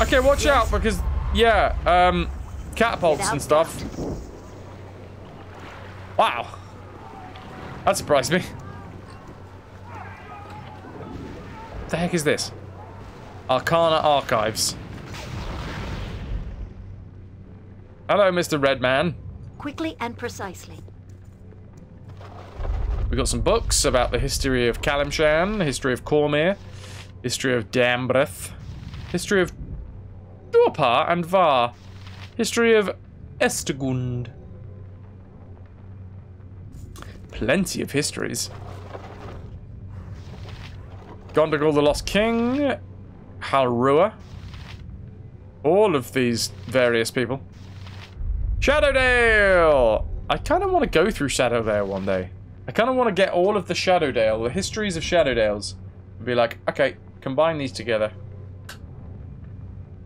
Okay, watch out because yeah, um catapults and stuff. Wow. That surprised me. What the heck is this? Arcana Archives. Hello, Mr. Redman.
Quickly and precisely.
We got some books about the history of Calimshan, history of Cormyr, history of Dambrath, history of Durpar and Var, history of Estagund. Plenty of histories. Gondegal the Lost King, Halruaa. All of these various people. Shadowdale! I kind of want to go through Shadowdale one day. I kind of want to get all of the Shadowdale, the histories of Shadowdales. And be like, okay, combine these together.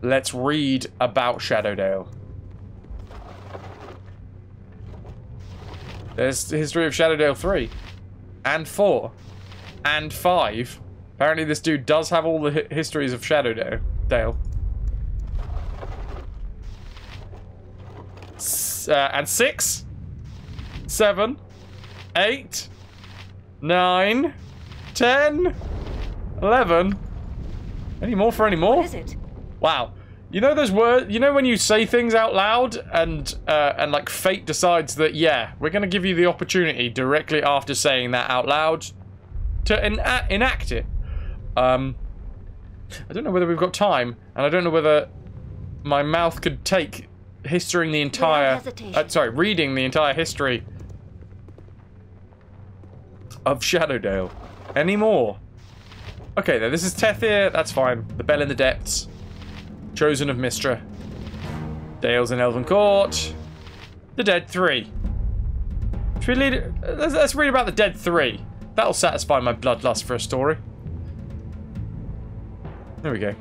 Let's read about Shadowdale. There's the history of Shadowdale 3. And 4. And 5. Apparently this dude does have all the hi histories of Shadowdale. Dale. S uh, and 6. 7. 8. 9. 10. 11. Any more for any more?
What is it?
Wow. You know those words, you know when you say things out loud and uh, and like fate decides that yeah, we're going to give you the opportunity directly after saying that out loud to en enact it. Um I don't know whether we've got time, and I don't know whether my mouth could take historying the entire... Uh, sorry, reading the entire history of Shadowdale anymore. Okay, then, this is Tethyr, that's fine. The Bell in the Depths. Chosen of Mystra. Dales in Elven Court. The Dead Three. Should we lead, let's, let's read about the Dead Three. That'll satisfy my bloodlust for a story. There we go.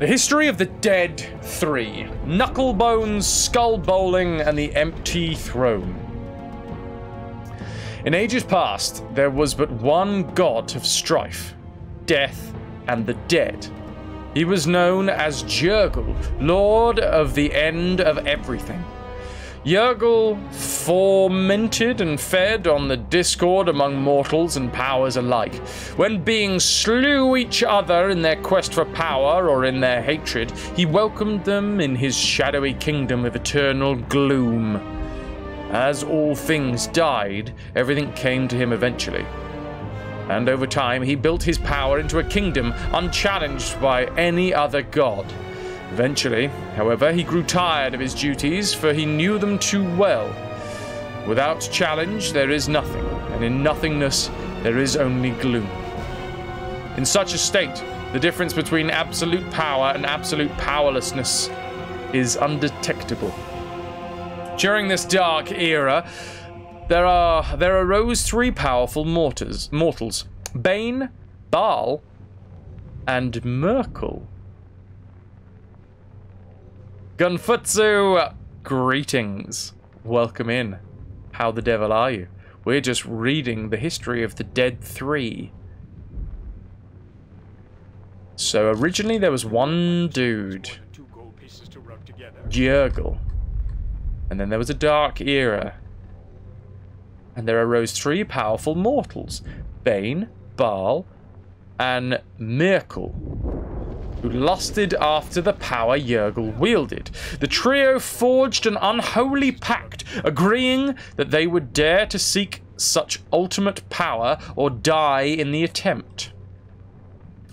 The history of the Dead Three. Knucklebones, Skull Bowling, and the Empty Throne. In ages past, there was but one god of strife, death, and the dead. He was known as Jergal, Lord of the End of Everything. Jergal fomented and fed on the discord among mortals and powers alike. When beings slew each other in their quest for power or in their hatred, he welcomed them in his shadowy kingdom of eternal gloom. As all things died, everything came to him eventually. And over time, he built his power into a kingdom unchallenged by any other god. Eventually, however, he grew tired of his duties, for he knew them too well. Without challenge, there is nothing, and in nothingness, there is only gloom. In such a state, the difference between absolute power and absolute powerlessness is undetectable. During this dark era, there are there arose three powerful mortars, mortals: Bane, Bhaal, and Myrkul. Gunfutsu, greetings. Welcome in. How the devil are you? We're just reading the history of the Dead Three. So originally there was one dude, Jergal. And then there was a dark era. And there arose three powerful mortals Bane, Bhaal, and Myrkul, who lusted after the power Jergal wielded. The trio forged an unholy pact, agreeing that they would dare to seek such ultimate power or die in the attempt.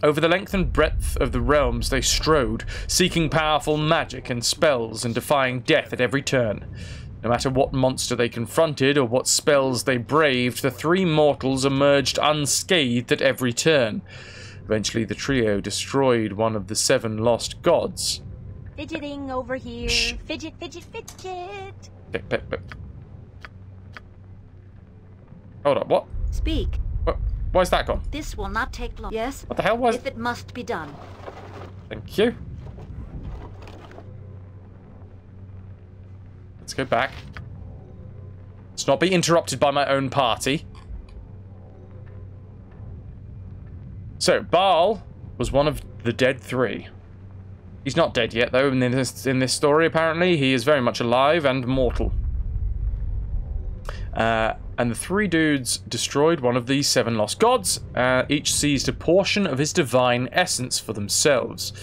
Over the length and breadth of the realms they strode, seeking powerful magic and spells and defying death at every turn. No matter what monster they confronted or what spells they braved, the three mortals emerged unscathed at every turn. Eventually, the trio destroyed one of the seven lost gods.
Fidgeting over here. Fidget, fidget, fidget.
Pip, pip, pip. Hold on, what?
Speak.
What? Why's that gone?
This will not take long. Yes?
What the hell was-
If it must be done.
Thank you. Let's go back. Let's not be interrupted by my own party. So, Bhaal was one of the dead three. He's not dead yet, though, in this, in this story, apparently. He is very much alive and mortal. Uh, and the three dudes destroyed one of these seven lost gods, uh, each seized a portion of his divine essence for themselves.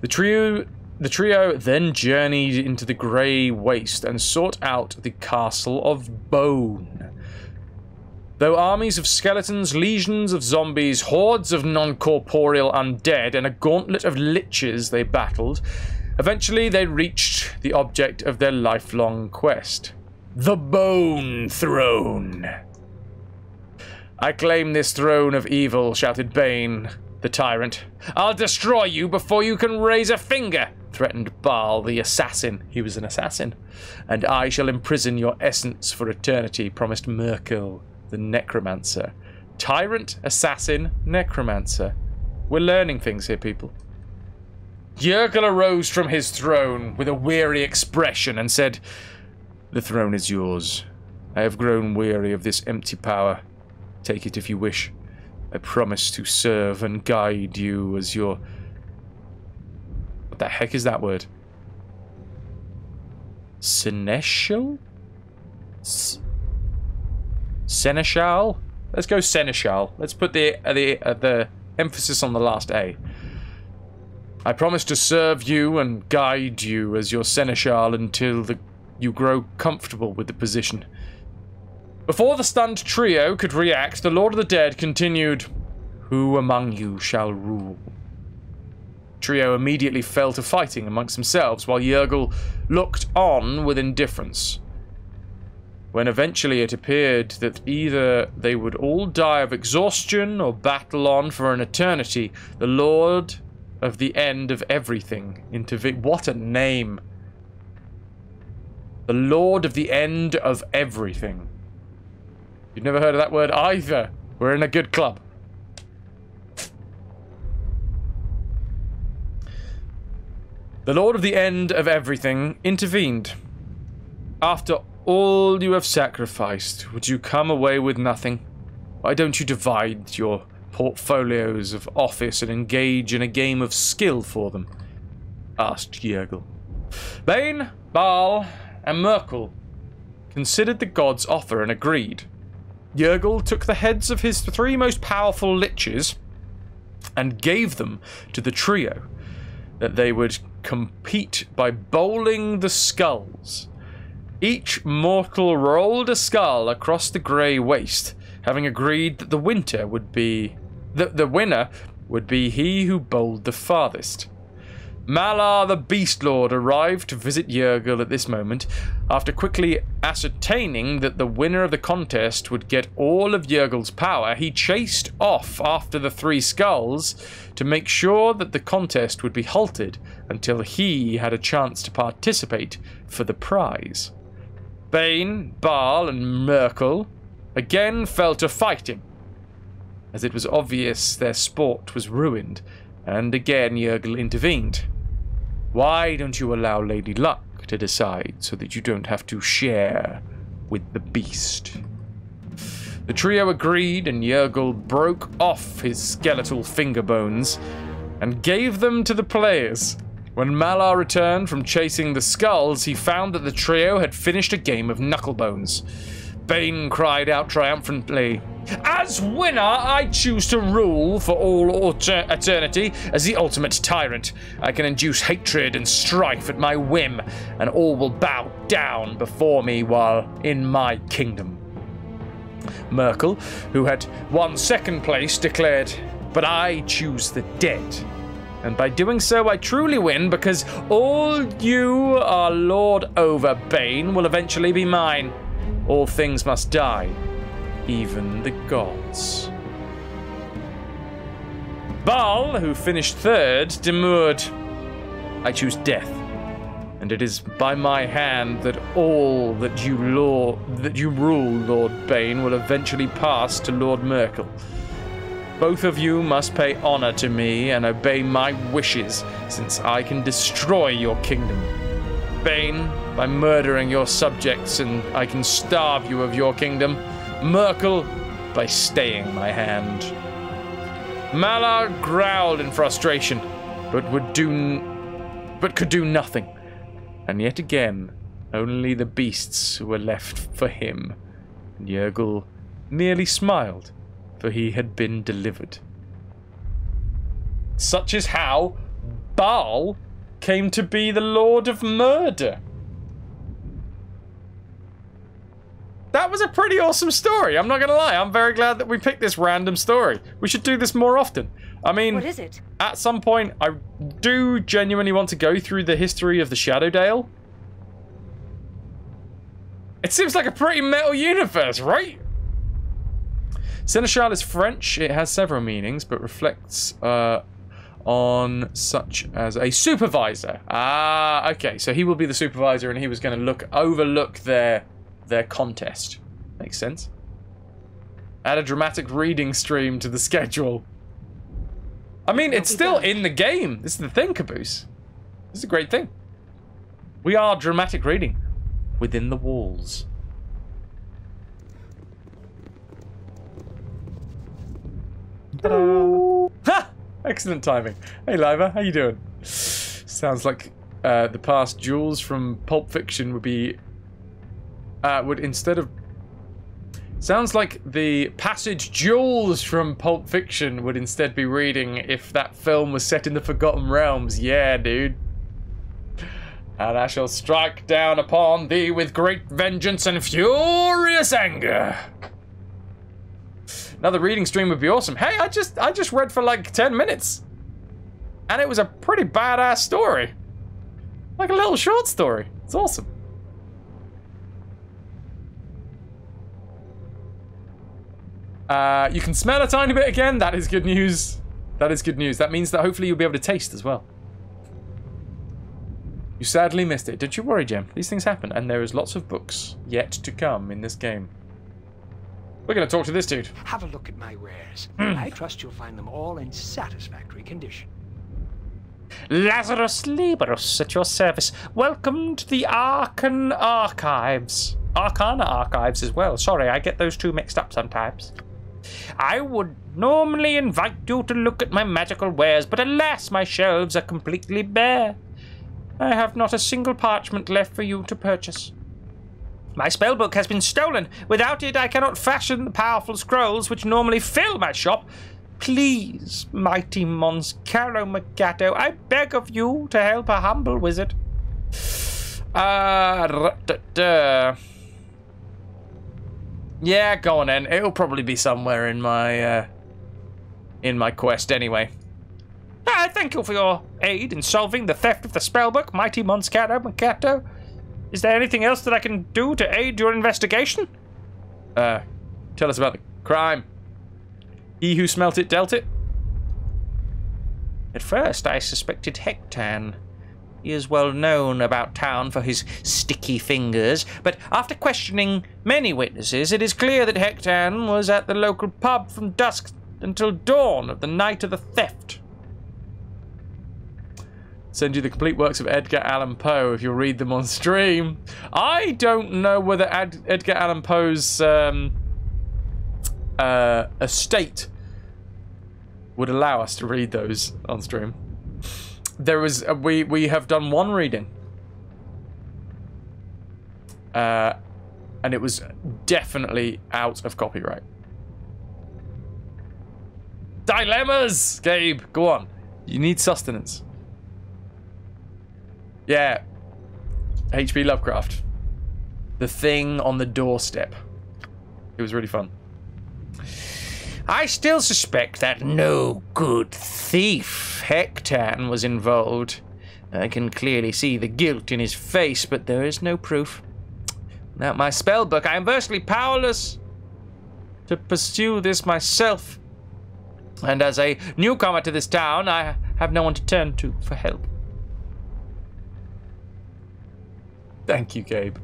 The trio, the trio then journeyed into the grey waste and sought out the castle of Bone. Though armies of skeletons, legions of zombies, hordes of non-corporeal undead, and a gauntlet of liches they battled, eventually they reached the object of their lifelong quest. The Bone Throne. I claim this throne of evil, shouted Bane, the tyrant. I'll destroy you before you can raise a finger, threatened Bhaal, the assassin. He was an assassin. And I shall imprison your essence for eternity, promised Myrkul, the necromancer. Tyrant, assassin, necromancer. We're learning things here, people. Jergal arose from his throne with a weary expression and said, The throne is yours. I have grown weary of this empty power. Take it if you wish. I promise to serve and guide you as your. What the heck is that word? Seneschal? S- Seneschal? Let's go Seneschal. Let's put the uh, the uh, the emphasis on the last A. I promise to serve you and guide you as your Seneschal until the, you grow comfortable with the position. Before the stunned trio could react, the Lord of the Dead continued, Who among you shall rule? trio immediately fell to fighting amongst themselves while Jergal looked on with indifference. When eventually it appeared that either they would all die of exhaustion or battle on for an eternity, the Lord of the End of Everything intervened. What a name! The Lord of the End of Everything. You've never heard of that word either. We're in a good club. The Lord of the End of Everything intervened. After all you have sacrificed, would you come away with nothing? Why don't you divide your portfolios of office and engage in a game of skill for them? asked Jergal. Bane, Bhaal, and Myrkul considered the god's offer and agreed. Jergal took the heads of his three most powerful liches and gave them to the trio, that they would compete by bowling the skulls. Each mortal rolled a skull across the grey waste, having agreed that the winter would be that the winner would be he who bowled the farthest. Malar the Beast Lord arrived to visit Jergal at this moment, after quickly ascertaining that the winner of the contest would get all of Jergal's power, he chased off after the three skulls to make sure that the contest would be halted until he had a chance to participate for the prize. Bane, Bhaal, and Myrkul again fell to fighting, as it was obvious their sport was ruined, and again Jergal intervened. Why don't you allow Lady Luck to decide so that you don't have to share with the beast? The trio agreed, and Jergal broke off his skeletal finger bones and gave them to the players. When Malar returned from chasing the skulls, he found that the trio had finished a game of knucklebones. Bane cried out triumphantly, As winner, I choose to rule for all eternity as the ultimate tyrant. I can induce hatred and strife at my whim, and all will bow down before me while in my kingdom. Myrkul, who had won second place, declared, But I choose the dead. And by doing so, I truly win because all you are lord over, Bane, will eventually be mine. All things must die, even the gods. Bhaal, who finished third, demurred. I choose death, and it is by my hand that all that you law that you rule, Lord Bane, will eventually pass to Lord Myrkul. Both of you must pay honor to me and obey my wishes, since I can destroy your kingdom. Bane, by murdering your subjects, and I can starve you of your kingdom. Myrkul, by staying my hand. Malar growled in frustration, but would do, but could do nothing. And yet again, only the beasts were left for him. And Jergal merely smiled, for he had been delivered. Such is how Bhaal came to be the Lord of Murder. That was a pretty awesome story. I'm not going to lie. I'm very glad that we picked this random story. We should do this more often. I mean,
what is it?
At some point, I do genuinely want to go through the history of the Shadowdale. It seems like a pretty metal universe, right? Seneschal is French. It has several meanings, but reflects uh, on such as a supervisor. Ah, okay. So he will be the supervisor, and he was going to look overlook their their contest. Makes sense. Add a dramatic reading stream to the schedule. I mean, it's still in the game. This is the thing, Caboose. This is a great thing. We are dramatic reading within the walls. Ha! Excellent timing. Hey, Liva, how you doing? Sounds like uh, the past Jules from Pulp Fiction would be uh, would instead of sounds like the passage Jules from Pulp Fiction would instead be reading if that film was set in the Forgotten Realms. Yeah, dude. And I shall strike down upon thee with great vengeance and furious anger. Another reading stream would be awesome. Hey, I just I just read for like 10 minutes. And it was a pretty badass story. Like a little short story. It's awesome. Uh, you can smell a tiny bit again. That is good news. That is good news. That means that hopefully you'll be able to taste as well. You sadly missed it. Don't you worry, Jim. These things happen, and there is lots of books yet to come in this game. We're going to talk to this dude.
Have a look at my wares.
Hmm.
I trust you'll find them all in satisfactory condition.
Lazarus Liberus at your service. Welcome to the Arcan Archives. Arcana Archives as well. Sorry, I get those two mixed up sometimes. I would normally invite you to look at my magical wares, but alas, my shelves are completely bare. I have not a single parchment left for you to purchase. My spellbook has been stolen. Without it, I cannot fashion the powerful scrolls which normally fill my shop. Please, mighty Mons Caro Magato, I beg of you to help a humble wizard. Uh, da, da. Yeah, go on then. It'll probably be somewhere in my uh, in my quest anyway. I thank you for your aid in solving the theft of the spellbook, mighty Monscara Makato. Is there anything else that I can do to aid your investigation? Uh, tell us about the crime. He who smelt it dealt it? At first, I suspected Hectan. He is well known about town for his sticky fingers, but after questioning many witnesses, it is clear that Hectan was at the local pub from dusk until dawn of the night of the theft. Send you the complete works of Edgar Allan Poe if you'll read them on stream. I don't know whether Ad Edgar Allan Poe's um, uh, estate would allow us to read those on stream. There was uh, we we have done one reading, uh, and it was definitely out of copyright. Dilemmas, Gabe. Go on. You need sustenance. Yeah. H.P. Lovecraft. The thing on the doorstep. It was really fun. I still suspect that no good thief, Hectan, was involved. I can clearly see the guilt in his face, but there is no proof. Without my spellbook, I am virtually powerless to pursue this myself. And as a newcomer to this town, I have no one to turn to for help. Thank you, Gabe.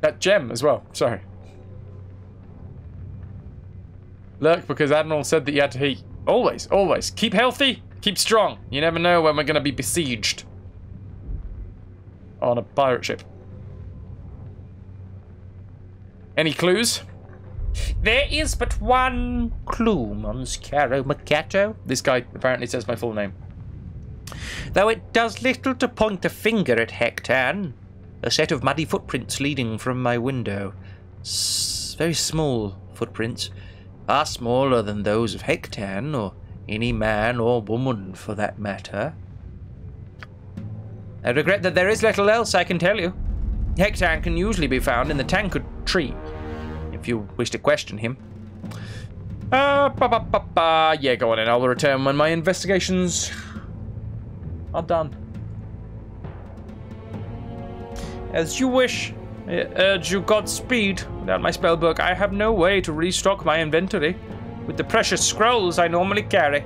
That gem as well, sorry. Lurk, because Admiral said that you had to eat. Always, always. Keep healthy, keep strong. You never know when we're going to be besieged. On a pirate ship. Any clues? There is but one clue, Monscara Makato. This guy apparently says my full name. Though it does little to point the finger at Hectan. A set of muddy footprints leading from my window. S very small footprints. Far smaller than those of Hectan, or any man or woman for that matter. I regret that there is little else I can tell you. Hectan can usually be found in the Tankard tree, if you wish to question him. Uh, ba ba ba. Yeah, go on and I'll return when my investigations are done. As you wish. I urge you Godspeed. Without my spellbook, I have no way to restock my inventory with the precious scrolls I normally carry.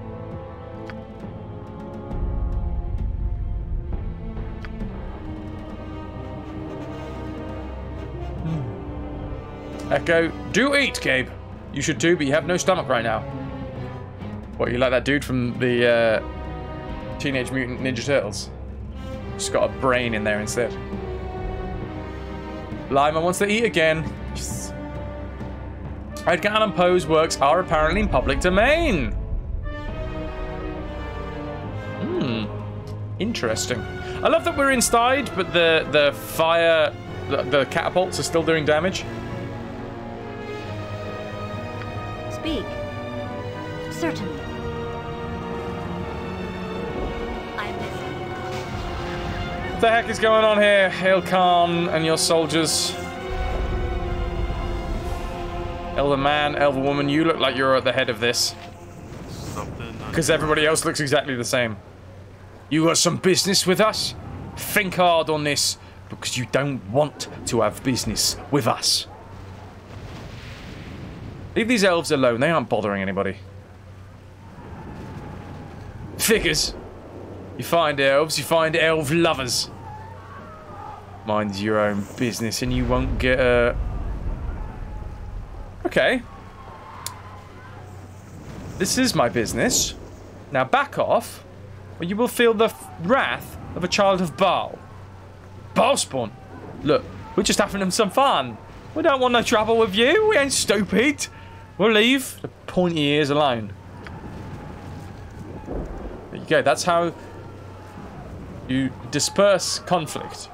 Echo, do eat, Gabe. You should too, but you have no stomach right now. What, you like that dude from the uh, Teenage Mutant Ninja Turtles? Just got a brain in there instead. Lima wants to eat again. Yes. Edgar Allan Poe's works are apparently in public domain. Hmm. Interesting. I love that we're inside, but the the fire, the, the catapults are still doing damage.
Speak. Certainly.
What the heck is going on here, Hail Khan and your soldiers? Elder man, elder woman, you look like you're at the head of this. because everybody else looks exactly the same. You got some business with us? Think hard on this, because you don't want to have business with us. Leave these elves alone, they aren't bothering anybody. Figures. You find elves, you find elf lovers. Mind your own business and you won't get a... Okay. This is my business. Now back off, or you will feel the wrath of a child of Bhaal. Baal spawn. Look, we're just having some fun. We don't want no trouble with you. We ain't stupid. We'll leave the pointy ears alone. There you go. That's how you disperse conflict.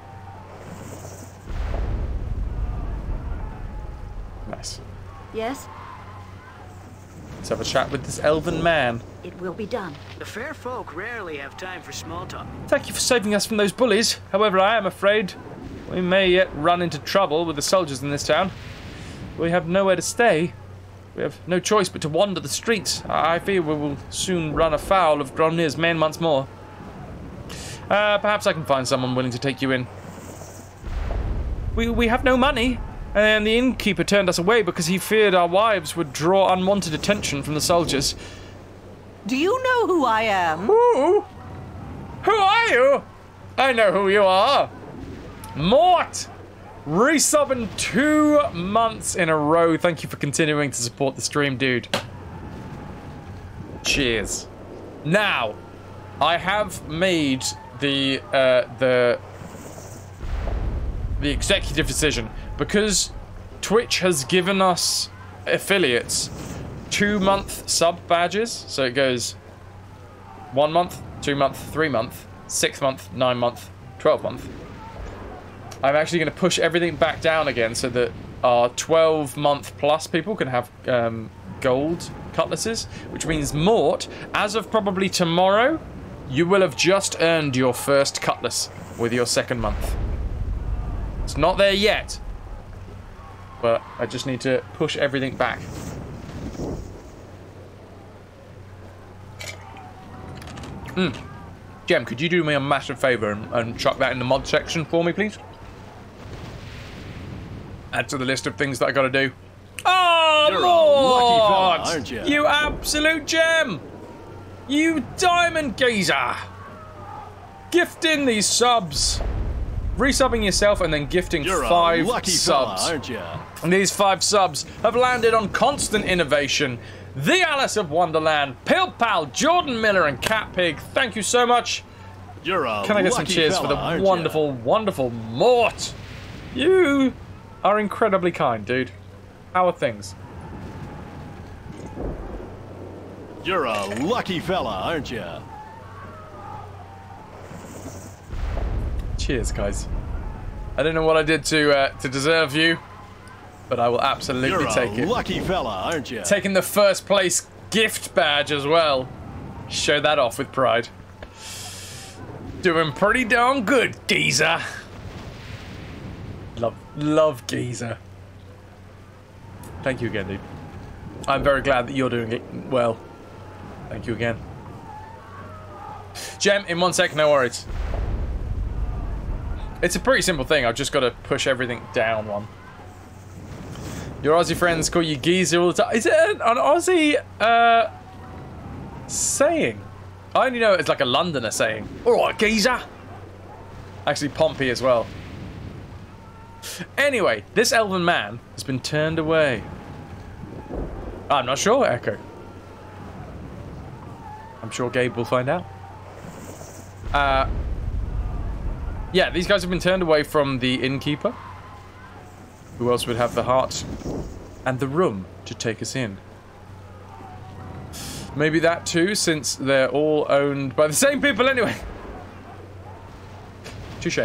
Nice.
Yes,
Let's have a chat with this elven man.
it will be done.
The fair folk rarely have time for small talk.
Thank you for saving us from those bullies. However, I am afraid we may yet run into trouble with the soldiers in this town. We have nowhere to stay. We have no choice but to wander the streets. I fear we will soon run afoul of Gromnir's men once more. Uh, perhaps I can find someone willing to take you in. We, we have no money, and the innkeeper turned us away because he feared our wives would draw unwanted attention from the soldiers.
Do you know who I am?
Who? Who are you? I know who you are. Mort! Resubbing two months in a row. Thank you for continuing to support the stream, dude. Cheers. Now, I have made the uh, the the executive decision because Twitch has given us affiliates two month sub badges. So it goes one month, two month, three month, six month, nine month, 12 month. I'm actually going to push everything back down again so that our 12 month plus people can have um, gold cutlasses, which means Mort, as of probably tomorrow, you will have just earned your first cutlass with your second month. It's not there yet, but I just need to push everything back. Hmm. Jem, could you do me a massive favour and, and chuck that in the mod section for me, please? Add to the list of things that I gotta do. Oh,
You're lucky fella, ya?
You absolute gem! You diamond geezer! Gifting these subs. Resubbing yourself and then gifting
You're
five
lucky fella,
subs.
aren't ya?
And these five subs have landed on constant innovation. The Alice of Wonderland, Pill Pal, Jordan Miller, and Cat Pig. Thank you so much.
You're a
Can I get some cheers
fella,
for the wonderful, wonderful Mort? You are incredibly kind, dude. How are things?
You're a lucky fella, aren't you?
Cheers, guys. I don't know what I did to uh, to deserve you, but I will absolutely
You're a
take it.
lucky fella, aren't you?
Taking the first place gift badge as well. Show that off with pride. Doing pretty darn good, geezer. Love, love geezer. Thank you again, dude. I'm very glad that you're doing it well. Thank you again. Gem, in one sec, no worries. It's a pretty simple thing. I've just got to push everything down one. Your Aussie friends call you geezer all the time. Is it an, an Aussie uh, saying? I only know it's like a Londoner saying. All right, geezer. Actually, Pompey as well. Anyway, this elven man has been turned away. I'm not sure, Echo. I'm sure Gabe will find out. Uh, yeah, these guys have been turned away from the innkeeper. Who else would have the heart and the room to take us in? Maybe that too, since they're all owned by the same people anyway. Touche.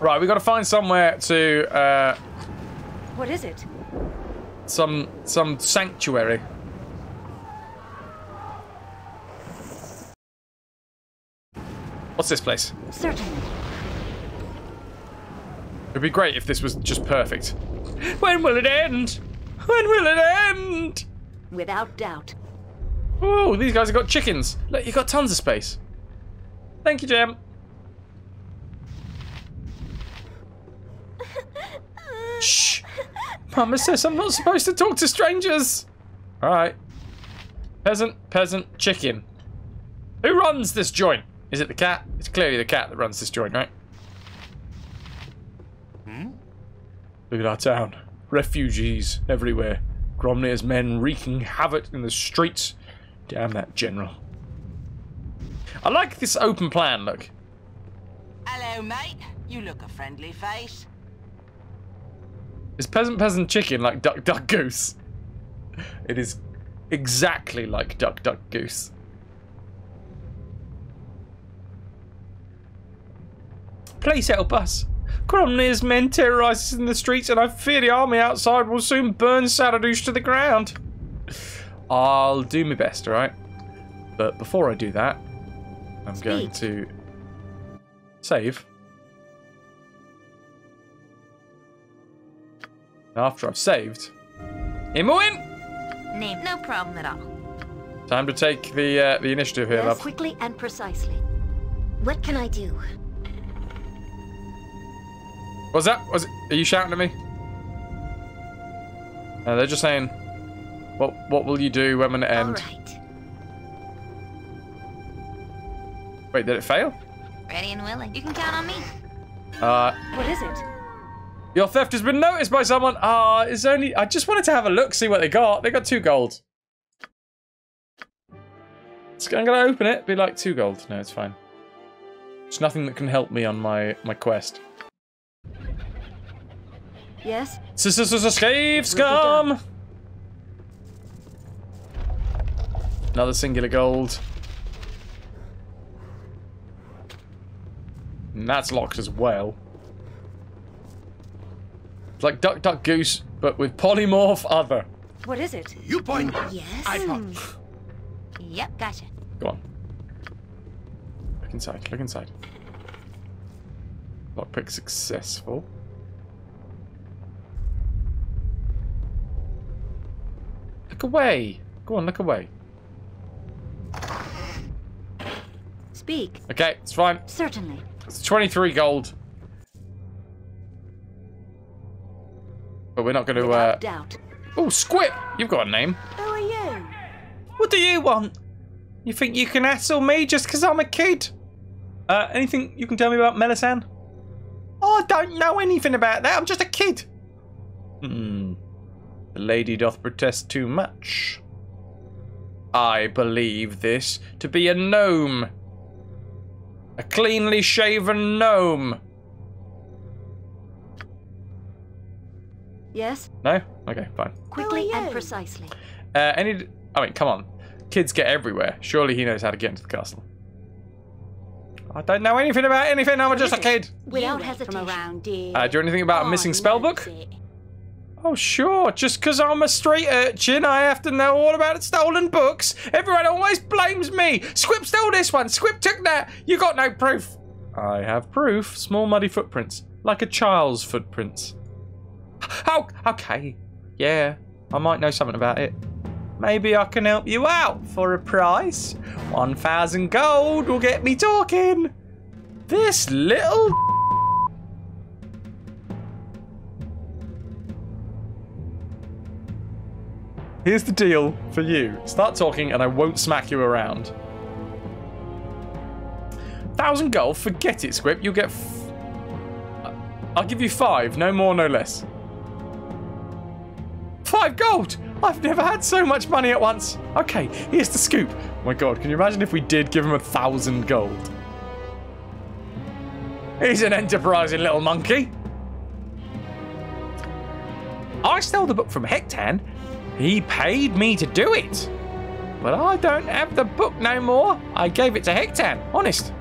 Right, we got to find somewhere to uh,
What is it?
some some sanctuary. What's this place?
Certainly.
It'd be great if this was just perfect. When will it end? When will it end?
Without doubt.
Oh, these guys have got chickens. Look, you've got tons of space. Thank you, Jam. Shh. Mama says I'm not supposed to talk to strangers. All right. Peasant, peasant, chicken. Who runs this joint? Is it the cat? It's clearly the cat that runs this joint, right?
Hmm?
Look at our town. Refugees everywhere. Gromnir's men wreaking havoc in the streets. Damn that general. I like this open plan, look.
Hello, mate. You look a friendly face.
Is peasant peasant chicken like duck duck goose? It is exactly like duck duck goose. Please help us. Gromnir's men terrorize us in the streets and I fear the army outside will soon burn Saradush to the ground. I'll do my best, alright? But before I do that, I'm going to save. After I've saved, Imoen,
Name, no problem at all.
time to take the uh, the initiative here, love.
Quickly and precisely.
What can I do?
Was that? Was it? Are you shouting at me? Uh, they're just saying, "What? What will you do when it end?" Wait, did it fail?
Ready and willing. You can count on me.
Uh,
What is it?
your theft has been noticed by someone. Ah, it's only. I just wanted to have a look, see what they got. They got two gold. So I'm gonna open it. Be like two gold. No, it's fine. It's nothing that can help me on my my quest.
Yes?
this is Escape scum! Another singular gold. And that's locked as well. It's like Duck Duck Goose, but with polymorph other.
What is it?
You point.
Yes.
I point.
Yep, gotcha.
Go on. Look inside, look inside. Lockpick successful. Look away. Go on, look away.
Speak.
Okay, it's fine.
Certainly.
It's 23 gold. But we're not going to. Uh...
Doubt.
Oh, Squip! You've got a name.
Who are you?
What do you want? You think you can hassle me just because I'm a kid? Uh, anything you can tell me about Melissan? Oh, I don't know anything about that. I'm just a kid. Hmm. The lady doth protest too much. I believe this to be a gnome. A cleanly shaven gnome.
Yes?
No? Okay, fine.
Quickly and precisely.
Uh, any. I mean, come on. Kids get everywhere. Surely he knows how to get into the castle. I don't know anything about anything. I'm just a kid.
Without hesitation. From around, dear.
Uh, do you know anything about a missing spell book? Oh, sure. Just because I'm a street urchin, I have to know all about stolen books. Everyone always blames me. Squip stole this one. Squip took that. You got no proof. I have proof. Small muddy footprints. Like a child's footprints. Oh, okay. Yeah, I might know something about it. Maybe I can help you out for a price. 1,000 gold will get me talking. This little... Here's the deal for you. Start talking and I won't smack you around. 1,000 gold? Forget it, Squip. You'll get... I'll give you five. No more, no less. Five gold! I've never had so much money at once. Okay, here's the scoop. Oh my god, can you imagine if we did give him a thousand gold? He's an enterprising little monkey. I stole the book from Hectan. He paid me to do it. But I don't have the book no more. I gave it to Hectan, honest.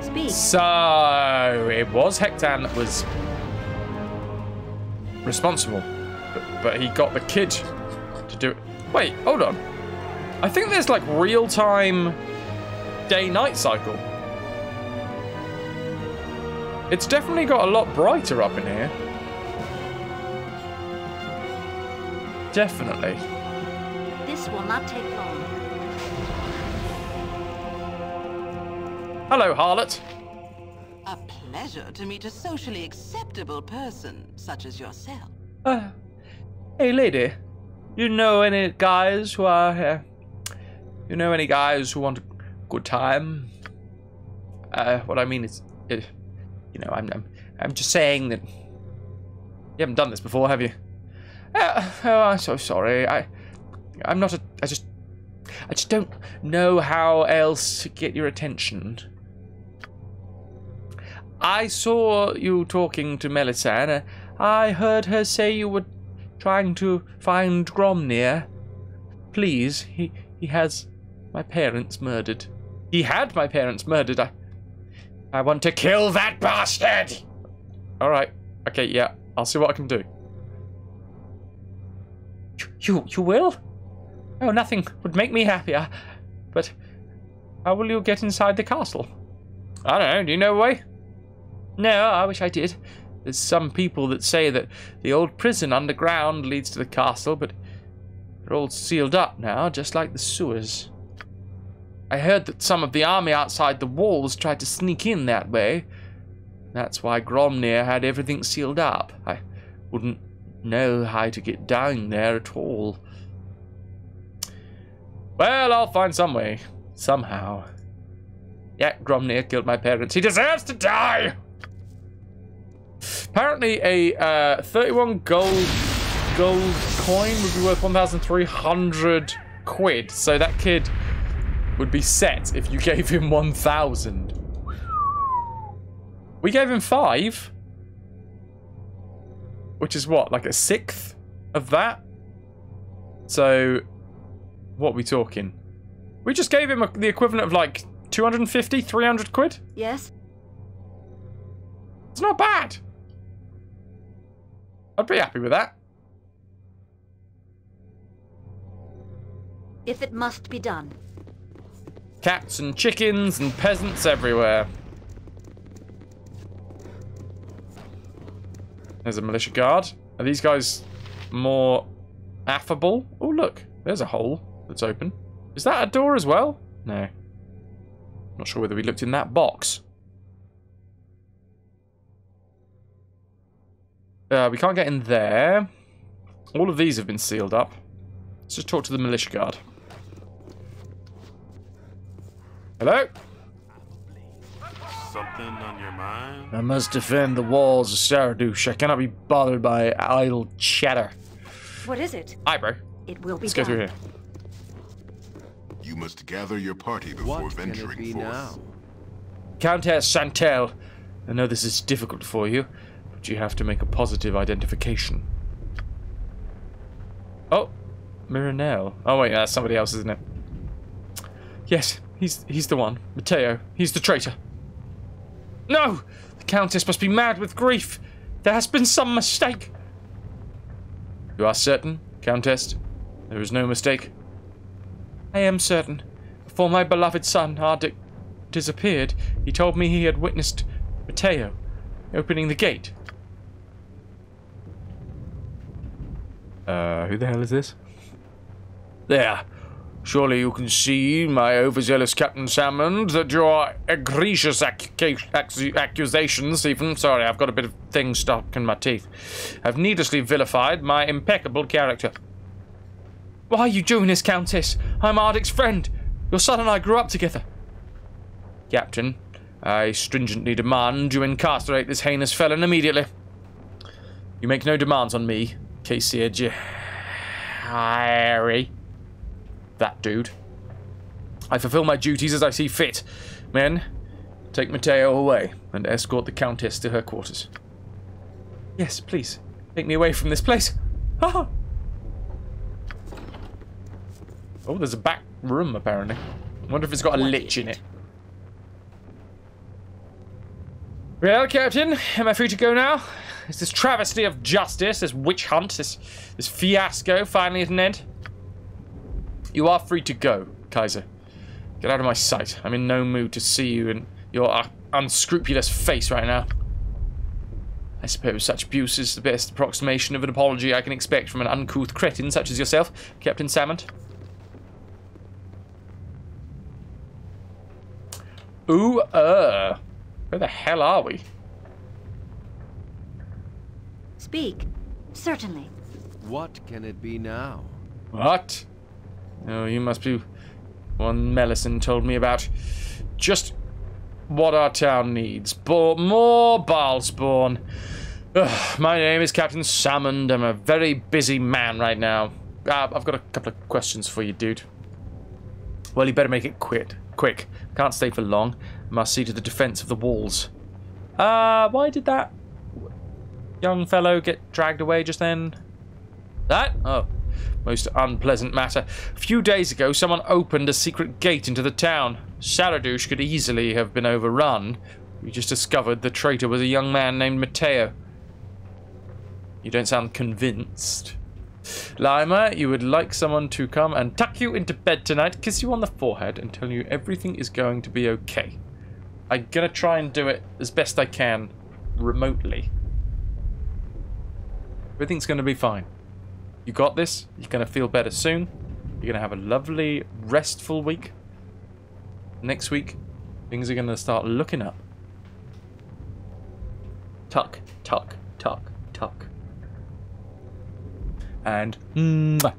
Speak.
So, it was Hectan that was responsible. But, but he got the kid to do it. Wait, hold on. I think there's like real-time day-night cycle. It's definitely got a lot brighter up in here. Definitely.
This will not take long.
Hello, harlot.
A pleasure to meet a socially acceptable person such as yourself.
Uh, hey, lady. You know any guys who are here? You know any guys who want a good time? Uh, what I mean is, uh, you know, I'm, I'm, I'm just saying that you haven't done this before, have you? Uh, oh, I'm so sorry. I, I'm not a. I just, I just don't know how else to get your attention. I saw you talking to Melissan. I heard her say you were trying to find Gromnir. Please, he he has my parents murdered. He had my parents murdered. I I want to kill that bastard. All right. Okay. Yeah. I'll see what I can do. You you will? Oh, nothing would make me happier. But how will you get inside the castle? I don't know. Do you know a way? No, I wish I did. There's some people that say that the old prison underground leads to the castle, but they're all sealed up now, just like the sewers. I heard that some of the army outside the walls tried to sneak in that way. That's why Gromnir had everything sealed up. I wouldn't know how to get down there at all. Well, I'll find some way. Somehow. Yeah, Gromnir killed my parents. He deserves to die! Apparently, a uh, 31 gold gold coin would be worth 1,300 quid. So that kid would be set if you gave him 1,000. We gave him five. Which is what, like a sixth of that? So, what are we talking? We just gave him a, the equivalent of like 250, 300 quid?
Yes?
It's not bad. I'd be happy with that.
If it must be done.
Cats and chickens and peasants everywhere. There's a militia guard. Are these guys more affable? Oh, look. There's a hole that's open. Is that a door as well? No. Not sure whether we looked in that box. Uh, we can't get in there. All of these have been sealed up. Let's just talk to the militia guard. Hello?
Something on your mind?
I must defend the walls of Saradush. I cannot be bothered by idle chatter.
What is it?
Hi, bro.
It will be
Let's
done.
go through here.
You must gather your party before venturing forth. Now?
Countess Chantel, I know this is difficult for you, but you have to make a positive identification. Oh, Miranel. Oh wait, that's somebody else, isn't it? Yes, he's he's the one. Matteo. He's the traitor. No! The Countess must be mad with grief. There has been some mistake. You are certain, Countess? There is no mistake? I am certain. Before my beloved son, Ardic, disappeared, he told me he had witnessed Matteo opening the gate. Uh, who the hell is this? There. Surely you can see, my overzealous Captain Salmond, that your egregious accu accu accusations, even, sorry, I've got a bit of thing stuck in my teeth, have needlessly vilified my impeccable character. Why are you doing this, Countess? I'm Ardic's friend. Your son and I grew up together. Captain, I stringently demand you incarcerate this heinous felon immediately. You make no demands on me, Casey Harry. That dude. I fulfill my duties as I see fit. Men, take Matteo away and escort the Countess to her quarters. Yes, please. Take me away from this place. Oh, there's a back room, apparently. I wonder if it's got a lich in it. Well, Captain, am I free to go now? Is this travesty of justice, this witch hunt, this, this fiasco finally at an end? You are free to go, Kaiser. Get out of my sight. I'm in no mood to see you and your unscrupulous face right now. I suppose such abuse is the best approximation of an apology I can expect from an uncouth cretin such as yourself, Captain Salmond. Ooh, uh. Where the hell are we?
Speak. Certainly.
What can it be now?
What? Oh, you must be one Melissan told me about. Just what our town needs. Bo more Bhaalspawn. Ugh, my name is Captain Salmond. I'm a very busy man right now. Uh, I've got a couple of questions for you, dude. Well, you better make it quick. Quick. Can't stay for long. Must see to the defense of the walls. Uh, why did that young fellow get dragged away just then? That? Oh, most unpleasant matter. A few days ago, someone opened a secret gate into the town. Saradush could easily have been overrun. We just discovered the traitor was a young man named Matteo. You don't sound convinced. Lima, you would like someone to come and tuck you into bed tonight, kiss you on the forehead, and tell you everything is going to be okay. I'm gonna try and do it as best I can remotely. Everything's gonna be fine. You got this. You're gonna feel better soon. You're gonna have a lovely, restful week. Next week, things are gonna start looking up. Tuck, tuck, tuck, tuck. And mwah.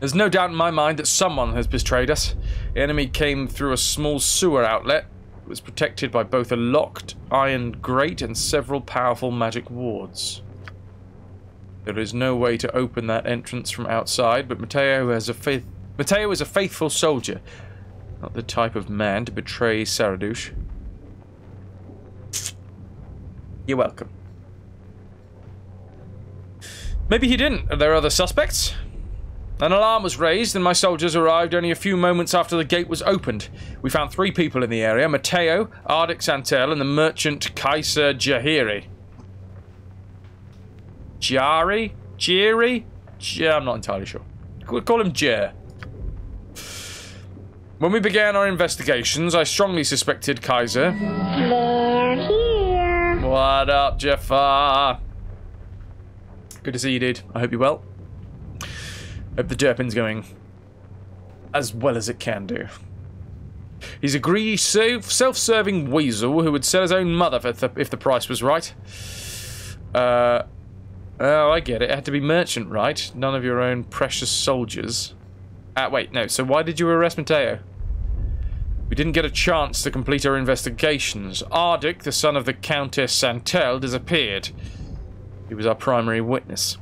There's no doubt in my mind that someone has betrayed us. The enemy came through a small sewer outlet. It was protected by both a locked iron grate and several powerful magic wards. There is no way to open that entrance from outside, but Matteo has a faith Matteo is a faithful soldier, not the type of man to betray Saradush. You're welcome. Maybe he didn't. Are there other suspects? An alarm was raised and my soldiers arrived only a few moments after the gate was opened. We found three people in the area, Matteo, Ardic Santel, and the merchant Kaiser Jahiri. Jari? Jiri? J I'm not entirely sure. We'll call him Jer. When we began our investigations, I strongly suspected Kaiser.
They're here.
What up, Jafar? Good to see you, dude. I hope you're well. Hope the Derpin's going as well as it can do. He's a greedy, self-serving weasel who would sell his own mother if the, if the price was right. Uh, oh, I get it. It had to be merchant, right? None of your own precious soldiers. Ah, wait, no. So why did you arrest Matteo? We didn't get a chance to complete our investigations. Ardic, the son of the Countess Santel, disappeared. He was our primary witness.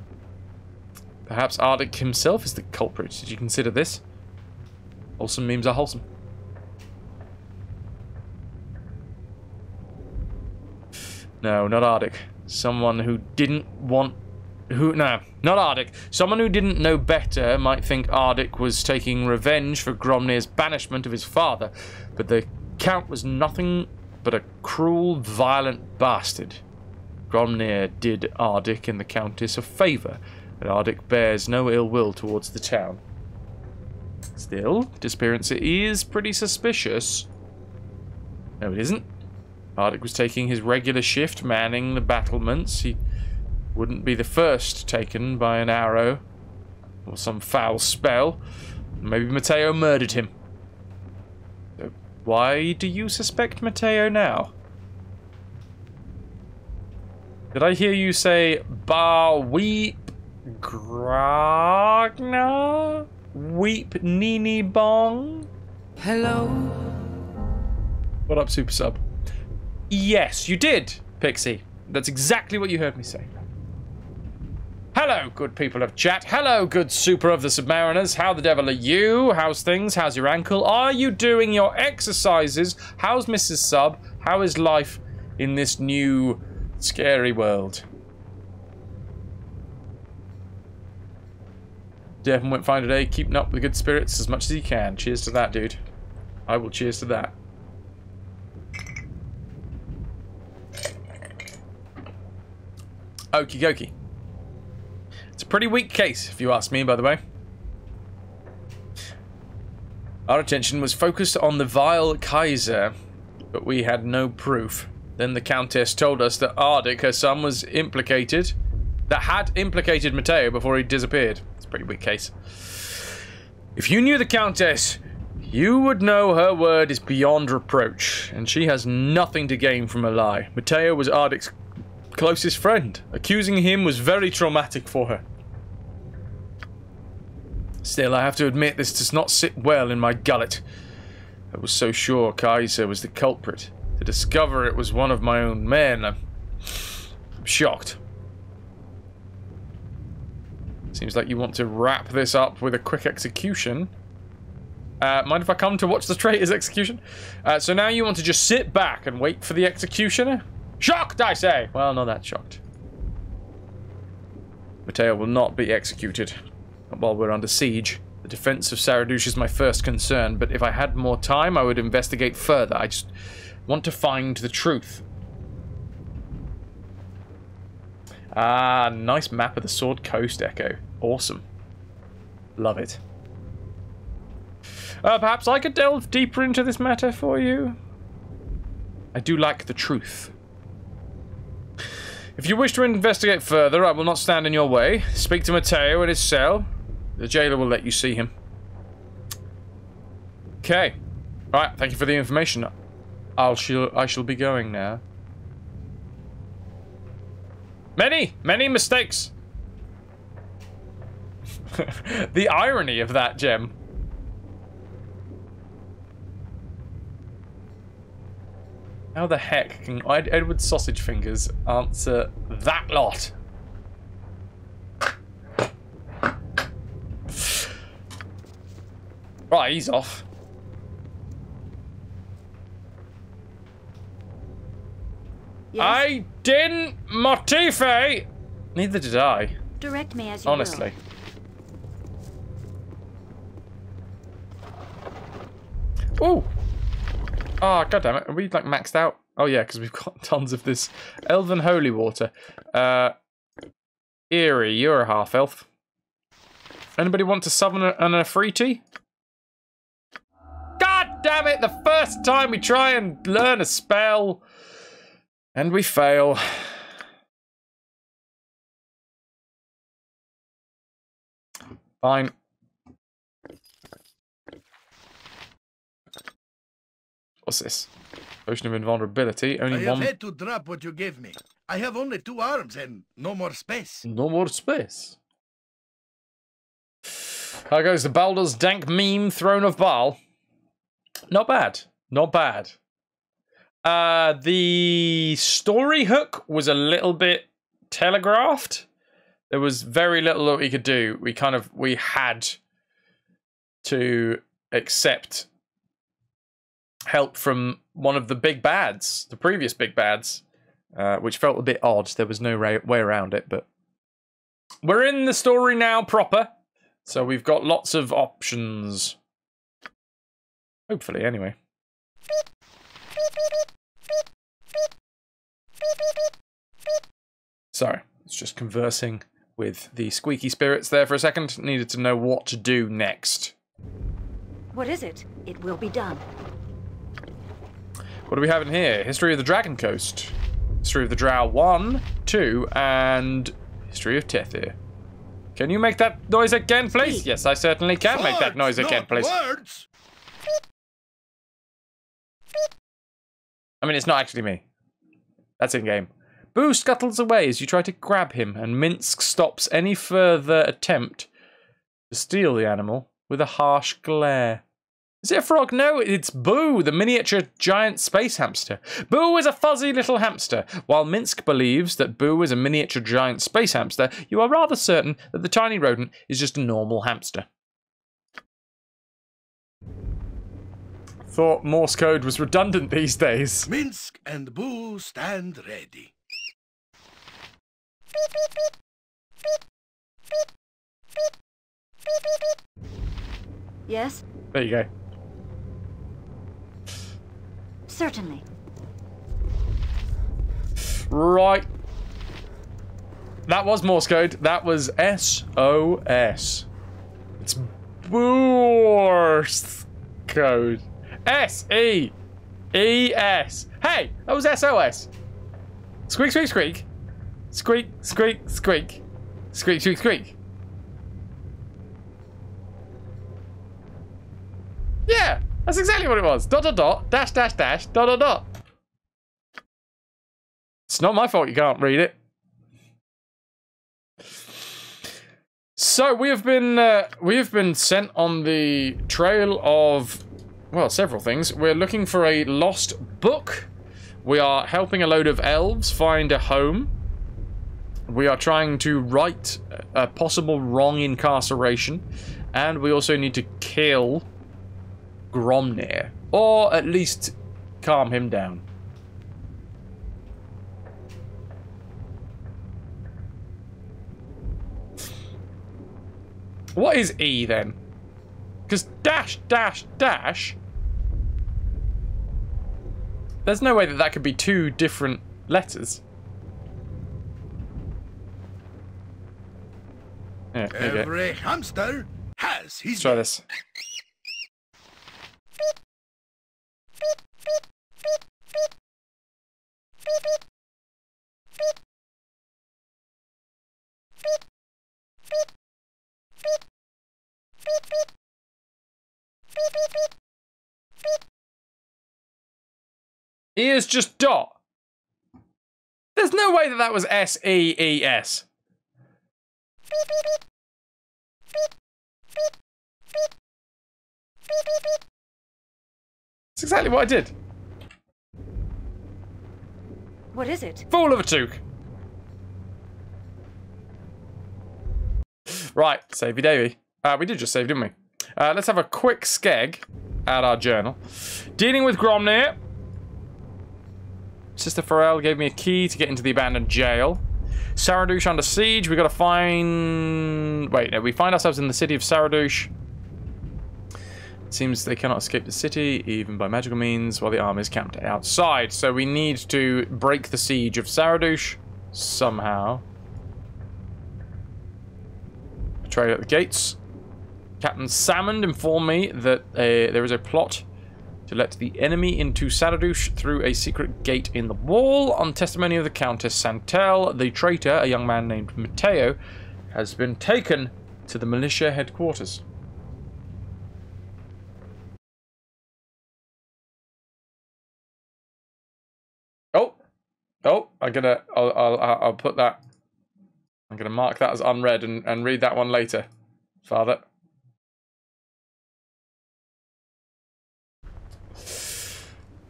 Perhaps Ardic himself is the culprit. Did you consider this? Wholesome memes are wholesome. No, not Ardic. Someone who didn't want... Who? No, not Ardic. Someone who didn't know better might think Ardic was taking revenge for Gromnir's banishment of his father, but the Count was nothing but a cruel, violent bastard. Gromnir did Ardic and the Countess a favour, and Ardic bears no ill will towards the town. Still, disappearance is pretty suspicious. No, it isn't. Ardic was taking his regular shift manning the battlements. He wouldn't be the first taken by an arrow or some foul spell. Maybe Matteo murdered him. So why do you suspect Matteo now? Did I hear you say Bar Weep Gragna? Weep Nini Bong?
Hello?
What up, Super Sub? Yes, you did, Pixie. That's exactly what you heard me say. Hello, good people of chat. Hello, good super of the Submariners. How the devil are you? How's things? How's your ankle? Are you doing your exercises? How's Mrs. Sub? How is life in this new scary world? Devin went fine today, keeping up with good spirits as much as he can. Cheers to that, dude. I will cheers to that. Okie dokie. It's a pretty weak case, if you ask me, by the way. Our attention was focused on the vile Kaiser, but we had no proof. Then the Countess told us that Ardic, her son, was implicated, that had implicated Matteo before he disappeared. It's a pretty weak case. If you knew the Countess, You would know her word is beyond reproach, and she has nothing to gain from a lie. Mateo was Ardic's closest friend. Accusing him was very traumatic for her. Still, I have to admit this does not sit well in my gullet. I was so sure Kaiser was the culprit. To discover it was one of my own men, I'm, shocked. Seems like you want to wrap this up with a quick execution. Uh, mind if I come to watch the traitor's execution? Uh, so now you want to just sit back and wait for the executioner? Shocked, I say! Well, not that shocked. Mateo will not be executed. Not while we're under siege. The defense of Saradush is my first concern, but if I had more time, I would investigate further. I just want to find the truth. Ah, nice map of the Sword Coast, Echo. Awesome. Love it. Uh, perhaps I could delve deeper into this matter for you? I do like the truth. If you wish to investigate further, I will not stand in your way. Speak to Mateo in his cell. The jailer will let you see him. Okay. Right, thank you for the information. I'll shall I shall be going now. Many, many mistakes. the irony of that gem. How the heck can Edward Sausage Fingers answer that lot? Right, he's off. Yes? I didn't, Motife! Neither did I.
Direct me as you
Honestly. Will. Oh, god damn it. Are we like maxed out? Oh yeah, because we've got tons of this elven holy water. Uh Aerie, you're a half elf. Anybody want to summon a, an Efreeti? God damn it! The first time we try and learn a spell and we fail. Fine. What's this? Potion of invulnerability. Only
I
one.
had to drop what you gave me. I have only two arms and no more space.
No more space. How goes the Baldur's Dank meme Throne of Bhaal? Not bad. Not bad. Uh, the story hook was a little bit telegraphed. There was very little that we could do. We kind of we had to accept help from one of the big bads, the previous big bads, uh, which felt a bit odd. There was no way around it, but we're in the story now proper, so we've got lots of options. Hopefully, anyway. Sorry, it's just conversing with the squeaky spirits there for a second. Needed to know what to do next.
What is it? It will be done.
What do we have in here? History of the Dragon Coast. History of the Drow 1, 2, and History of Tethyr. Can you make that noise again, please? Yes, I certainly can make that noise again, please.
Words.
I mean, it's not actually me. That's in-game. Boo scuttles away as you try to grab him, and Minsc stops any further attempt to steal the animal with a harsh glare. Is it a frog? No, it's Boo, the miniature giant space hamster. Boo is a fuzzy little hamster. While Minsc believes that Boo is a miniature giant space hamster, you are rather certain that the tiny rodent is just a normal hamster. Thought Morse code was redundant these days.
Minsc and Boo stand ready.
Yes?
There you go.
Certainly.
Right. That was Morse code. That was SOS. It's Morse code. S E E S. Hey, that was SOS. Squeak, squeak, squeak. Squeak, squeak, squeak. Squeak, squeak, squeak. Yeah, That's exactly what it was. Dot, dot, dot, dash, dash, dash, dot, dot, dot. It's not my fault you can't read it. So we have been uh, we have been sent on the trail of well several things. We're looking for a lost book. We are helping a load of elves find a home. We are trying to right a possible wrong incarceration, and we also need to kill Gromnir, or at least calm him down. What is E then? Because dash, dash, dash. There's no way that that could be two different letters. Yeah.
Every hamster has his.
Let's try this. E is just dot. There's no way that that was S E E S. That's exactly what I did.
What is it?
Fool of a toque. Right, savey davy. Uh, we did just save, didn't we? Uh, let's have a quick skeg at our journal. Dealing with Gromnir. Sister Pharrell gave me a key to get into the abandoned jail. Saradush under siege. We gotta find... Wait, no, we find ourselves in the city of Saradush. It seems they cannot escape the city, even by magical means, while the army is camped outside. So we need to break the siege of Saradush somehow. Trade at the gates. Captain Salmond informed me that uh, there is a plot to let the enemy into Saradush through a secret gate in the wall. On testimony of the Countess Santel, the traitor, a young man named Matteo, has been taken to the militia headquarters. Oh! I'm gonna, I'll, I'll, I'll put that. I'm gonna mark that as unread and, and read that one later, Father.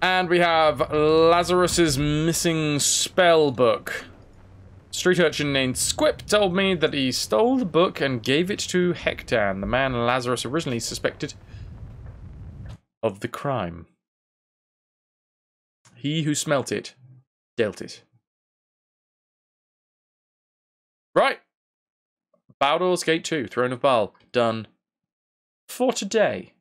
And we have Lazarus's missing spell book. Street urchin named Squip told me that he stole the book and gave it to Hectan, the man Lazarus originally suspected of the crime. He who smelt it, it. Right. Baldur's Gate 2, Throne of Bhaal, done for today.